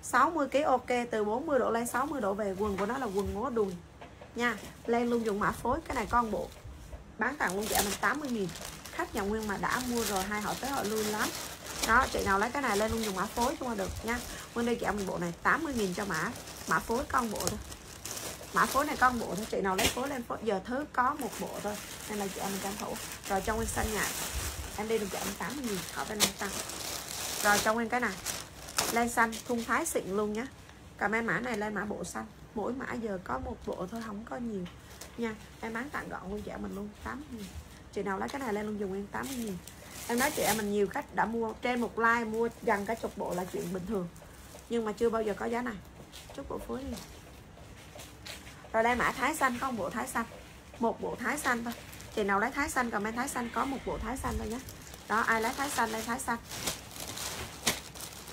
60 kg ok, từ 40 độ lên 60 độ về. Quần của nó là quần ngố đùi. Nha, lên luôn dùng mã phối. Cái này con bộ bán tặng luôn trả mình 80 nghìn. Khách nhà nguyên mà đã mua rồi, hai họ tới họ lui lắm đó, chị nào lấy cái này lên luôn dùng mã phối không được nha. Nguyên đây chị mình bộ này 80 nghìn cho mã mã phối con bộ thôi. Mã phối này con bộ thôi, chị nào lấy phối lên phối, giờ thứ có một bộ thôi. Nên là chị em mình tranh thủ. Rồi trong nguyên xanh nhạt em đi được chị em 80 nghìn, họ bên tăng. Rồi trong nguyên cái này. Lên xanh thun thái xịn luôn nhá. Comment mã này lên mã bộ xanh. Mỗi mã giờ có một bộ thôi, không có nhiều. Nha, em bán tặng gọn luôn chị em mình luôn 80 nghìn. Chị nào lấy cái này lên luôn, dùng nguyên 80 nghìn em nói chị em mình nhiều khách đã mua, trên một like mua gần cả chục bộ là chuyện bình thường. Nhưng mà chưa bao giờ có giá này. Chúc bộ phối đi. Rồi đây, mã thái xanh, có một bộ thái xanh. Một bộ thái xanh thôi. Chị nào lấy thái xanh, comment thái xanh, có một bộ thái xanh thôi nhé. Đó, ai lấy thái xanh, lấy thái xanh.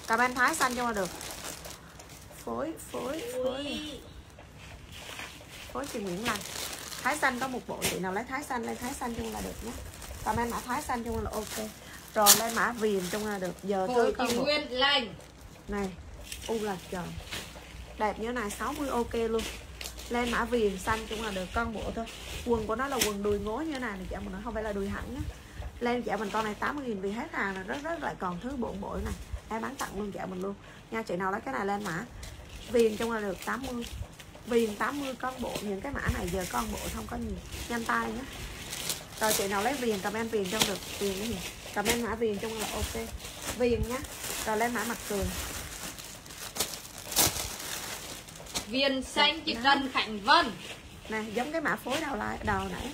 Comment thái xanh cho mà được. Phối phối phối. Phối chị Nguyễn Lành thái xanh có một bộ, chị nào lấy thái xanh, lấy thái xanh chung là được nhé comment mã thái xanh chung là ok. Rồi lên mã viền chung là được. Giờ Hồi chị bộ Nguyên Lành. Này u là trời. Đẹp như này 60 ok luôn. Lên mã viền xanh cũng là được con bộ thôi. Quần của nó là quần đùi ngố như thế này thì chị mình không phải là đùi hẳn nhé lên chị mình con này 80 nghìn vì hết hàng là rất rất lại còn thứ bộ bộ này. Em bán tặng luôn chị mình luôn. Nha chị nào lấy cái này lên mã. Viền trong là được 80 viền 80 con bộ những cái mã này giờ con bộ không có nhiều. Nhanh tay nhé rồi chị nào lấy viền comment viền trong được viền cái gì? Comment mã viền trong là ok. Viền nhá. Rồi lên mã mặt cười Viên xanh chị Trần Khánh Vân. Này giống cái mã phối đầu lại đầu nãy.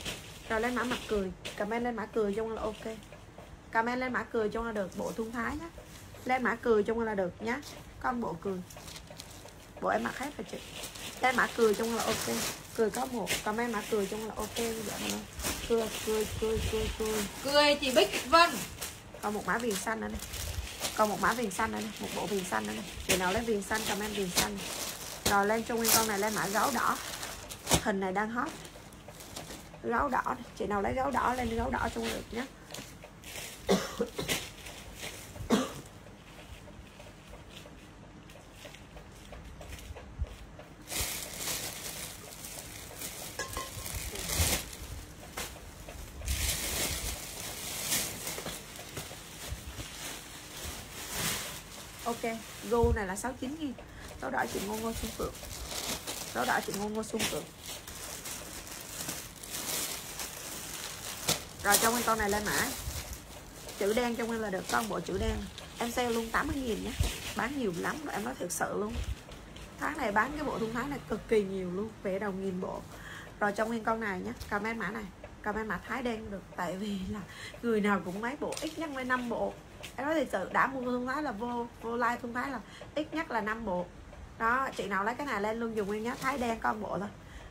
Rồi lên mã mặt cười. Comment lên mã cười chung là ok. Comment lên mã cười chung là được. Bộ thun thái nhá. Lên mã cười chung là được nhá. Con bộ cười. Bộ em mặc hết rồi chị. Lên mã cười chung là ok cười có một comment mã cười chung là ok dạ mà cười cười cười cười cười. Cười chị Bích Vân. Còn một mã viền xanh nữa này còn một mã viền xanh nữa này một bộ viền xanh nữa này chị nào lấy viền xanh comment viền xanh. Rồi lên cho nguyên con này lên mã gấu đỏ. Hình này đang hot. Gấu đỏ. Này. chị nào lấy gấu đỏ, lên gấu đỏ cho được nhé ok go này là 69 nghìn gấu đỏ chị ngô ngô xuân phượng. Gấu đỏ chị ngô ngô xuân phượng. Rồi trong nguyên con này lên mã. Chữ đen trong nguyên là được. Con bộ chữ đen. Em sale luôn 80 nghìn nhé. Bán nhiều lắm em nói thật sự luôn. Tháng này bán cái bộ thun thái này cực kỳ nhiều luôn. Về đầu nghìn bộ. Rồi trong nguyên con này nhé. Comment mã này. Comment mã thái đen được. Tại vì là người nào cũng mấy bộ, ít nhất lên 5 bộ em nói thật sự, đã mua thun thái là vô vô like thun thái là ít nhất là 5 bộ. Đó, chị nào lấy cái này lên luôn dùng em nhé thái đen con bộ thôi.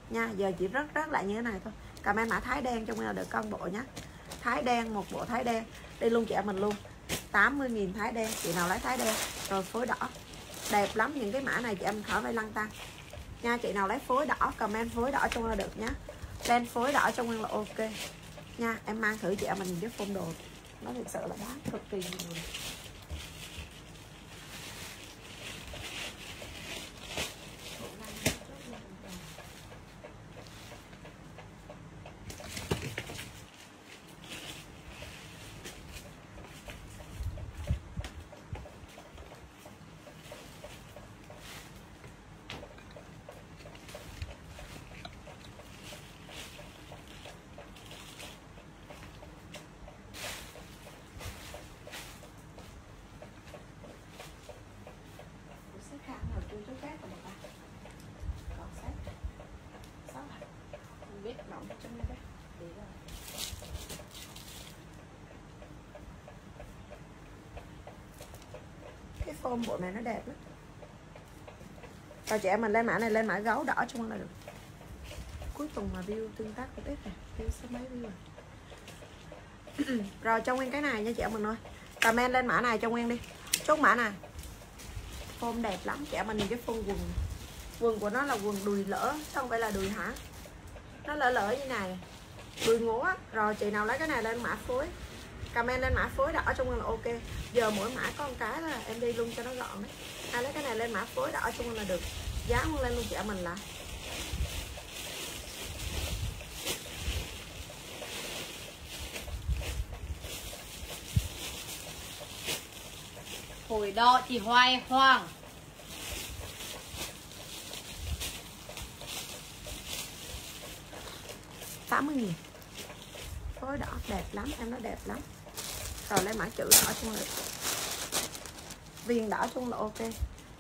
Nha, giờ chị rất rất lại như thế này thôi. Comment mã thái đen trong là được con bộ nhá. Thái đen, một bộ thái đen. Đi luôn chị em mình luôn. 80.000 thái đen, chị nào lấy thái đen. Rồi phối đỏ. Đẹp lắm, những cái mã này chị em khỏi phải lăn tăng nha, chị nào lấy phối đỏ, comment phối đỏ trong là được nhá. Lên phối đỏ trong là ok. Nha, em mang thử chị em mình cái phong đồ nó thực sự là đáng cực kỳ nhiều xếp hạng nào tôi chốt cát rồi bà còn xếp sáu hạt không biết động trong đây đấy để rồi ôm bộ này nó đẹp lắm. Rồi chị em mình lên mã này lên mã gấu đỏ chung là được. Cuối cùng mà view tương tác cũng ít này view số mấy view rồi. Rồi, cho nguyên cái này nha chị em mình ơi. Comment lên mã này cho nguyên đi. Chốt mã này. Form đẹp lắm, trẻ mình nhìn cái form quần. Quần của nó là quần đùi lỡ chứ không phải là đùi hả? Nó lỡ lỡ như này. Đùi ngố á. Rồi, chị nào lấy cái này lên mã phối comment lên mã phối đỏ trong là ok. Giờ mỗi mã có một cái là em đi luôn cho nó gọn đấy ai lấy cái này lên mã phối đỏ trong là được. Giá không lên luôn chị mình là. Phổi đỏ chị Hoài Hoàng tám mươi nghìn. Phối đỏ đẹp lắm em nó đẹp lắm rồi lấy mã chữ đỏ chung là viền đỏ chung là ok.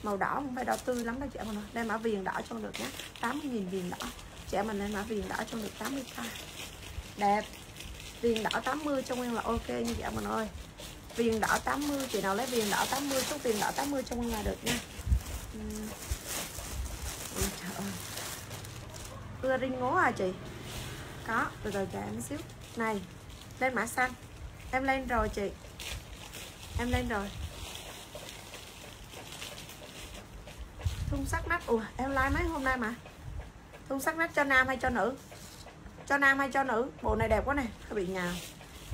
Màu đỏ không phải đỏ tươi lắm đâu chị em ơi. lên mã viền đỏ chung được nhé 80.000 viền đỏ. Chị em mình lên mã viền đỏ chung được 80k đẹp. Viền đỏ 80 cho nguyên là ok như chị em mình ơi. Viền đỏ 80 chị nào lấy viền đỏ 80 chút viền đỏ 80 cho nguyên là được nha. Uhm. Ôi trời ơi. Ưa ring ngố à chị? Có, từ từ chờ em xíu. Này lên mã xanh em lên rồi chị. Em lên rồi. Thun sắc nách ủa, em like mấy hôm nay mà? Thun sắc nách cho nam hay cho nữ? Cho nam hay cho nữ? Bộ này đẹp quá này hơi bị nhào.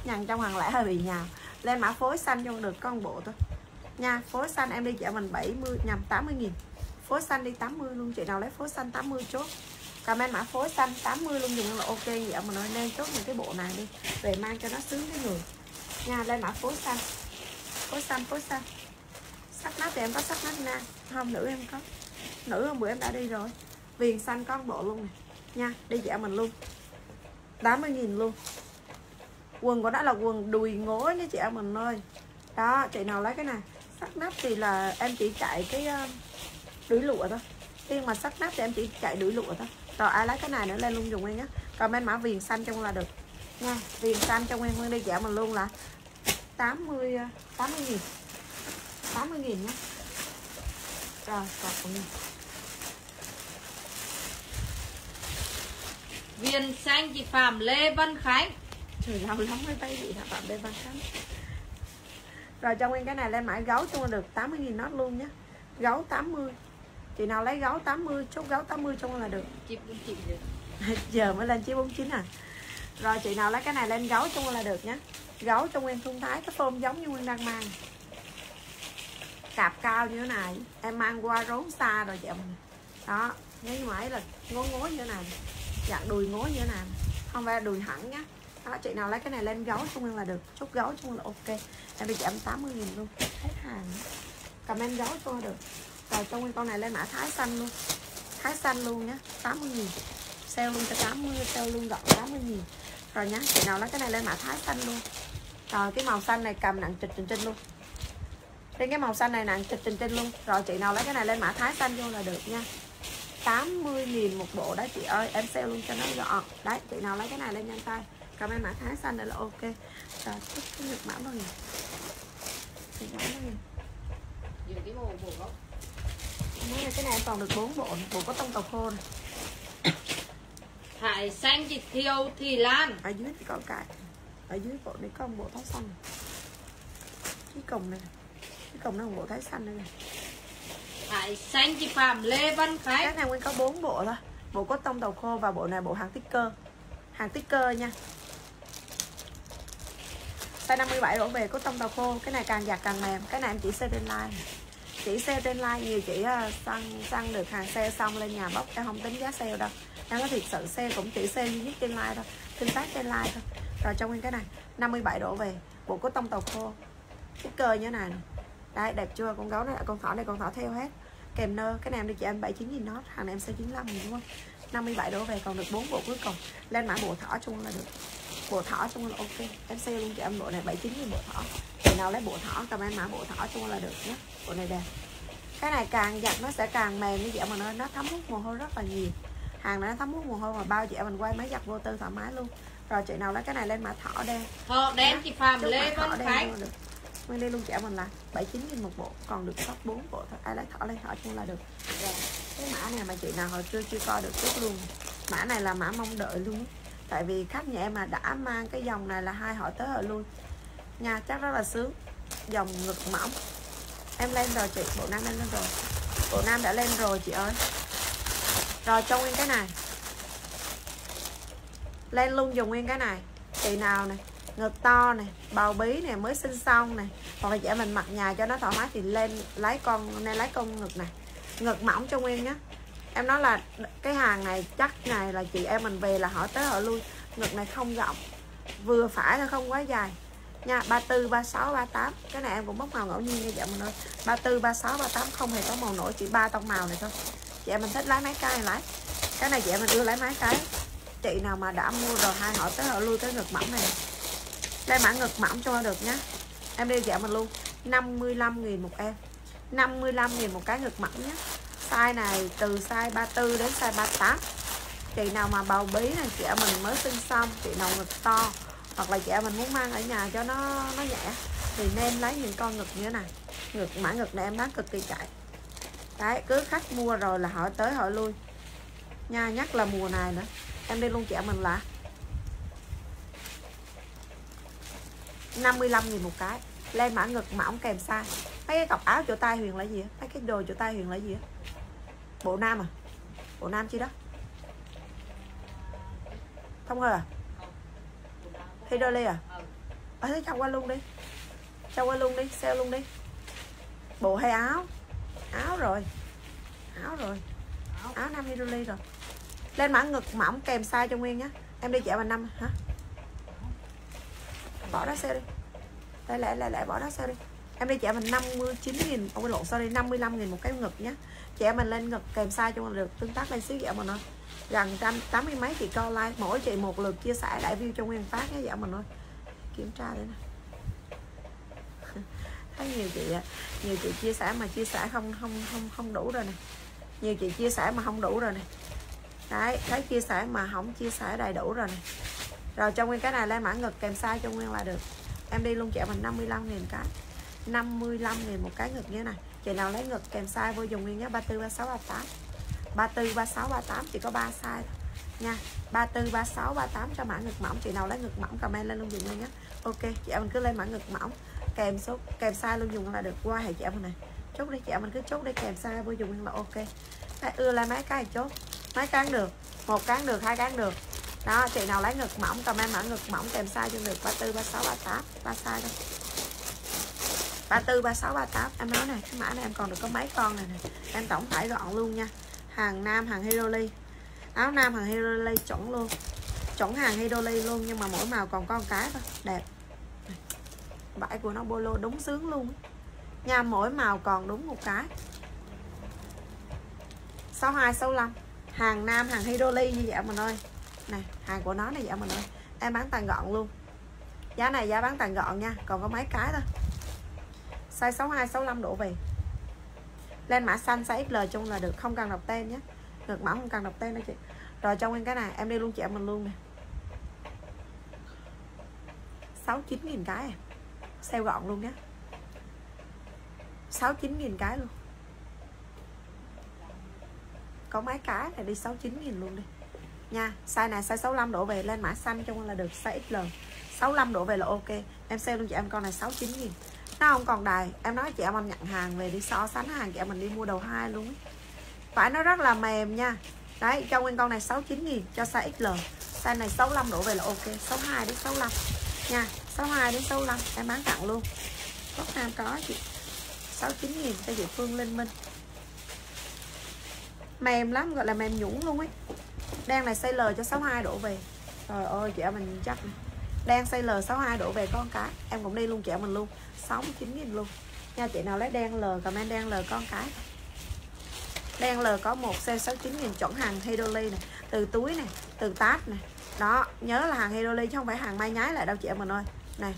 Nhằn trong hàng lẻ hơi bị nhào. Lên mã phối xanh cho được con bộ thôi. Nha, phối xanh em đi chợ mình 70 nhầm 80 nghìn. Phối xanh đi 80 luôn, chị nào lấy phối xanh 80 chốt. Comment mã phối xanh 80 luôn, dùng là ok. Dạ, Vậy mà nói nên chốt những cái bộ này đi. Về mang cho nó sướng cái người nha, lên mã phối xanh. Phối xanh phối xanh. Sắc nát thì em có sắc nát nam không, nữ em có. Nữ hôm bữa em đã đi rồi. Viền xanh con bộ luôn này nha, đi dạo mình luôn. 80.000 luôn. Quần của nó là quần đùi ngố nha chị em mình ơi. Đó, chị nào lấy cái này. Sắc nắp thì là em chỉ chạy cái ờ, đuổi lụa thôi. Khi mà sắc nắp thì em chỉ chạy đuổi lụa thôi. Rồi ai lấy cái này nữa lên luôn dùng em nhé. Comment mã viền xanh trong là được. Nha, viền xanh trong em đi dạo mình luôn là 80 80 nghìn. 80 nghìn nhé rồi cọc của mình. Viên xanh chị Phạm Lê Văn Khánh. Trời lâu lắm mới bay hả bạn bên văn khánh? Rồi trong nguyên cái này lên mãi gấu chung là được 80 nghìn nốt luôn nhé Gấu 80 Chị nào lấy gấu 80 chốt gấu 80 chung là được. Chị cũng chị được. Giờ mới lên 949 à. Rồi chị nào lấy cái này lên gấu chung là được nhé Gấu trong nguyên thun thái Cái phôm giống như Nguyên đang mang. Cạp cao như thế này Em mang qua rốn xa rồi chị em Đó Như mãi là ngố ngố như thế này. Dạng đùi ngố như thế này. Không phải là đùi hẳn nhá. Đó, chị nào lấy cái này lên gấu trung nguyên là được. Chút gấu trung là ok. Em bị giảm 80 nghìn luôn. Hết hàng. Comment gấu cho được. Rồi trong nguyên con này lên mã thái xanh luôn. Thái xanh luôn nhá. 80 nghìn. Sale luôn cho 80 sale luôn gọn 80 nghìn. Rồi nhá chị nào lấy cái này lên mã thái xanh luôn rồi cái màu xanh này cầm nặng trịch trình trinh luôn. Trên cái màu xanh này nặng trịch trình trinh luôn. Rồi chị nào lấy cái này lên mã thái xanh vô là được nha. 80 nghìn một bộ đó chị ơi em sale luôn cho nó gọn. Đấy chị nào lấy cái này lên nhanh tay. Comment mã thái xanh này là ok. Rồi thích cái nhật mã bao nhiêu nhật mã bao nhiêu Dùng cái bộ bộ gốc Nói là cái này em còn được 4 bộ bộ có tông tàu khô này Hải xanh chị Thiêu Thị Lan. Ở dưới thì có cái ở dưới bộ này có một bộ thái xanh. Này. cái cổng này cái cổng nó một bộ thái xanh đây này Hải xanh chị Phạm Lê Văn Khánh này nguyên có 4 bộ thôi. Bộ có tông tàu khô và bộ này bộ hàng sticker. Hàng sticker nha. Size 57 đổ về có tông tàu khô. Cái này càng giặt càng mềm. Cái này em chỉ sale trên line chỉ sale trên line nhiều chỉ uh, săn săn được hàng sale xong lên nhà bóc. Em không tính giá sale đâu. Em có thiệt sự sale cũng chỉ sale duy nhất trên line thôi. Tương tác trên line thôi rồi trong nguyên cái này. 57 đổ về. Bộ có tông tàu khô. Cái cơ như thế này đây, đẹp chưa? Con gấu này à, con thỏ này, con thỏ theo hết. Kèm nơ, cái này em đi chị em 79 nghìn nó hàng này em sẽ 95 nghìn, đúng không? 57 đổ về, còn được 4 bộ cuối cùng. Lên mã bộ thỏ chung là được. Bộ thỏ chung là ok. Em sale luôn cho em, bộ này 79 nghìn bộ thỏ. Thì nào lấy bộ thỏ, comment mã bộ thỏ chung là được nhé. Bộ này đẹp. Cái này càng giặt nó sẽ càng mềm như vậy mà nó nó thấm hút mồ hôi rất là nhiều. Hàng này nó thấm hút mồ hôi mà bao chị em mình quay máy giặt vô tư thoải mái luôn rồi chị nào lấy cái này lên mã thỏ đen Thọ đen chị Phạm Chốt Lê mã thỏ Văn đen Khánh. được. Nguyên đây luôn em mình là 79 nghìn một bộ còn được sót 4 bộ thôi. Ai lấy thỏ lên thỏ chung là được. Rồi cái mã này mà chị nào hồi xưa chưa coi được trước luôn. Mã này là mã mong đợi luôn tại vì khách nhà em mà đã mang cái dòng này là hai họ tới họ luôn nha chắc rất là sướng. Dòng ngực mỏng. Em lên rồi chị bộ nam lên lên rồi. Bộ nam đã lên rồi chị ơi. Rồi cho nguyên cái này lên luôn dùng nguyên cái này. Chị nào này ngực to này bầu bí này mới sinh xong này hoặc là trẻ mình mặc nhà cho nó thoải mái thì lên lấy con, nên lấy con ngực này ngực mỏng cho nguyên nhé. em nói là cái hàng này chắc này là chị em mình về là hỏi tới họ lui. Ngực này không rộng, vừa phải thôi, không quá dài. Nha 34 36 38 cái này em cũng bóc màu ngẫu nhiên nha dạ mình ơi 34 36 38 không hề có màu nổi, chỉ ba tông màu này thôi. Chị em mình thích lái mấy cái này lái cái này chị em mình đưa lái mấy cái chị nào mà đã mua rồi, hai họ tới họ lui tới ngực mỏng này. Đây, mã ngực mỏng cho được nhá. Em đi dạo mình luôn. 55 nghìn một em. 55 nghìn một cái ngực mỏng nhé size này từ size 34 đến size 38 chị nào mà bầu bí này chị em mình mới sinh xong, chị nào ngực to, hoặc là chị em mình muốn mang ở nhà cho nó nó nhẹ, thì nên lấy những con ngực như thế này. Ngực, mã ngực này em bán cực kỳ chạy. Đấy, cứ khách mua rồi là họ tới họ lui. Nha nhắc là mùa này nữa em đi luôn chị, em mình là 55 nghìn một cái. Lên mã ngực mỏng kèm size. Mấy cái cọc áo chỗ tay huyền là gì mấy cái đồ chỗ tay huyền là gì bộ nam à? Bộ nam chi đó? Không ơi à? Hidoli à? Ở thế cho qua luôn đi. Cho qua luôn đi, sale luôn đi. Bộ hay áo? Áo rồi. Áo rồi. Áo nam Hidoli rồi lên mã ngực mỏng kèm size cho Nguyên nhé em đi chạy bằng năm, hả? Bỏ đó xe đi. Đây lại lại lại bỏ đó xe đi. Em đi chạy mình 59 nghìn, ông cái lộn sorry 55 nghìn một cái ngực nhé trẻ mình lên ngực kèm size cho mình được, tương tác lên xíu vậy mình ơi gần trăm, tám mươi mấy chị co like, mỗi chị một lượt chia sẻ lại view cho nguyên phát nhé dạ mình ơi kiểm tra đây nè. Thấy nhiều chị nhiều chị chia sẻ mà chia sẻ không không không không đủ rồi nè. Nhiều chị chia sẻ mà không đủ rồi nè đấy thấy chia sẻ mà không chia sẻ đầy đủ rồi này rồi cho nguyên cái này lên mã ngực kèm size cho nguyên là được. Em đi luôn chợ mình 55 nghìn cái. 55 nghìn một cái ngực như thế này. Chị nào lấy ngực kèm size vô dùng nguyên nhé 34 36 38 34 36 38 chỉ có 3 size thôi. Nha 34 36 38 cho mã ngực mỏng. Chị nào lấy ngực mỏng comment lên luôn dùng nguyên nhé. Ok chị em mình cứ lên mã ngực mỏng kèm số kèm size luôn dùng là được. Qua hệ chị em này. Chốt đi chị em mình cứ chốt đi kèm size vô dùng là ok. Đấy, ưa là mấy cái chốt mấy cán được, một cán được, hai cán được. Đó, chị nào lấy ngực mỏng comment mã ngực mỏng kèm size cho được 34 36 38 ba size ba 34 36 38 em nói này cái mã này em còn được có mấy con này nè. Em tổng phải gọn luôn nha. Hàng nam, hàng Hiroli. Áo nam, hàng Hiroli chuẩn luôn. Chuẩn hàng Hiroli luôn, nhưng mà mỗi màu còn con cái thôi. Đẹp. Vải của nó bolo đúng sướng luôn nha, mỗi màu còn đúng một cái. 62 65 hàng nam, hàng Hiroli như vậy mình ơi. Này hàng của nó này vậy mình ơi. Em bán toàn gọn luôn. Giá này giá bán toàn gọn nha, còn có mấy cái thôi. Size 62 65 đổ về. Lên mã xanh, size XL chung là được, không cần đọc tên nhé. Ngược mẫu không cần đọc tên đó chị. Rồi trong cái này, em đi luôn chị, em mình luôn nè. 69 nghìn cái à. Sale gọn luôn nhé. 69 nghìn cái luôn có mấy cái này đi 69 nghìn luôn đi. Nha, size này size 65 đổ về lên mã xanh cho là được, size XL 65 đổ về là ok. Em sale luôn chị em con này 69 nghìn. Nó không còn đài. Em nói chị em anh nhận hàng về đi so sánh hàng, chị em mình đi mua đầu hai luôn ấy. phải nó rất là mềm nha. Đấy, cho nguyên con này 69 nghìn cho size XL size này 65 đổ về là ok. 62 đến 65 nha 62 đến 65 em bán tặng luôn. Tóc Nam có chị. 69 nghìn cho chị Phương Linh Minh mềm lắm gọi là mềm nhũng luôn ấy. Đen này size L cho 62 đổ về. Trời ơi chị em mình chắc đen size L 62 đổ về con cái. Em cũng đi luôn chị em mình luôn 69 nghìn luôn. Nha chị nào lấy đen L comment đen L con cái. Đen L có một size 69 nghìn chuẩn hàng Hidoli này từ túi này từ tát này đó nhớ là hàng Hidoli chứ không phải hàng may nhái lại đâu chị em mình ơi. Này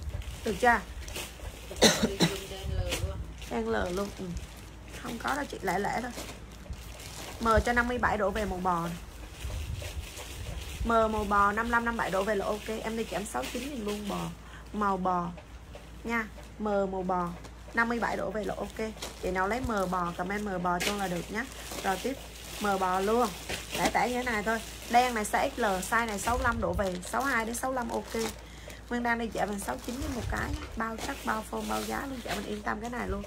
được chưa? Đen L luôn ừ. không có đâu chị lẻ lẻ thôi M cho 57 đổ về màu bò này. M màu bò 55 57 đổ về là ok. Em đi chém 69 nghìn luôn, bò. Màu bò. Nha, M màu bò 57 đổ về là ok. Chị nào lấy M bò, comment M bò cho là được nhé rồi tiếp, M bò luôn. Để tẻ như thế này thôi. Đen này size XL size này 65 đổ về 62 đến 65 ok. Nguyên đang đi chạy mình 69 với một cái bao chắc, bao form, bao giá luôn Chạy mình yên tâm cái này luôn.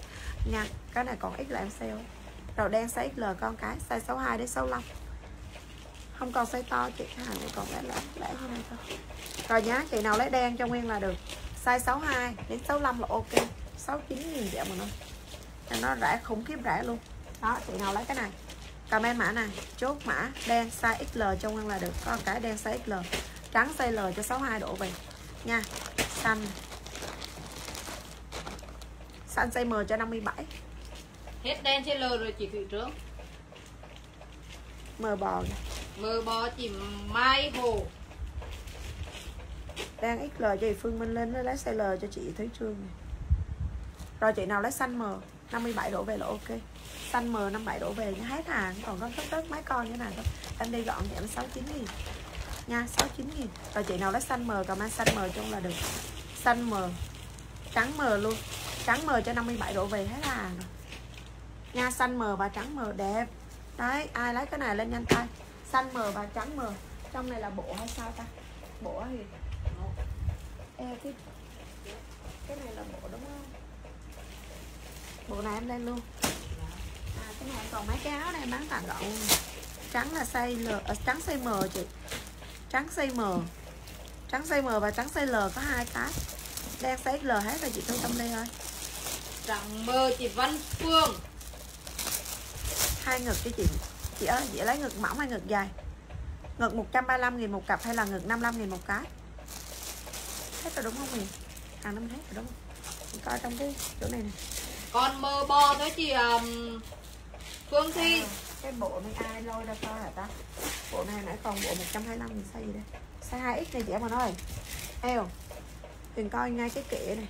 Nha, cái này còn ít là em sale rồi đen size XL con cái, size 62 đến 65 không còn size to chị hàng này còn lẻ lẻ lẻ hơn này thôi. Rồi nhá, chị nào lấy đen cho nguyên là được. Size 62 đến 65 là ok. 69 nghìn vậy mà nó. Nó rẻ, khủng khiếp rẻ luôn. Đó, chị nào lấy cái này. Comment mã này, chốt mã đen size XL cho nguyên là được. Con cái đen size XL trắng size L cho 62 độ về nha, xanh. Xanh size M cho 57 Hết đen trên L rồi chị Thủy Trướng M bò Mờ bò chị Mai Hồ. Đang XL cho chị Phương Minh lên lấy size L cho chị Thúy Trương này. Rồi chị nào lấy xanh M 57 đổ về là ok. Xanh M 57 đổ về nha. Hết hàng Còn có tất tất mấy con như nào thôi. Em đi gọn em 69 nghìn. Nha 69 nghìn. Rồi chị nào lấy xanh M comment xanh M chung là được. Xanh M Trắng M luôn. Trắng M cho 57 đổ về hết hàng rồi Nha xanh mờ và trắng mờ đẹp. Đấy ai lấy cái này lên nhanh tay. Xanh mờ và trắng mờ. Trong này là bộ hay sao ta? Bộ thì Ê, cái cái này là bộ đúng không? Bộ này em lên luôn. À cái này còn mấy cái áo này em bán tặng gọn. Trắng là size L à, trắng size M chị. Trắng size M. Trắng size M và trắng size L có hai cái. Đen size L hết rồi chị Thu Tâm Lê ơi. Trắng mờ chị Văn Phương hai ngực cho chị. Chị ơi chị lấy ngực mỏng hay ngực dài? Ngực 135 nghìn một cặp hay là ngực 55 nghìn một cái? Hết rồi đúng không mình hàng năm hết rồi đúng không? Chị coi trong cái chỗ này nè. Còn mờ bò thôi chị um, Phương Thi. Cái bộ này ai lôi ra coi hả ta? Bộ này nãy còn bộ 125 nghìn size gì đây. Size 2x này chị em mà nói eo Đừng coi ngay cái kệ này.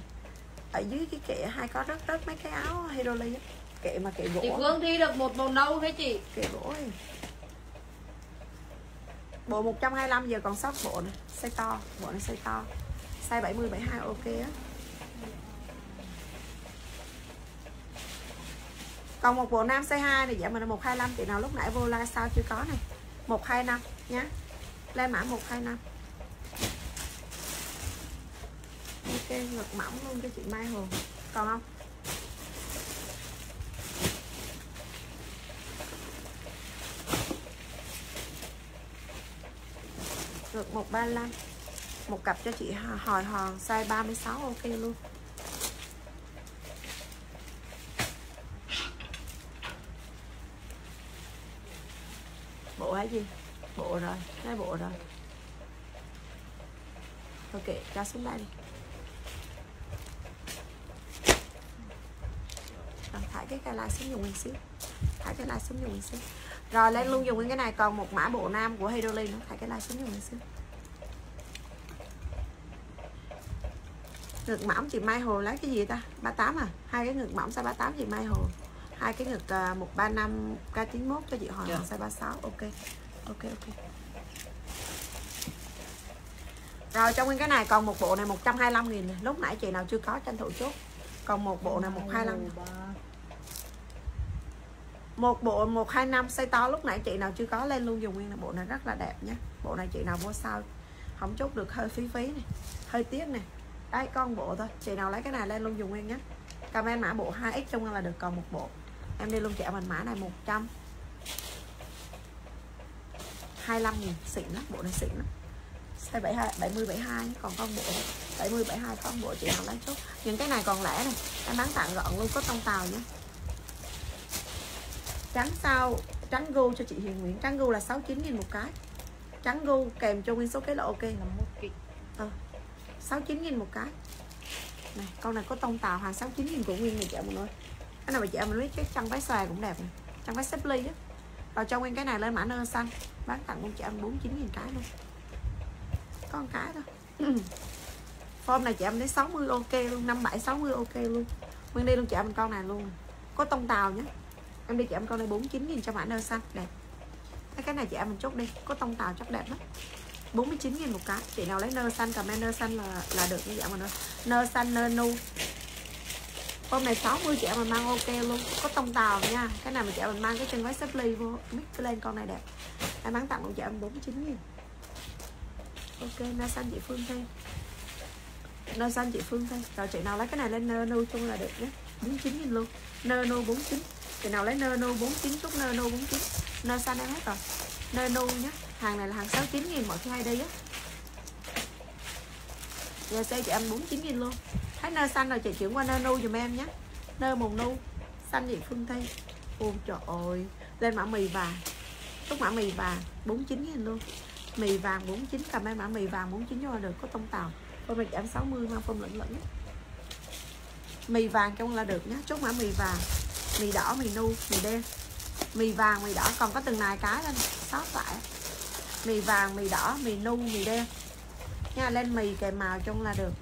Ở dưới cái kệ hay có rất rất mấy cái áo Hidoli á kệ mà kệ Chị gỗ Phương Thi được một màu nâu thế chị. Kệ gỗ ấy. bộ 125 giờ còn sót bộ này size to bộ này size to. Size 70 72 ok á. Còn một bộ nam size 2 này giảm mình là 125 chị nào lúc nãy vô like sao chưa có này 125 nhá. Lên mã 125 ok ngực mỏng luôn cho chị Mai Hồ còn không Được 135 một cặp cho chị hỏi hòn size 36 ok luôn. Bộ hay gì? Bộ rồi hai bộ rồi. Ok cho xuống đây đi. Thả cái cây la xuống dùng một xíu. Thả cái la xuống dùng một xíu rồi lên luôn dùng cái này còn một mã bộ nam của Hydrolin nữa. Thải cái lai xuống dùng một xíu ngực mỏng chị Mai Hồ lấy cái gì ta? 38 à? Hai cái ngực mỏng size 38 chị Mai Hồ. Hai cái ngực uh, 135 K91 cho chị hỏi Dạ. size 36 ok ok ok. Rồi trong nguyên cái này còn một bộ này 125 nghìn này. lúc nãy chị nào chưa có tranh thủ chốt. Còn một bộ này 125 một bộ 125 size to. Lúc nãy chị nào chưa có lên luôn dùng nguyên là bộ này rất là đẹp nhé. Bộ này chị nào mua sao không chốt được, hơi phí phí này hơi tiếc này đây con bộ thôi. Chị nào lấy cái này lên luôn dùng nguyên nhé. Comment mã bộ 2x trong là được còn một bộ. Em đi luôn chợ mình, mã này 100 25 nghìn, xịn lắm, bộ này xịn lắm. Size 72 70 72 còn con bộ 70 72 con bộ, chị nào lấy chốt. Những cái này còn lẻ này em bán tặng gọn luôn, có tông tàu nhé trắng sao? Trắng gu cho chị Hiền Nguyễn. Trắng gu là 69 nghìn một cái. Trắng gu kèm cho nguyên số cái là ok là một kỳ kịch 69 nghìn một cái. Này con này có tông tàu hàng 69 nghìn của nguyên này chị mình ơi. Cái này mà chị mình biết cái chân váy xòe cũng đẹp này. Chân váy xếp ly á. Rồi cho nguyên cái này lên mã nơ xanh. Bán tặng con chị em 49 nghìn cái luôn. Con cái thôi. Form này chị em thấy 60 ok luôn 57 60 ok luôn. Nguyên đi luôn chị em con này luôn. Có tông tàu nhé em đi chị, em con này 49 000 cho mã nơ xanh, đẹp. Cái- cái này chị em mình chốt đi, có tông tàu chắc đẹp lắm. 49 000 một cái, chị nào lấy nơ xanh, comment nơ xanh là là được như vậy mà nơ nơ xanh nơ nu. Hôm này 60 chị em mình mang ok luôn, có tông tàu nha. Cái này mà chị em mình mang cái chân váy xếp ly vô, mix lên con này đẹp. Em bán tặng một chị em 49 000 ok nơ xanh chị Phương thêm nơ xanh chị Phương thêm rồi chị nào lấy cái này lên nơ nu chung là được nhé. 49 000 luôn. Nơ nu 49 chị nào lấy nano 49 chút nano 49 nơ xanh em hết rồi? Nano nhé hàng này là hàng 69 nghìn, mọi khi hay đi á. Giờ xe chị ăn 49 nghìn luôn. Thấy nơ xanh rồi, chị chuyển qua nano dùm em nhé nơ màu nu xanh gì Phương Thi ôi trời ơi. Lên mã mì vàng. Chút mã mì vàng 49 nghìn luôn. Mì vàng 49 cầm em mã mì vàng 49 cho được, có tông tàu. Hôm nay giảm 60 mang phong lẫn lẫn mì vàng trong là được nhé chút mã mì vàng mì đỏ, mì nu, mì đen. Mì vàng, mì đỏ. Còn có từng này cái lên. Sót lại mì vàng, mì đỏ, mì nu, mì đen. Nha, lên mì kèm màu chung là được.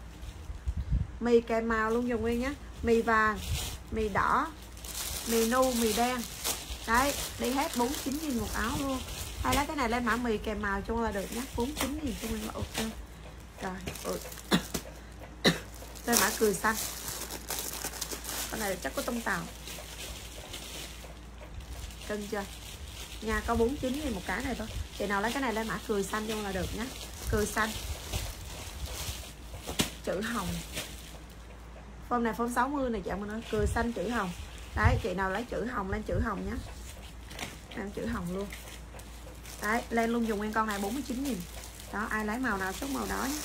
Mì kèm màu luôn, dùng nguyên nhé. Mì vàng, mì đỏ, mì nu, mì đen. Đấy, đi hết 49 nghìn một áo luôn. Hay lấy cái này lên mã mì kèm màu chung là được nhé. 49 nghìn cho là ok. Rồi ừ. lên mã cười xanh. Con này chắc có tông tàu cân chưa? Nha, có 49 nghìn một cái này thôi. Chị nào lấy cái này lên mã cười xanh vô là được nhé cười xanh. Chữ hồng. Form này form 60 này chị em nói cười xanh chữ hồng. Đấy, chị nào lấy chữ hồng lên chữ hồng nhé làm chữ hồng luôn. Đấy, lên luôn dùng nguyên con này 49 nghìn. Đó, ai lấy màu nào số màu đó nhé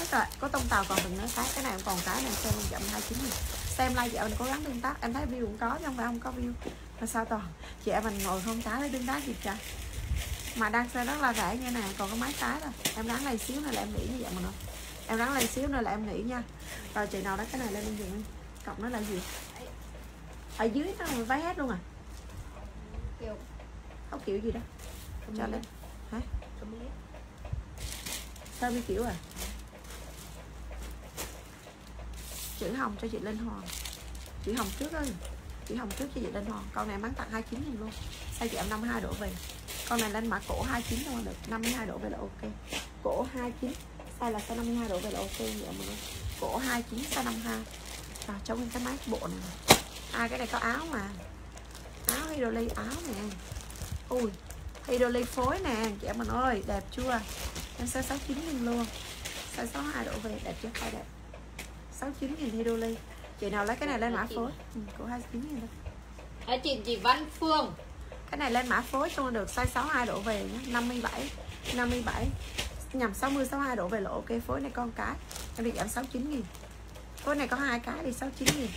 hết rồi, có tông tàu còn đừng nói cái cái này còn cái này, xem luôn chậm 29 nghìn. Xem like chị em mình cố gắng tương tác. Em thấy view cũng có chứ không phải không có view mà sao toàn chị em mình ngồi không trái lấy tương tác gì trời mà đang xem rất là rẻ như này còn có mấy cái rồi em ráng này xíu này là em nghĩ như vậy mà nó em ráng lên xíu nữa là em nghĩ nha. Rồi chị nào đó cái này lên em dùng cọc nó là gì? Ở dưới nó là váy hết luôn à? Kiểu không kiểu gì đó? Cho lên. hả? Sao đi kiểu à? Chữ hồng cho chị lên hoàng. Chữ hồng trước ơi chị hồng trước cho chị lên hoàng con này bán tặng 29 nghìn luôn. Sao chị em 52 độ về. Con này lên mã cổ 29 thôi, được. 52 độ về là ok. Cổ 29 size là size 52 độ về là ok vậy mọi người cổ 29 size 52 rồi trong cái máy bộ này à cái này có áo mà. Áo hydroly, áo nè. Ui, hydroly phối nè chị em mình ơi, đẹp chưa? Em size 69 nghìn luôn. Size 62 độ về, đẹp chưa? Hai đẹp. 69 nghìn hydroly chị nào lấy cái này lên mã phối ừ, cổ 29 nghìn thôi Hãy chị chị Văn Phương. Cái này lên mã phối cho được size 62 độ về nhé 57 57 nhằm 60 62 độ về là ok. Phối này con cái. Em được giảm 69 nghìn. Phối này có hai cái đi 69 nghìn.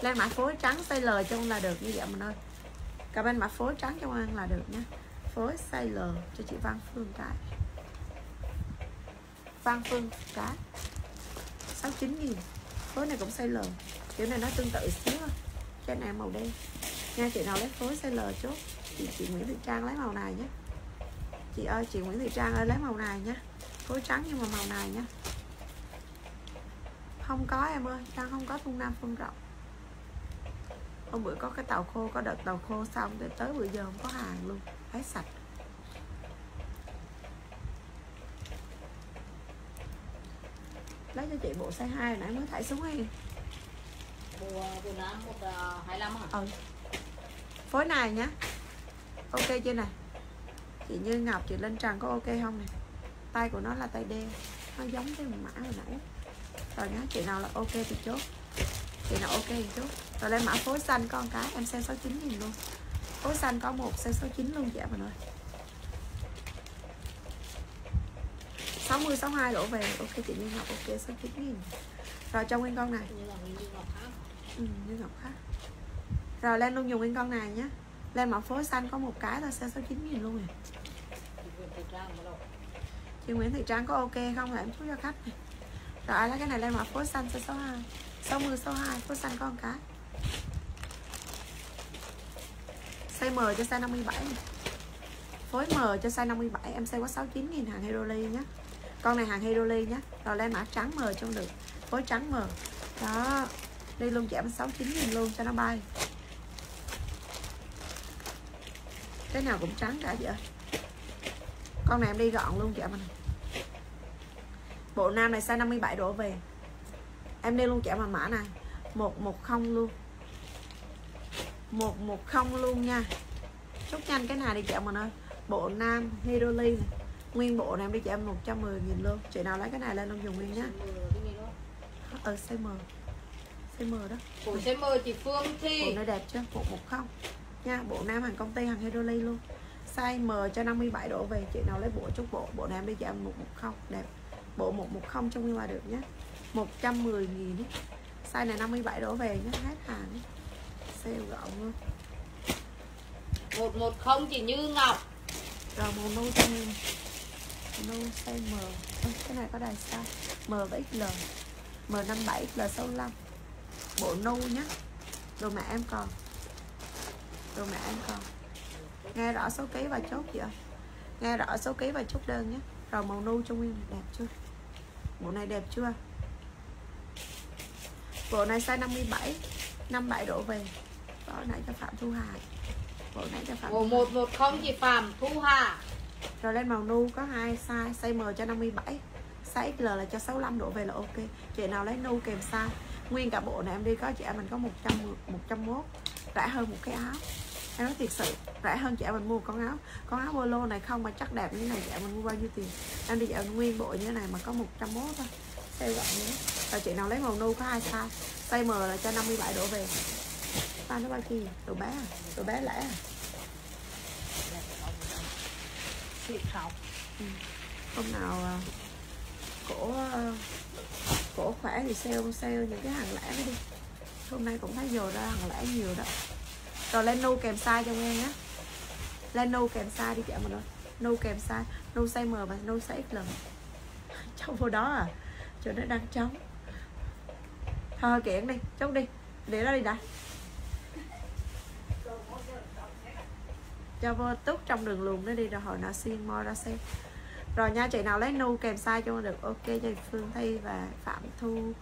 Lên mã phối trắng size L cho là được như vậy mình ơi. Cả bên mã phối trắng cho ăn là được nhé phối size L cho chị Văn Phương cái. Văn Phương cái. 69 nghìn. Phối này cũng size L kiểu này nó tương tự xíu thôi. Cái này màu đen. Nha chị nào lấy phối size L chốt. Chị, chị Nguyễn Thị Trang lấy màu này nhé. Chị ơi chị Nguyễn Thị Trang ơi lấy màu này nhé. Phối trắng nhưng mà màu này nhé. Không có em ơi Trang không có phun nam phun rộng. Hôm bữa có cái tàu khô có đợt tàu khô xong thì tới bữa giờ không có hàng luôn. Hết sạch. Lấy cho chị bộ size 2 nãy mới thải xuống hay Bộ Việt Nam 125 hả? ừ phối này nhá. Ok chưa này chị như ngọc, chị lên trần có ok không nè? Tay của nó là tay đen. Nó giống cái mã hồi nãy rồi nhá, chị nào là ok thì chốt. Chị nào ok thì chốt. Rồi lên mã phối xanh con cái, em xem 69 nghìn luôn. Phối xanh có một, xem 69 luôn chị mình ơi 60 62 đổ về. Ok, chị Như Ngọc, ok 69 nghìn rồi cho nguyên con này. Như là Như Ngọc khác ừ, Như Ngọc khác rồi lên luôn dùng nguyên con này nhé. Lên mẫu phối xanh có một cái là xe 69 nghìn luôn nè Chị Nguyễn Thị Trang có ok không? Là em chú cho khách này. Rồi ai lấy cái này? Lên mẫu phối xanh số 62 60 62 phối xanh có một cái. Size M cho size 57 này. phối M cho size 57 em size có 69 nghìn hàng Hydroly nhé. Con này hàng Hydroly nhé. Rồi lên mã trắng M trong được. Phối trắng M. Đó đi luôn giảm 69 nghìn luôn cho nó bay. Cái nào cũng trắng cả vậy con này em đi gọn luôn chị em ơi. Bộ nam này size 57 đổ về. Em đi luôn chị em mã này. 110 luôn. 110 luôn nha. Chốt nhanh cái này đi chị em mình ơi. Bộ nam Hiroli này. nguyên bộ này em đi chị em 110 nghìn luôn. Chị nào lấy cái này lên luôn dùng nguyên nhá. Ờ size M size M đó. Sẽ mời chị Phương bộ Thi nó đẹp chưa 110 nha bộ nam hàng công ty hàng Hydroly luôn. Size M cho 57 độ về chị nào lấy bộ chút bộ bộ nam đi chị em 110 đẹp. Bộ 110 trong nguyên là được nhé 110 nghìn ý. size này 57 độ về nhé hết hàng ý. sale gọn luôn. 110 chị Như Ngọc. Rồi màu nâu cho em nâu size M. Cái này có đài size. M với XL M57 XL65 bộ nu nhé đồ mẹ em còn. Đồ mẹ em còn. Nghe rõ số ký và chốt chưa nghe rõ số ký và chốt đơn nhé rồi màu nu trong nguyên đẹp chưa? Bộ này đẹp chưa? Bộ này size 57 57 đổ về. Đó nãy cho phạm thu hà. Bộ này cho phạm Bộ 110 chị Phạm Thu Hà. Rồi lên màu nu có hai size size M cho 57 size XL là cho 65 độ về là ok. Chị nào lấy nu kèm size nguyên cả bộ này em đi có chị em mình có 100 101 rẻ hơn một cái áo. Em nói thiệt sự rẻ hơn chị em mình mua một con áo. Con áo polo này không mà chắc đẹp như này chị em mình mua bao nhiêu tiền? Em đi em nguyên bộ như thế này mà có 101 thôi. Sale gọn nhé rồi chị nào lấy màu nu có hai size. Size M là cho 57 độ về. Size nó bao chi đồ bé à? Đồ bé lẻ à? Chị Sáu hôm nào à, cổ à, cổ khỏe thì sale sale những cái hàng lẻ mới đi. Hôm nay cũng thấy dồi ra hàng lẻ nhiều đó. Rồi lên nu kèm size cho nghe nhé lên nu kèm size đi chị em mình ơi nu kèm size. Nu size M và nu size XL trong vô đó à? Chỗ nó đang trống. Thôi kiện đi. Chốt đi. Để đó đi đã. Cho vô túc trong đường luồng nó đi rồi hồi nào xiên mo ra xem rồi nha chị nào lấy nu kèm size cho được. Ok cho chị Phương Thi và Phạm Thu,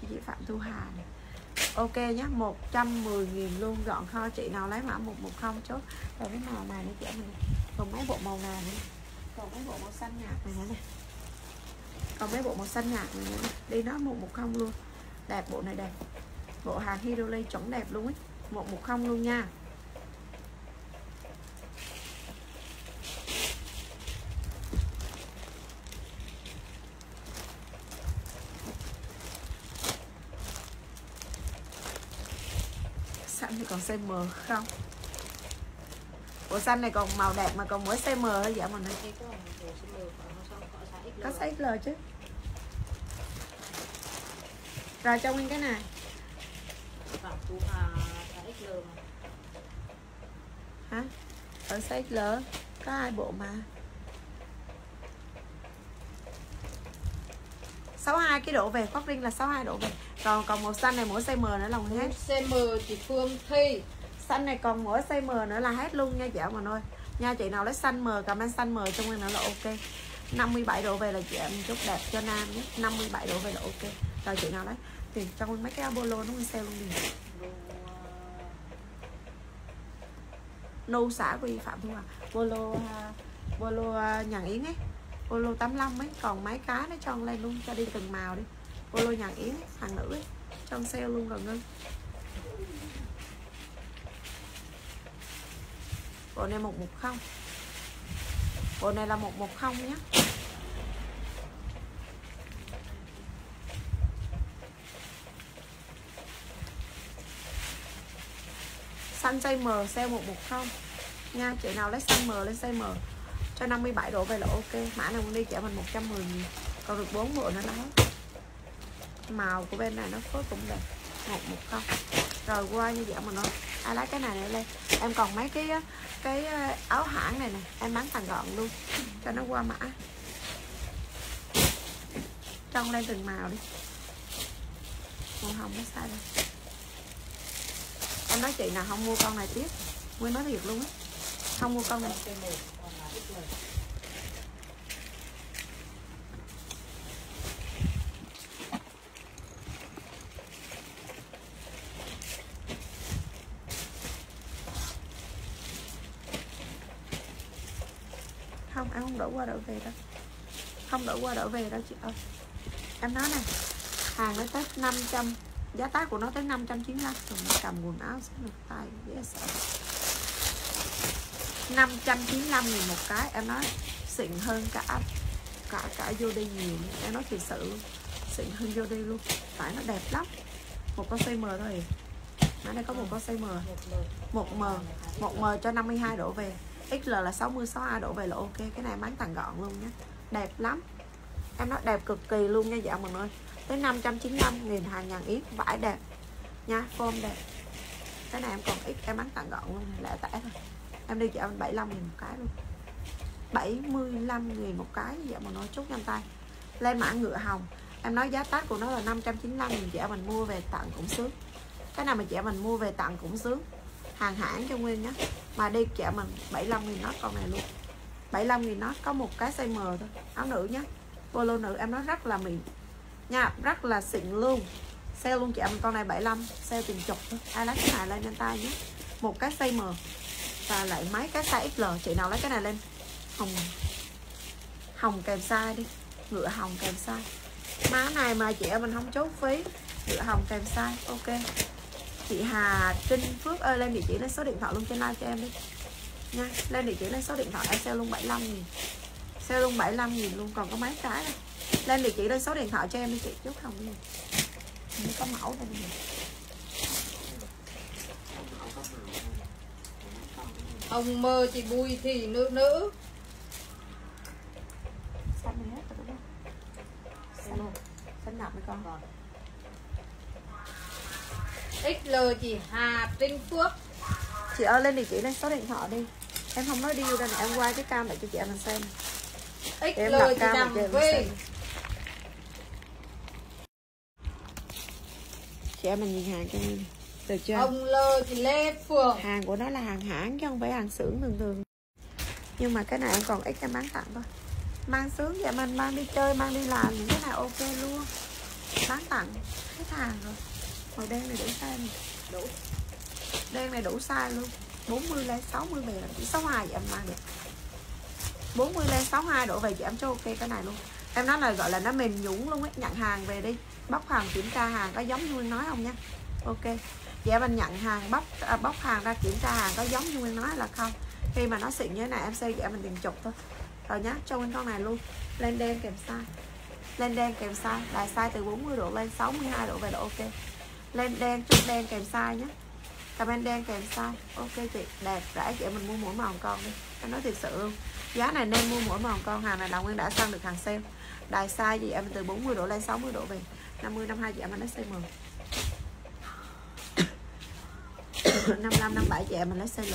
chị chị Phạm Thu Hà này. ok nhé 110 nghìn luôn, gọn kho chị nào lấy mã 110 chốt. Rồi cái màu này nữa chị mình còn mấy bộ màu nào nữa? Còn mấy bộ màu xanh nhạt này nữa nè. Còn mấy bộ màu xanh nhạt này nữa nè. đi nó 110 luôn. Đẹp, bộ này đẹp. Bộ hàng Hidoli chuẩn đẹp luôn ấy. 110 luôn nha. Xanh thì còn size M không? Bộ xanh này còn màu đẹp mà còn mỗi size M thôi dạ mà này Đây có size XL chứ. Rồi cho nguyên cái này. Hả? Ở size XL có hai bộ mà 62 cái độ về khoác riêng là 62 độ về. Còn còn màu xanh này mỗi size M nữa là hết. CM chị Phương Thi. Xanh này còn mỗi size M nữa là hết luôn nha chị mà ơi. Nha chị nào lấy xanh M comment xanh M trong nguyên nữa là ok. 57 độ về là chị em chút đẹp cho nam nhé. 57 độ về là ok. Rồi chị nào lấy? Thì trong mấy cái áo polo nó nguyên sale luôn đi. Nô xã quy phạm thu à. Polo à, polo à, nhàn yến ấy polo 85 ấy còn máy cá nó cho lên luôn cho đi từng màu đi. Polo nhàn yến ấy, hàng nữ ấy trong sale luôn rồi ngưng bộ này 110 bộ này là 110 nhé. Xanh size M sale 110 nha chị nào lấy xanh M lên size M cho 57 độ về là ok. Mã này cũng đi trả mình 110 nghìn. Còn được 4 bộ nữa đó. Màu của bên này nó phối cũng đẹp. 110 rồi qua như vậy mà nó ai lấy cái này nữa lên. Em còn mấy cái cái áo hãng này nè. Em bán thằng gọn luôn. Cho nó qua mã. Trong lên từng màu đi. Màu hồng nó sai đâu. Em nói chị nào không mua con này tiếp. Nguyên nói thiệt luôn á. Không mua con này CM còn là XL không em không đổ qua đổ về đâu. Không đổ qua đổ về đâu chị ơi. Em nói này hàng nó tới 500 giá tác của nó tới 595 rồi nó cầm quần áo sẽ được tay, dễ sợ. 595 nghìn một cái, em nói xịn hơn cả cả cả vô đi nhiều. Em nói thiệt sự, xịn hơn vô đi luôn. Phải, nó đẹp lắm. Một con size M thôi. Ở đây có một con size M. Một M một M một M cho 52 độ về. XL là 60 62 độ về là ok. Cái này bán tàn gọn luôn nhé. Đẹp lắm. Em nói đẹp cực kỳ luôn nha dạ mọi người tới 595 nghìn hàng ngàn yết vải đẹp nha, form đẹp. Cái này em còn ít em bán tặng gọn luôn, lẻ tẻ thôi. Em đi chị em 75 nghìn một cái luôn. 75 nghìn một cái dạ mà nói chút nhanh tay. Lên mã ngựa hồng, em nói giá tác của nó là 595 nghìn chị em mình mua về tặng cũng sướng. Cái nào mà chị em mình mua về tặng cũng sướng hàng hãng cho nguyên nhé mà đi chợ mình 75 nghìn nó con này luôn. 75 nghìn nó có một cái size M thôi. Áo nữ nhé polo nữ em nói rất là mịn. Nha, rất là xịn luôn. Sale luôn chị em con này 75 sale tiền chục thôi. Ai lấy cái này lên trên tay nhé một cái size M. Và lại mấy cái size XL chị nào lấy cái này lên? Hồng. Hồng kèm size đi. Ngựa hồng kèm size. Má này mà chị em mình không chốt phí. Ngựa hồng kèm size. Ok chị Hà Trinh Phước ơi lên địa chỉ lên số điện thoại luôn trên live cho em đi. Nha lên địa chỉ lên số điện thoại em sale luôn 75 nghìn. Sale luôn 75 nghìn luôn còn có mấy cái này lên địa chỉ lên số điện thoại cho em đi chị chốt hồng đi. Như có mẫu đây nè. Hồng mờ chị Bùi thì nữ nữ. Xanh hết rồi không xanh xanh ngọc với con XL chị Hà Trinh Phước. Chị ơi lên địa chỉ lên số điện thoại đi. Em không nói điêu đâu nè em quay cái cam lại cho chị em mình xem. Để em XL đặt cam cho em xem. Chị em mình nhìn hàng cho mình được chưa? Hồng L chị Lê Phượng. Hàng của nó là hàng hãng chứ không phải hàng xưởng thường thường. Nhưng mà cái này em còn ít em bán tặng thôi. Mang sướng vậy mình mang đi chơi mang đi làm những cái này ok luôn. Bán tặng hết hàng rồi màu đen này đủ size này. Đủ. Đen này đủ size luôn. 40 lên 60 về là chỉ 62 vậy em mang được 40 lên 62 đổ về chị em cho ok cái này luôn. Em nói là gọi là nó mềm nhũng luôn ấy. Nhận hàng về đi. Bóc hàng kiểm tra hàng có giống như Nguyên nói không nha? Ok. Dạ chị em mình nhận hàng bóc à, bóc hàng ra kiểm tra hàng có giống như Nguyên nói là không? Khi mà nó xịn như thế này em xây chị em mình tiền chục thôi. Rồi nhá cho Nguyên con này luôn. Lên đen kèm size. Lên đen kèm size. Là size từ 40 độ lên 62 độ về độ ok lên đen chút đen kèm size nhé. Comment đen kèm size. Ok chị đẹp. Rẻ chị em mình mua mỗi màu con đi. Em nói thiệt sự luôn giá này nên mua mỗi màu con. Hàng này đồng nguyên đã săn được hàng sale. Đài size gì em từ 40 độ lên 60 độ về. 50 52 chị em mình lấy size M 55 57 chị em mình lấy size L.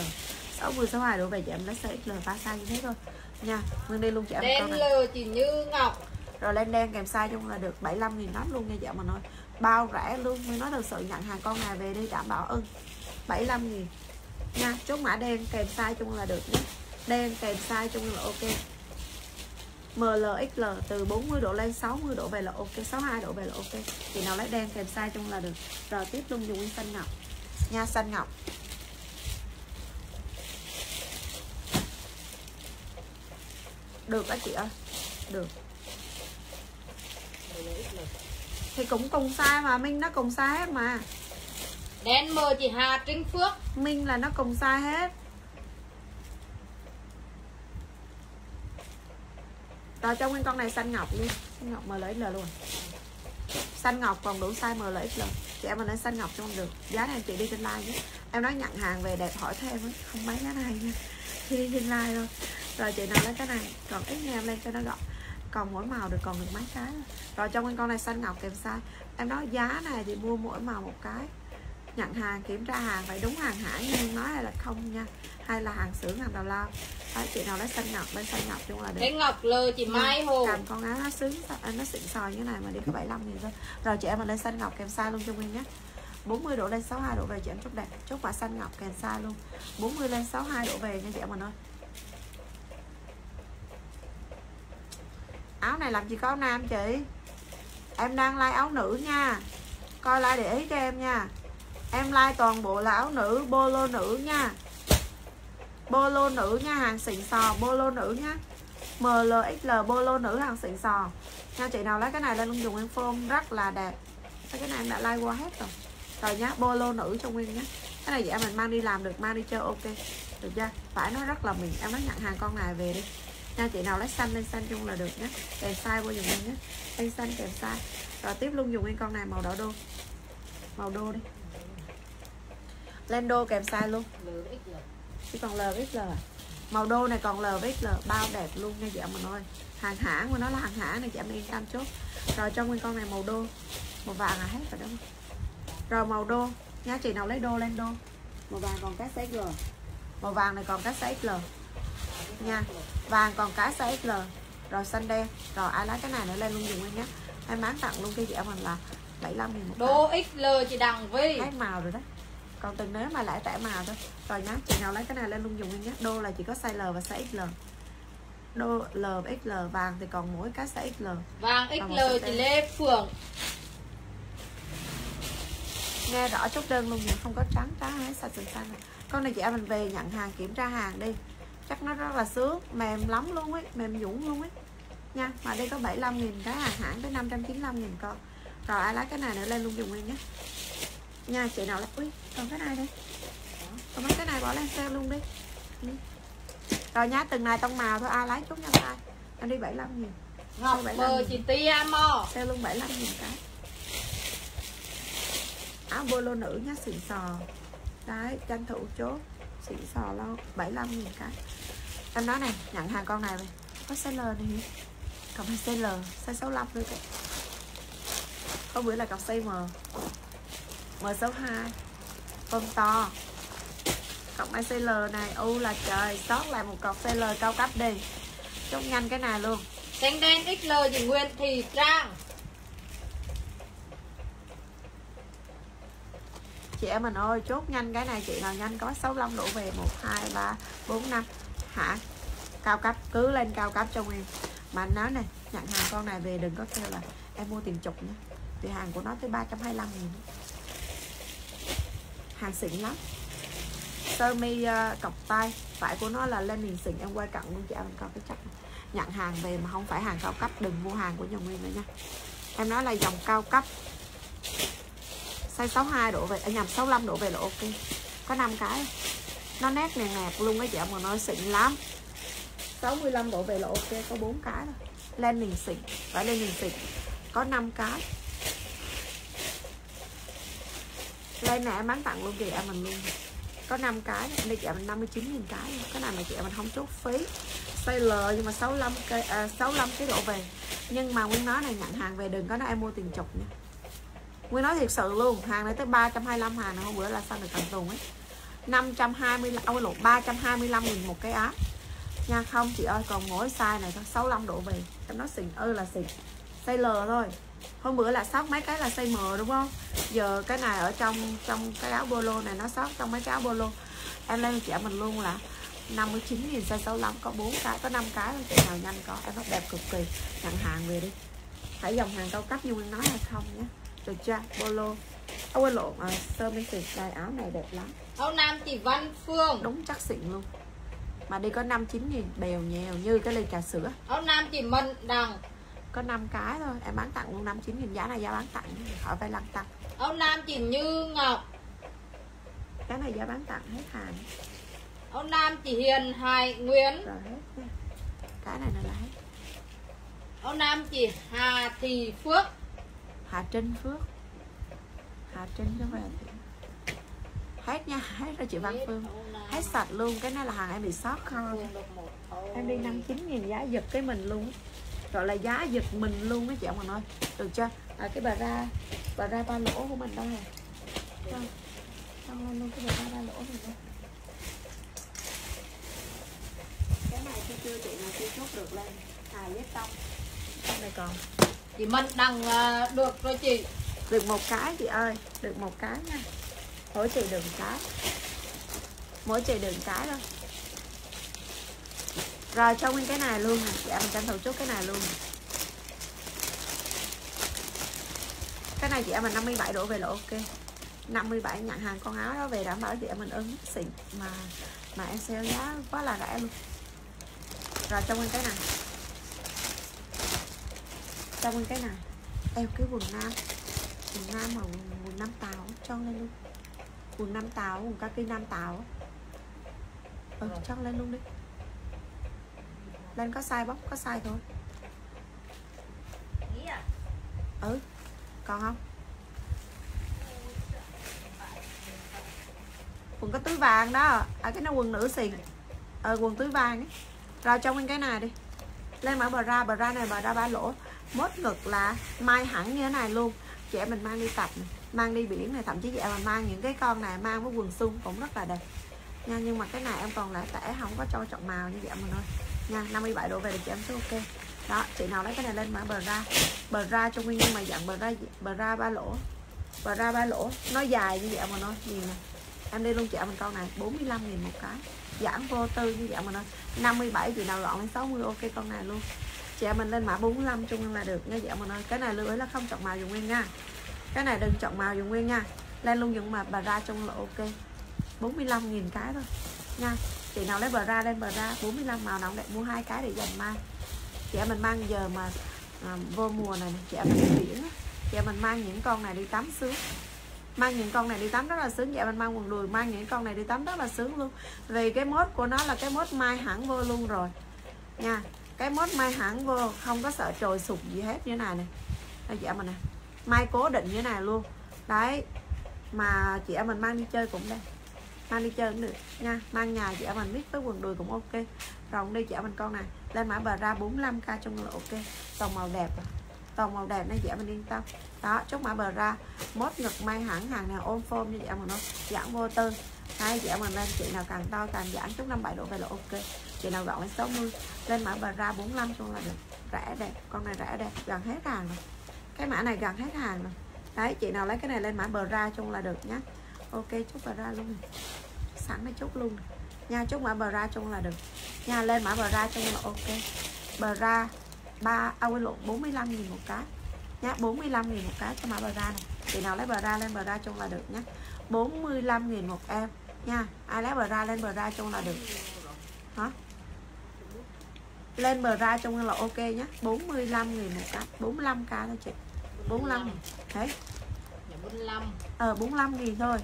60 62 độ về chị em lấy size XL ba size như thế thôi. Nha Nguyên đi luôn chị em Đen con này L chị Như Ngọc. Rồi lên đen kèm size chung là được 75 nghìn nốt luôn nha chị mình ơi bao rẻ luôn, mới nói thật sự nhận hàng con này về đi đảm bảo ưng. 75 nghìn. Nha, chốt mã đen, kèm size chung là được nhé. Đen, kèm size chung là ok. MLXL từ 40 độ lên 60 độ về là ok 62 độ về là ok. Thì nào lấy đen, kèm size chung là được. Rồi, tiếp luôn dùng nguyên xanh ngọc. Nha, xanh ngọc. Được đó chị ơi. Được thì cũng cùng size mà Minh nó cùng size hết mà. Đen mờ chị Hà Trinh Phước. Minh là nó cùng size hết. Rồi cho nguyên con này xanh ngọc đi. Xanh ngọc MLXL luôn. Xanh ngọc còn đủ size MLXL Chị em mình lấy xanh ngọc cho con được. Giá này chị đi trên live nhé. Em nói nhận hàng về đẹp hỏi thêm ấy. Không bán giá này nha. Đi trên live thôi. Rồi chị nào lấy cái này. Còn ít nha em lên cho nó gọn còn mỗi màu được còn được mấy cái. Rồi trong nguyên con này xanh ngọc kèm size em nói giá này thì mua mỗi màu một cái. Nhận hàng kiểm tra hàng phải đúng hàng hãng như nói hay là không nha. Hay là hàng xưởng hàng đào lao. Đấy chị nào lấy xanh ngọc lấy xanh ngọc chung là được. Đen Ngọc L chị Mai Hồ. cầm con áo nó sướng nó xịn sò như này mà đi có 75 nghìn thôi. Rồi chị em mình lên xanh ngọc kèm size luôn cho nguyên nhé. 40 độ lên 62 độ về chị em chốt đẹp. Chốt quả xanh ngọc kèm size luôn. 40 lên 62 độ về nha chị em mình ơi áo này làm gì có nam chị? Em đang like áo nữ nha. Coi like để ý cho em nha. Em like toàn bộ là áo nữ bolo nữ nha. Bolo nữ nha, hàng xịn sò bolo nữ nha MLXL bolo nữ, hàng xịn sò. Nha, chị nào lấy cái này lên luôn dùng em phone rất là đẹp. Cái này em đã like qua hết rồi. Rồi nhá bolo nữ cho nguyên nhá. Cái này vậy mình mang đi làm được, mang đi chơi, ok. Được chưa? Phải nó rất là mình em nói nhận hàng con này về đi nha, chị nào lấy xanh lên, xanh chung là được nhé. Kèm size vô dùng em nhé. Lên xanh, kèm size. Rồi tiếp luôn dùng em con này màu đỏ đô. Màu đô đi. Lên đô kèm size luôn. Chỉ còn LXL à? màu đô này còn LXL bao đẹp luôn nha chị em mình ơi. Hàng hãng mà nó là hàng hãng này chị em yên tâm chốt rồi cho nguyên con này màu đô. Màu vàng là hết rồi đó. Rồi màu đô. Nha, chị nào lấy đô lên đô. Màu vàng còn các size L. Màu vàng này còn các size XL nha vàng còn cái size XL rồi xanh đen rồi ai lấy cái này nữa lên luôn dùng nguyên nhé. Em bán tặng luôn cái dẻ mình là 75 nghìn một Đô XL chị Đằng Vi hết màu rồi đó. Còn từng nếu mà lại tẻ màu thôi. Rồi nhá chị nào lấy cái này lên luôn dùng nhé. Đô là chỉ có size L và size XL đô L và XL vàng thì còn mỗi cái size XL Vàng XL chị. Lê Phượng. Nghe rõ chốt đơn luôn nhỉ không có trắng trắng hết sạch sạch xanh này. con này chị em mình về nhận hàng kiểm tra hàng đi chắc nó rất là sướng mềm lắm luôn ấy mềm dũng luôn ấy. Nha mà đây có 75 nghìn cái hàng hãng tới 595 nghìn con. Rồi ai lấy cái này nữa lên luôn dùng nguyên nhé. Nha chị nào lấy? Ui còn cái này đây. Còn mấy cái này bỏ lên sale luôn đi. Ừ. rồi nhá từng này tông màu thôi ai lấy chút nha tay em đi 75 nghìn. Ngọc Vậy mờ là- chị Tia Mò. Sale luôn 75 nghìn cái. Áo bolo nữ nhá xịn sò. Đấy tranh thủ chốt xịn sò lâu 75 nghìn cái. Em nói này, nhận hàng con này có size L này hả? còn size L size 65 nữa kìa. Có bữa là cặp size M M62 con to. Cọc mai size L này u là trời, sót lại một cọc size L cao cấp đi. Chốt nhanh cái này luôn. Xanh đen XL chị Nguyên thì Trang. Chị em mình ơi chốt nhanh cái này chị nào nhanh có 65 đổ về 1 2 3 4 5 hả? Cao cấp cứ lên cao cấp cho nguyên. Mà anh nói này nhận hàng con này về đừng có kêu là em mua tiền chục nhé vì hàng của nó tới 325 nghìn. Hàng xịn lắm. Sơ mi uh, cọc tay phải của nó là lên liền xịn em quay cận luôn chị em coi cái chất nhận hàng về mà không phải hàng cao cấp đừng mua hàng của nhà nguyên nữa nha. Em nói là dòng cao cấp size 62 đổ về à, nhầm 65 đổ về là ok. Có 5 cái. Nó nét nè ngạt luôn cái chị mà nó xịn lắm. 65 đổ về là ok có 4 cái thôi. Lên liền xịn phải lên liền xịn. Có 5 cái. Lên này em bán tặng luôn chị em mình luôn. Có 5 cái đây chị em mình 59 000 cái. Cái này mà chị em mình không chốt phí. Size L nhưng mà 65 cây à, 65 cái độ về. Nhưng mà Nguyên nói này nhận hàng về đừng có nói em mua tiền chục nha. Nguyên nói thiệt sự luôn, hàng này tới 325 hàng này hôm bữa là sao được tận tuần ấy. 520 ôi lộn 325 nghìn một cái áo. Nha không, chị ơi, còn mỗi size này thôi 65 độ về. Em nói xịn, ư là xịn. Size L thôi. Hôm bữa là sót mấy cái là size M đúng không? Giờ cái này ở trong trong cái áo polo này nó sót trong mấy cái áo polo. Em lên chị mình luôn là 59 000 size 65 có 4 cái, có 5 cái chị nào nhanh có. Em nói đẹp cực kỳ. Nhận hàng về đi. Phải dòng hàng cao cấp như Nguyên nói hay không nhé được chưa polo Ô quên lộn à, sơ mi xịt đai áo này đẹp lắm. Áo Nam chị Văn Phương. Đúng chắc xịn luôn. Mà đi có 59 nghìn bèo nhèo như cái ly trà sữa. Áo Nam chị Mận Đằng. Có 5 cái thôi em bán tặng luôn 59 nghìn giá này giá bán tặng khỏi phải lăn tăng Áo Nam chị Như Ngọc. Cái này giá bán tặng hết hàng. Áo Nam chị Hiền Hải Nguyễn. Rồi hết nha. Cái này là hết. Áo Nam chị Hà Thị Phước Hà Trinh Phước. Hà Trinh chứ không phải là hết nha hết rồi chị Văn Phương. Hết sạch luôn cái này là hàng em bị sót kho. Em đi 59 nghìn giá giật cái mình luôn. Gọi là giá giật mình luôn á chị ông ơi. Được chưa? À, cái bà ra bà ra ba lỗ của mình đâu hả cho cho lên luôn cái bà ra ba lỗ mình đâu cái này chưa chưa chị nào chưa chốt được lên. Hài với tông trong này còn. Chị Minh Đằng à, được rồi chị. Được một cái chị ơi, được một cái nha. Mỗi chị được một cái. Mỗi chị được một cái thôi. Rồi, cho nguyên cái này luôn nè. Dạ mình tranh thủ chút cái này luôn nè. cái này chị em mình 57 độ về là ok. 57 nhận hàng con áo đó về đảm bảo chị em mình ứng xịn. Mà mà em sale giá quá là rẻ luôn. Rồi, cho nguyên cái này cho nguyên cái này. Eo cái quần nam. Quần nam mà quần, quần nam tàu cho lên luôn. Quần nam tàu quần kaki nam á. ừ cho lên luôn đi. Lên có size bóc có size thôi. Ừ còn không? Quần có túi vàng đó. À cái nó quần nữ xịn ờ quần túi vàng ấy. Rồi nguyên cái này đi. Lên mở bờ ra bờ ra này bờ ra ba lỗ mốt ngực là mai hẳn như thế này luôn. Chị em mình mang đi tập này, mang đi biển này thậm chí dạ mà mình mang những cái con này mang với quần sung cũng rất là đẹp. Nha nhưng mà cái này em còn lại tẻ không có cho chọn màu như vậy mình ơi nha 57 độ về được chị em số ok. Đó chị nào lấy cái này lên mã bờ ra. Bờ ra trong nguyên nhưng mà dạng bờ ra bờ ra ba lỗ. Bờ ra ba lỗ nó dài như vậy mà nó nhìn nè em đi luôn chị mình con này 45 nghìn một cái. Giảm vô tư như vậy mà nó 57 chị nào gọn lên 60 ok con này luôn chị em mình lên mã 45 trung là được. Nha chị mà nói cái này lưu ý là không chọn màu dùng nguyên nha. Cái này đừng chọn màu dùng nguyên nha. Lên luôn dùng mà bà ra trong là ok. 45 nghìn cái thôi. Nha chị nào lấy bờ ra lên bờ ra 45 màu nào cũng đẹp. Mua hai cái để dành mai. Chị em mình mang giờ mà à, vô mùa này, này chị em mình đi biển chị em mình mang những con này đi tắm sướng. Mang những con này đi tắm rất là sướng. Vậy mình mang quần đùi mang những con này đi tắm rất là sướng luôn. Vì cái mốt của nó là cái mốt mai hẳn vô luôn rồi. Nha cái mốt mai hẳn vô, không có sợ trồi sụp gì hết như này này đây, chị em mình nè. Mai cố định như này luôn. Đấy, mà chị em mình mang đi chơi cũng đây. Mang đi chơi cũng được. Nha, mang nhà chị em mình biết với quần đùi cũng ok. Rộng đi chị em mình con này lên mã bờ ra 45k trong là ok. Toàn màu đẹp rồi. Toàn màu đẹp nó chị em mình yên tâm. Đó, chốt mã bờ ra. Mốt ngực may hẳn, hàng nào ôm phôm như chị em mình nó giãn vô tư. Hai chị em mình lên, chị nào càng to càng giãn chút 57 độ về là ok chị nào gọn 60 lên mã bờ ra 45 cho là được. Rẻ đẹp, con này rẻ đẹp, gần hết hàng rồi. Cái mã này gần hết hàng rồi. Đấy, chị nào lấy cái này lên mã bờ ra chung là được nhá. Ok chúc bờ ra luôn này. sẵn nó chúc luôn này. nha chúc mã bờ ra chung là được. Nha, lên mã bờ ra chung là ok. Bờ ra ba à quên lộn 45 nghìn một cái. Nhá 45 nghìn một cái cho mã bờ ra này. Chị nào lấy bờ ra, lên bờ ra chung là được nhá. 45 nghìn một em. Nha, ai lấy bờ ra, lên bờ ra chung là được. Hả? Lên bờ ra chung là ok nhé 45 nghìn một cái 45 k thôi chị. 45 đấy. 45 ờ 45 nghìn thôi.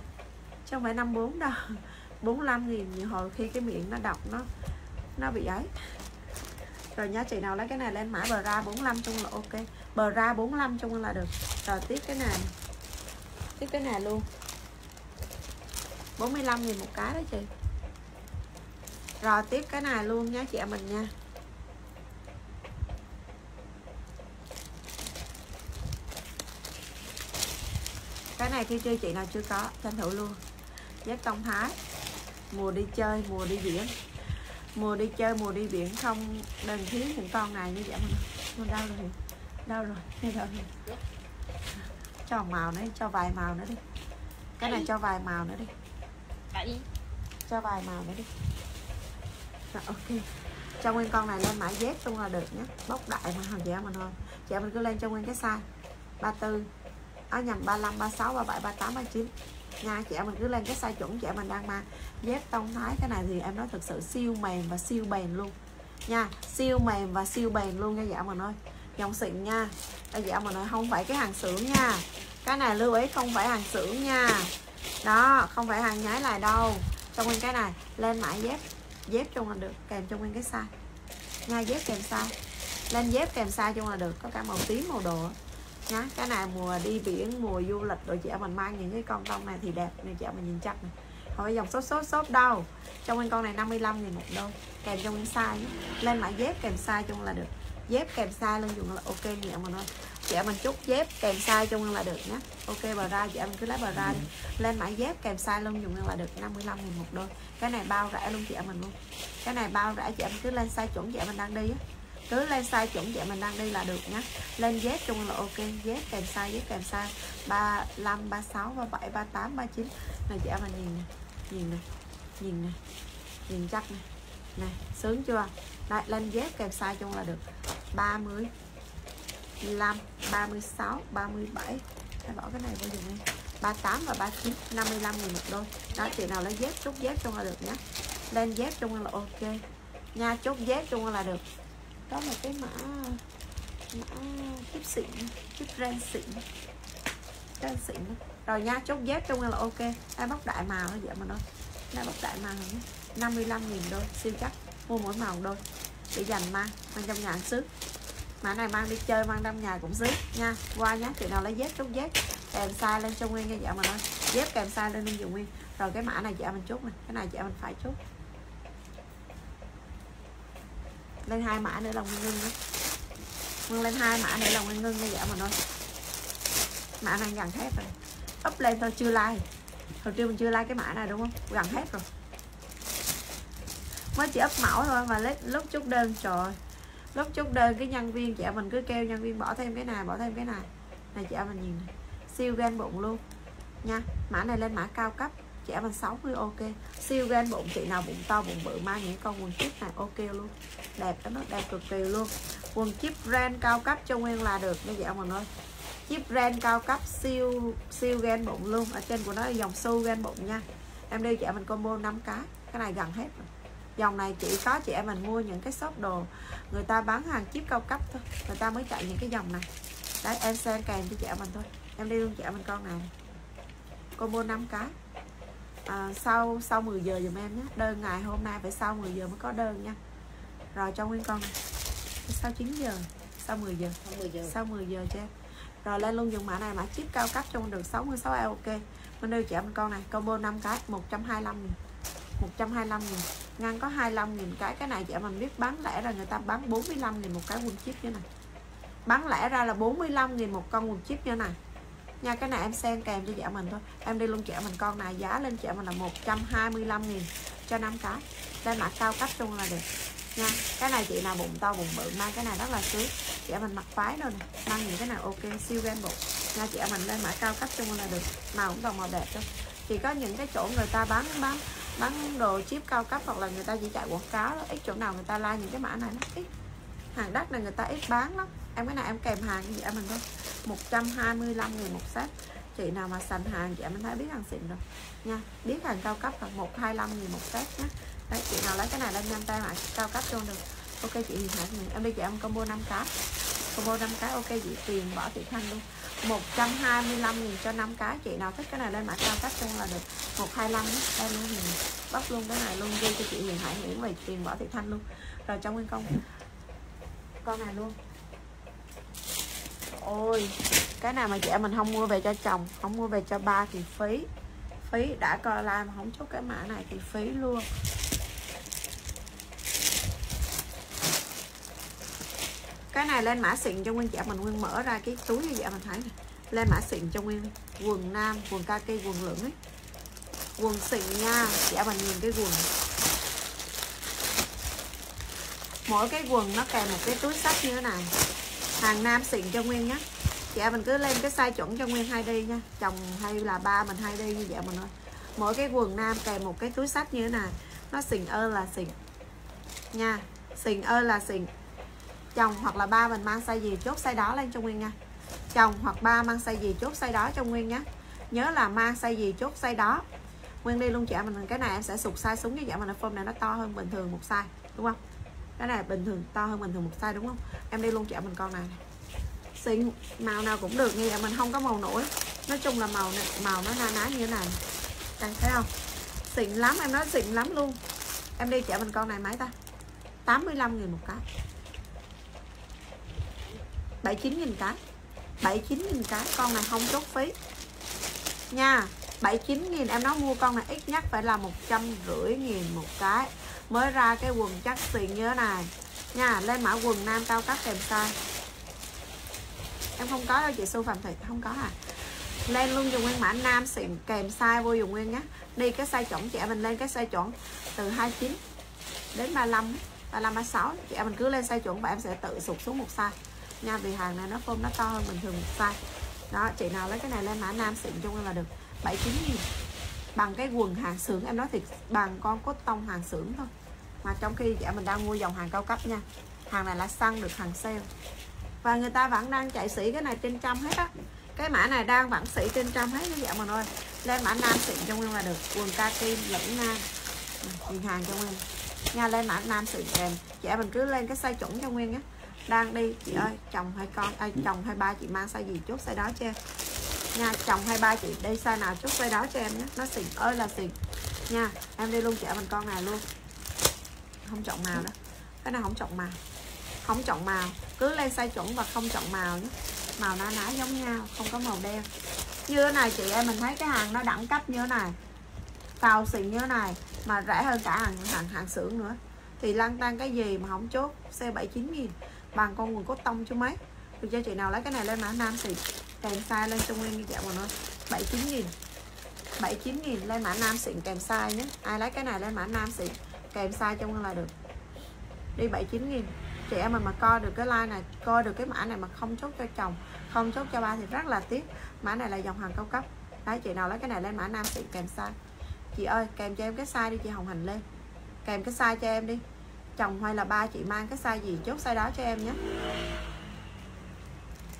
Chứ không phải 54 đâu. 45 nghìn nhiều hồi khi cái miệng nó đọc nó nó bị ấy. Rồi nhá chị nào lấy cái này lên mã bờ ra 45 chung là ok. Bờ ra 45 chung là được. Rồi tiếp cái này. Tiếp cái này luôn. 45 nghìn một cái đó chị. Rồi tiếp cái này luôn nhá chị em mình nha cái này khi chưa chị? Nào chưa có. Tranh thủ luôn. Dép tông thái. Mùa đi chơi mùa đi biển. Mùa đi chơi mùa đi biển không đừng thiếu những con này như vậy mà. Đâu rồi đâu rồi đây rồi cho màu nữa cho vài màu nữa đi. Cái này cho vài màu nữa đi. Cho vài màu nữa đi. Rồi, ok. Cho nguyên con này lên mã dép luôn là được nhé. Bốc đại mà chị em mình thôi. Chị mình cứ lên cho nguyên cái size. 34 áo nhầm 35 36 37 38 39 nha, chị em mình cứ lên cái size chuẩn chị em mình đang mang. Dép tông thái cái này thì em nói thực sự siêu mềm và siêu bền luôn. Nha, siêu mềm và siêu bền luôn nha dạ mình ơi. Dòng xịn nha. Đây dạ mình ơi, không phải cái hàng xưởng nha. Cái này lưu ý, không phải hàng xưởng nha. Đó, không phải hàng nhái lại đâu. Cho nguyên cái này, lên mã dép. Dép chung là được, kèm cho nguyên cái size. Nha, dép kèm size. Lên dép kèm size chung là được, có cả màu tím, màu đỏ nhá. Cái này mùa đi biển, mùa du lịch đội trẻ mình mang những cái con tông này thì đẹp này trẻ mình nhìn chắc này. Không phải dòng sốt sốt sốt đâu? Trong nguyên con này 55 nghìn một đôi kèm trong nguyên size lên mã dép kèm size chung là được. Dép kèm size lên dùng là ok nhẹ mà thôi trẻ mình chút dép kèm size chung là được nhé ok, bờ ra trẻ mình cứ lấy bờ ra đi. Lên mã dép kèm size luôn dùng là được 55 nghìn một đôi cái này bao rẻ luôn trẻ mình luôn. Cái này bao rẻ trẻ mình cứ lên size chuẩn trẻ mình đang đi á cứ lên size chuẩn vậy mình đang đi là được nhá lên dép chung là ok dép kèm size dép kèm size. 35 36 37 38 39 này chị em mình nhìn này nhìn này nhìn này nhìn chắc này này sướng chưa? Đây, lên dép kèm size chung là được. 30 35 36 37 Hãy bỏ cái này vô dùng đi 38 và 39 55 nghìn một đôi. Đó chị nào lấy dép chốt dép chung là được nhé lên dép chung là ok. Nha chốt dép chung là được có một cái mã mã chip xịn chip ren xịn. Ren xịn rồi nha, chốt dép chung là ok. Ai bóc đại màu nó vậy mà nói ai bóc đại màu nhé 55 nghìn đôi siêu chắc. Mua mỗi màu đôi để dành mang mang trong nhà xứ mã này mang đi chơi, mang trong nhà cũng xứ nha. Qua nhá chị nào lấy dép, chốt dép. Kèm size lên cho nguyên nha dạ mà nói. Dép kèm size lên dùng nguyên. Rồi cái mã này chị em mình chốt này. Cái này chị em mình phải chốt. Lên hai mã nữa là nguyên ngưng đó nguyên lên hai mã nữa là nguyên ngưng như vậy mà nói mã này gần hết rồi. Up lên thôi, chưa like. Hồi trước mình chưa like cái mã này đúng không? Gần hết rồi. Mới chỉ up mẫu thôi mà lấy lúc chút đơn, trời lúc chút đơn cái nhân viên chị mình cứ kêu nhân viên bỏ thêm cái này, bỏ thêm cái này. Này chị mình nhìn này. siêu gan bụng luôn. Nha, mã này lên mã cao cấp chị bằng 60 ok. Siêu gan bụng, chị nào bụng to, bụng bự mang những con quần chip này, ok luôn. Đẹp đó nó đẹp cực kỳ luôn. Quần chip ren cao cấp cho nguyên là được như vậy em mình ơi chip ren cao cấp, siêu siêu gan bụng luôn. Ở trên của nó là dòng su gan bụng nha. Em đi chị em mình combo 5 cái cái này gần hết rồi. Dòng này chỉ có chị em mình mua những cái shop đồ, người ta bán hàng chip cao cấp thôi. Người ta mới chạy những cái dòng này. Đấy, em xem kèm cho chị em mình thôi. Em đi luôn chị em mình con này. Combo 5 cái à, sau sau 10 giờ dùm em nhé. Đơn ngày hôm nay phải sau 10 giờ mới có đơn nha. Rồi cho nguyên con. Sau 9 giờ sau 10 giờ. Sau 10 giờ. Sau 10 giờ cho em. Rồi lên luôn dùng mã này mã chip cao cấp trong được 66 e ok. Bên đây chị em con này combo 5 cái 125 nghìn. 125 nghìn. Ngăn có 25 nghìn cái. Cái này chị em mình biết bán lẻ ra người ta bán 45 nghìn một cái quần chip như này. Bán lẻ ra là 45 nghìn một con quần chip như này nha, cái này em xen kèm cho chị mình thôi. Em đi luôn trẻ mình con này, giá lên trẻ mình là 125 nghìn cho 5 cái. Đây mã cao cấp luôn là được. Nha, cái này chị nào bụng to bụng bự, mang cái này rất là sướng. Chị mình mặc phái luôn mang những cái này ok, siêu gan bụng. Nha chị mình lên mã cao cấp chung là được. Màu cũng toàn màu đẹp thôi. Chỉ có những cái chỗ người ta bán bán bán đồ chip cao cấp hoặc là người ta chỉ chạy quảng cáo đó ít chỗ nào người ta like những cái mã này nó ít. Hàng đắt này người ta ít bán lắm em cái này em kèm hàng gì? Em mình thôi 125 nghìn một set. Chị nào mà sành hàng chị em mình thấy biết hàng xịn rồi. Nha, biết hàng cao cấp là 125 nghìn một set nhé đấy, chị nào lấy cái này lên nhanh tay mà cao cấp luôn được. Ok, chị Hiền Hải mình. Em đi chị em combo 5 cái. Combo 5 cái, ok, chị tiền bỏ thị thanh luôn. 125 nghìn cho 5 cái. Chị nào thích cái này lên mã cao cấp luôn là được. 125 nhé đây luôn mình bóc luôn cái này luôn. Ghi cho chị Hiền Hải Nguyễn về tiền bỏ thị thanh luôn. Rồi, trong nguyên công. Con này luôn ôi, cái nào mà chị em mình không mua về cho chồng, không mua về cho ba thì phí. Phí đã coi like mà không chốt cái mã này thì phí luôn. Cái này lên mã xịn cho nguyên chị em mình nguyên mở ra cái túi như vậy mình thấy này lên mã xịn cho nguyên, quần nam, quần kaki quần lửng ấy. Quần xịn nha chị em mình nhìn cái quần. Mỗi cái quần nó kèm một cái túi sách như thế này hàng nam xịn cho nguyên nhé chị dạ, em mình cứ lên cái size chuẩn cho nguyên hay đi nha. Chồng hay là ba mình hay đi như vậy mình ơi. Mỗi cái quần nam kèm một cái túi sách như thế này. Nó xịn ơ là xịn. Nha, xịn ơ là xịn. Chồng hoặc là ba mình mang size gì chốt size đó lên cho nguyên nha. Chồng hoặc ba mang size gì chốt size đó cho nguyên nhé nhớ là mang size gì chốt size đó. Nguyên đi luôn, chị em mình, cái này em sẽ sụt size xuống như vậy mà nó form này nó to hơn bình thường một size, đúng không? Cái này bình thường, to hơn bình thường một size đúng không? Em đi luôn chị mình con này xinh màu nào cũng được như mình không có màu nổi. Nói chung là màu này, màu nó na ná như thế này. Đây thấy không? Xịn lắm, em nói xịn lắm luôn. Em đi chị mình con này mấy ta. 85 nghìn một cái. 79 nghìn cái. 79 nghìn cái, con này không chốt phí. Nha 79 nghìn, em nói mua con này ít nhất phải là một trăm rưỡi nghìn một cái mới ra cái quần chắc xịn như thế này. Nha, lên mã quần nam cao cấp kèm size em không có đâu, chị su phạm thị không có à. Lên luôn dùng nguyên mã nam xịn kèm size vô dùng nguyên nhé đi cái size chuẩn, chị em mình lên cái size chuẩn từ 29 đến 35 35 36 chị em mình cứ lên size chuẩn và em sẽ tự sụt xuống một size. Nha, vì hàng này nó form nó to hơn bình thường một size. Đó, chị nào lấy cái này lên mã nam xịn cho em là được 79 nghìn. Bằng cái quần hàng xưởng, em nói thiệt, bằng con cốt tông hàng xưởng thôi mà trong khi chị em mình đang mua dòng hàng cao cấp nha, hàng này là săn được hàng sale. Và người ta vẫn đang chạy sĩ cái này trên trăm hết á. Cái mã này đang vẫn sĩ trên trăm hết các vậy mà thôi lên mã nam xịn cho nguyên là được, quần kaki lẫn nam. Ừ, Nhìn hàng cho nguyên. Nha, lên mã nam xịn kèm chị em dạ, mình cứ lên cái size chuẩn cho nguyên nhé đang đi, chị ơi, chồng hay con, ai, chồng hay ba chị mang size gì chốt size đó cho em. Nha, chồng hay ba chị đi size nào chốt size đó cho em nhé. Nó xịn, ơi là xịn. Nha, em đi luôn chị mình con này luôn không chọn màu đó. Cái này không chọn màu? Không chọn màu. Cứ lên size chuẩn và không chọn màu nhé. Màu na ná giống nhau, không có màu đen. Như thế này chị em, mình thấy cái hàng nó đẳng cấp như thế này. Tàu xịn như thế này, mà rẻ hơn cả hàng hàng hàng xưởng nữa. Thì lăn tăng cái gì mà không chốt? Xe 79 nghìn. Bằng con quần cốt tông chứ mấy. Được cho chị nào lấy cái này lên mã nam xịn kèm size lên trung nguyên như vậy mà nó 79 nghìn. 79 nghìn lên mã nam xịn kèm size nhé. Ai lấy cái này lên mã nam xịn kèm size cho nguyên là được. Đi 79 nghìn. Chị em mình mà coi được cái like này coi được cái mã này mà không chốt cho chồng, không chốt cho ba thì rất là tiếc. Mã này là dòng hàng cao cấp. Đấy, chị nào lấy cái này lên mã nam xịn kèm size. Chị ơi, kèm cho em cái size đi, chị hồng hành lên. Kèm cái size cho em đi. Chồng hay là ba, chị mang cái size gì, chốt size đó cho em nhé.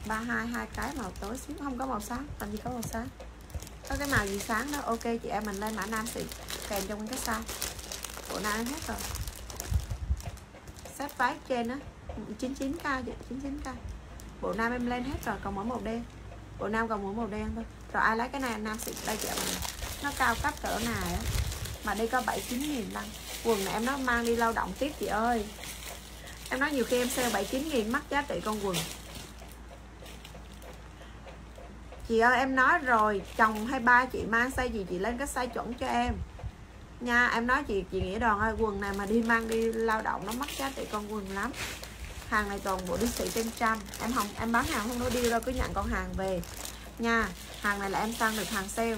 Ba, hai hai cái màu tối xíu, không có màu sáng làm gì có màu sáng. Có cái màu gì sáng đó, ok, chị em mình lên mã nam xịn kèm trong cái size bộ nam ăn hết rồi. Set váy trên á 99k chị 99k bộ nam em lên hết rồi, còn mỗi màu đen. Bộ nam còn mỗi màu đen thôi. Rồi ai lấy cái này nam xịn đây chị em nó cao cấp cỡ nào á. Mà đi có 79 nghìn lăng. Quần này em nó mang đi lao động tiếp chị ơi. Em nói nhiều khi em sale 79 nghìn mất giá trị con quần. Chị ơi, em nói rồi, chồng hay ba chị mang size gì chị lên cái size chuẩn cho em nha, em nói chị chị nghĩa đòn ơi, quần này mà đi mang đi lao động nó mất giá trị con quần lắm. Hàng này toàn bộ đi xị trên trăm. Em không, em bán hàng không nói đi đâu, cứ nhận con hàng về. Nha, hàng này là em sang được hàng sale.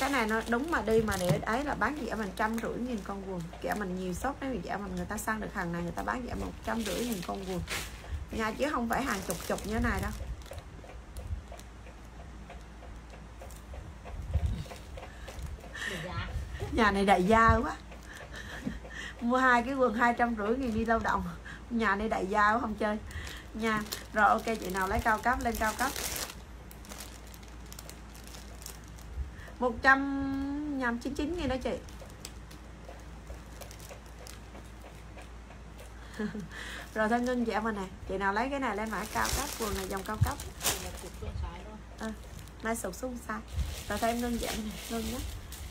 Cái này nó đúng mà đi mà để ấy là bán chị mình trăm rưỡi nghìn con quần. Kẻ mình nhiều shop nếu chị mình người ta sang được hàng này, người ta bán chị một trăm rưỡi nghìn con quần. Nha, chứ không phải hàng chục chục như thế này đâu. Nhà này đại gia quá. Mua hai cái quần hai trăm rưỡi nghìn đi lao động. Nhà này đại gia quá không chơi. Nha rồi ok chị nào lấy cao cấp lên cao cấp. một trăm nhầm chín chín nghìn đó chị. Rồi thôi ngưng em mình nè. Chị nào lấy cái này lên mã cao cấp quần này dòng cao cấp. Thôi. mai sụp xuống sai. Rồi thôi em ngưng em này ngưng nhé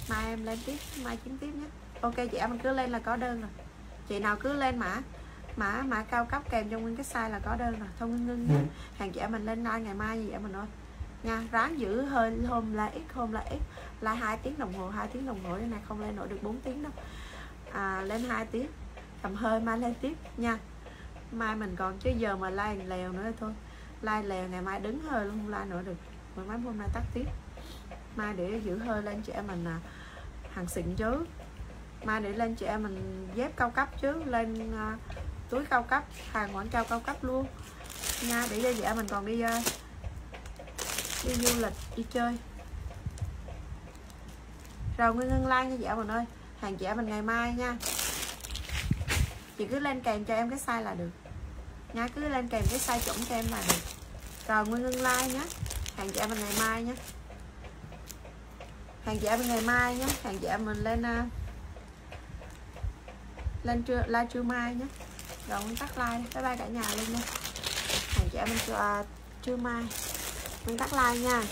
mai em lên tiếp mai kiếm tiếp nhé. Ok chị em cứ lên là có đơn rồi. Chị nào cứ lên mã mã mã cao cấp kèm trong nguyên cái size là có đơn rồi. Thôi ngưng ngưng nhé hàng chị em mình lên like ngày mai gì em mình ơi nha ráng giữ hơi hôm là ít hôm là ít. Là hai tiếng đồng hồ hai tiếng đồng hồ này không lên nổi được 4 tiếng đâu. À, lên 2 tiếng. Cầm hơi mai lên tiếp nha. Mai mình còn chứ giờ mà like lèo nữa thôi. Like lèo ngày mai đứng hơi luôn không like nữa được. Mà mấy hôm nay tắt tiếp mai để giữ hơi lên chị em mình à, hàng xịn chứ. Mai để lên chị em mình dép cao cấp chứ. Lên à, túi cao cấp hàng quảng cao cao cấp luôn. Nha để cho chị mình còn đi à, đi du lịch đi chơi. Rồi nguyên ngân like nha chị mình ơi. Hàng chị em mình ngày mai nha. Chị cứ lên kèm cho em cái size là được. Nha cứ lên kèm cái size chuẩn cho em là được. Rồi nguyên ngân like nhé hàng chị em mình ngày mai nhé hàng giả mình ngày mai nhé. Hàng giả mình lên uh, lên trưa live trưa mai nhé. Rồi mình tắt like bye bye cả nhà luôn nha. Hàng giả mình uh, trưa mai. Mình tắt like nha.